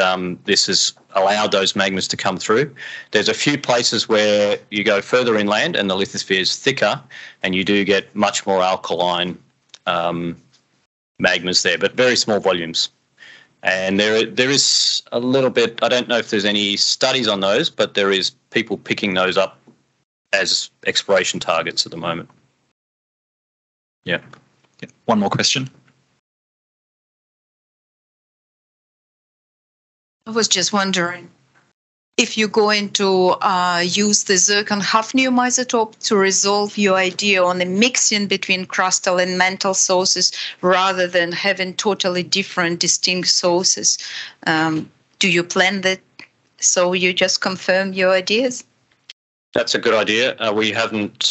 um, this has allowed those magmas to come through. There's a few places where you go further inland and the lithosphere is thicker, and you do get much more alkaline um, magmas there, but very small volumes. And there, there is a little bit. I don't know if there's any studies on those, but there is people picking those up as exploration targets at the moment. Yeah. yeah. One more question. I was just wondering if you're going to uh, use the zircon hafnium isotope to resolve your idea on the mixing between crustal and mantle sources rather than having totally different distinct sources. Um, do you plan that so you just confirm your ideas? That's a good idea. Uh, we haven't,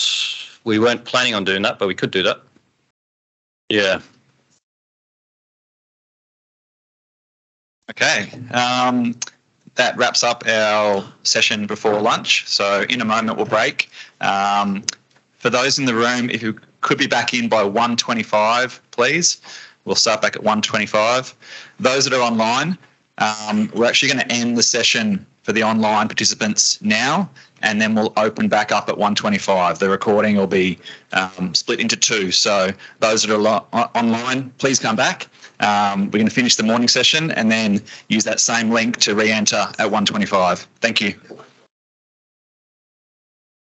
we weren't planning on doing that, but we could do that. Yeah. Okay. Um, that wraps up our session before lunch. So in a moment we'll break. Um, for those in the room, if you could be back in by 125, please. We'll start back at 125. Those that are online, um, we're actually going to end the session for the online participants now, and then we'll open back up at 125. The recording will be um, split into two. So those that are online, please come back. Um, we're going to finish the morning session and then use that same link to re-enter at 125. Thank you.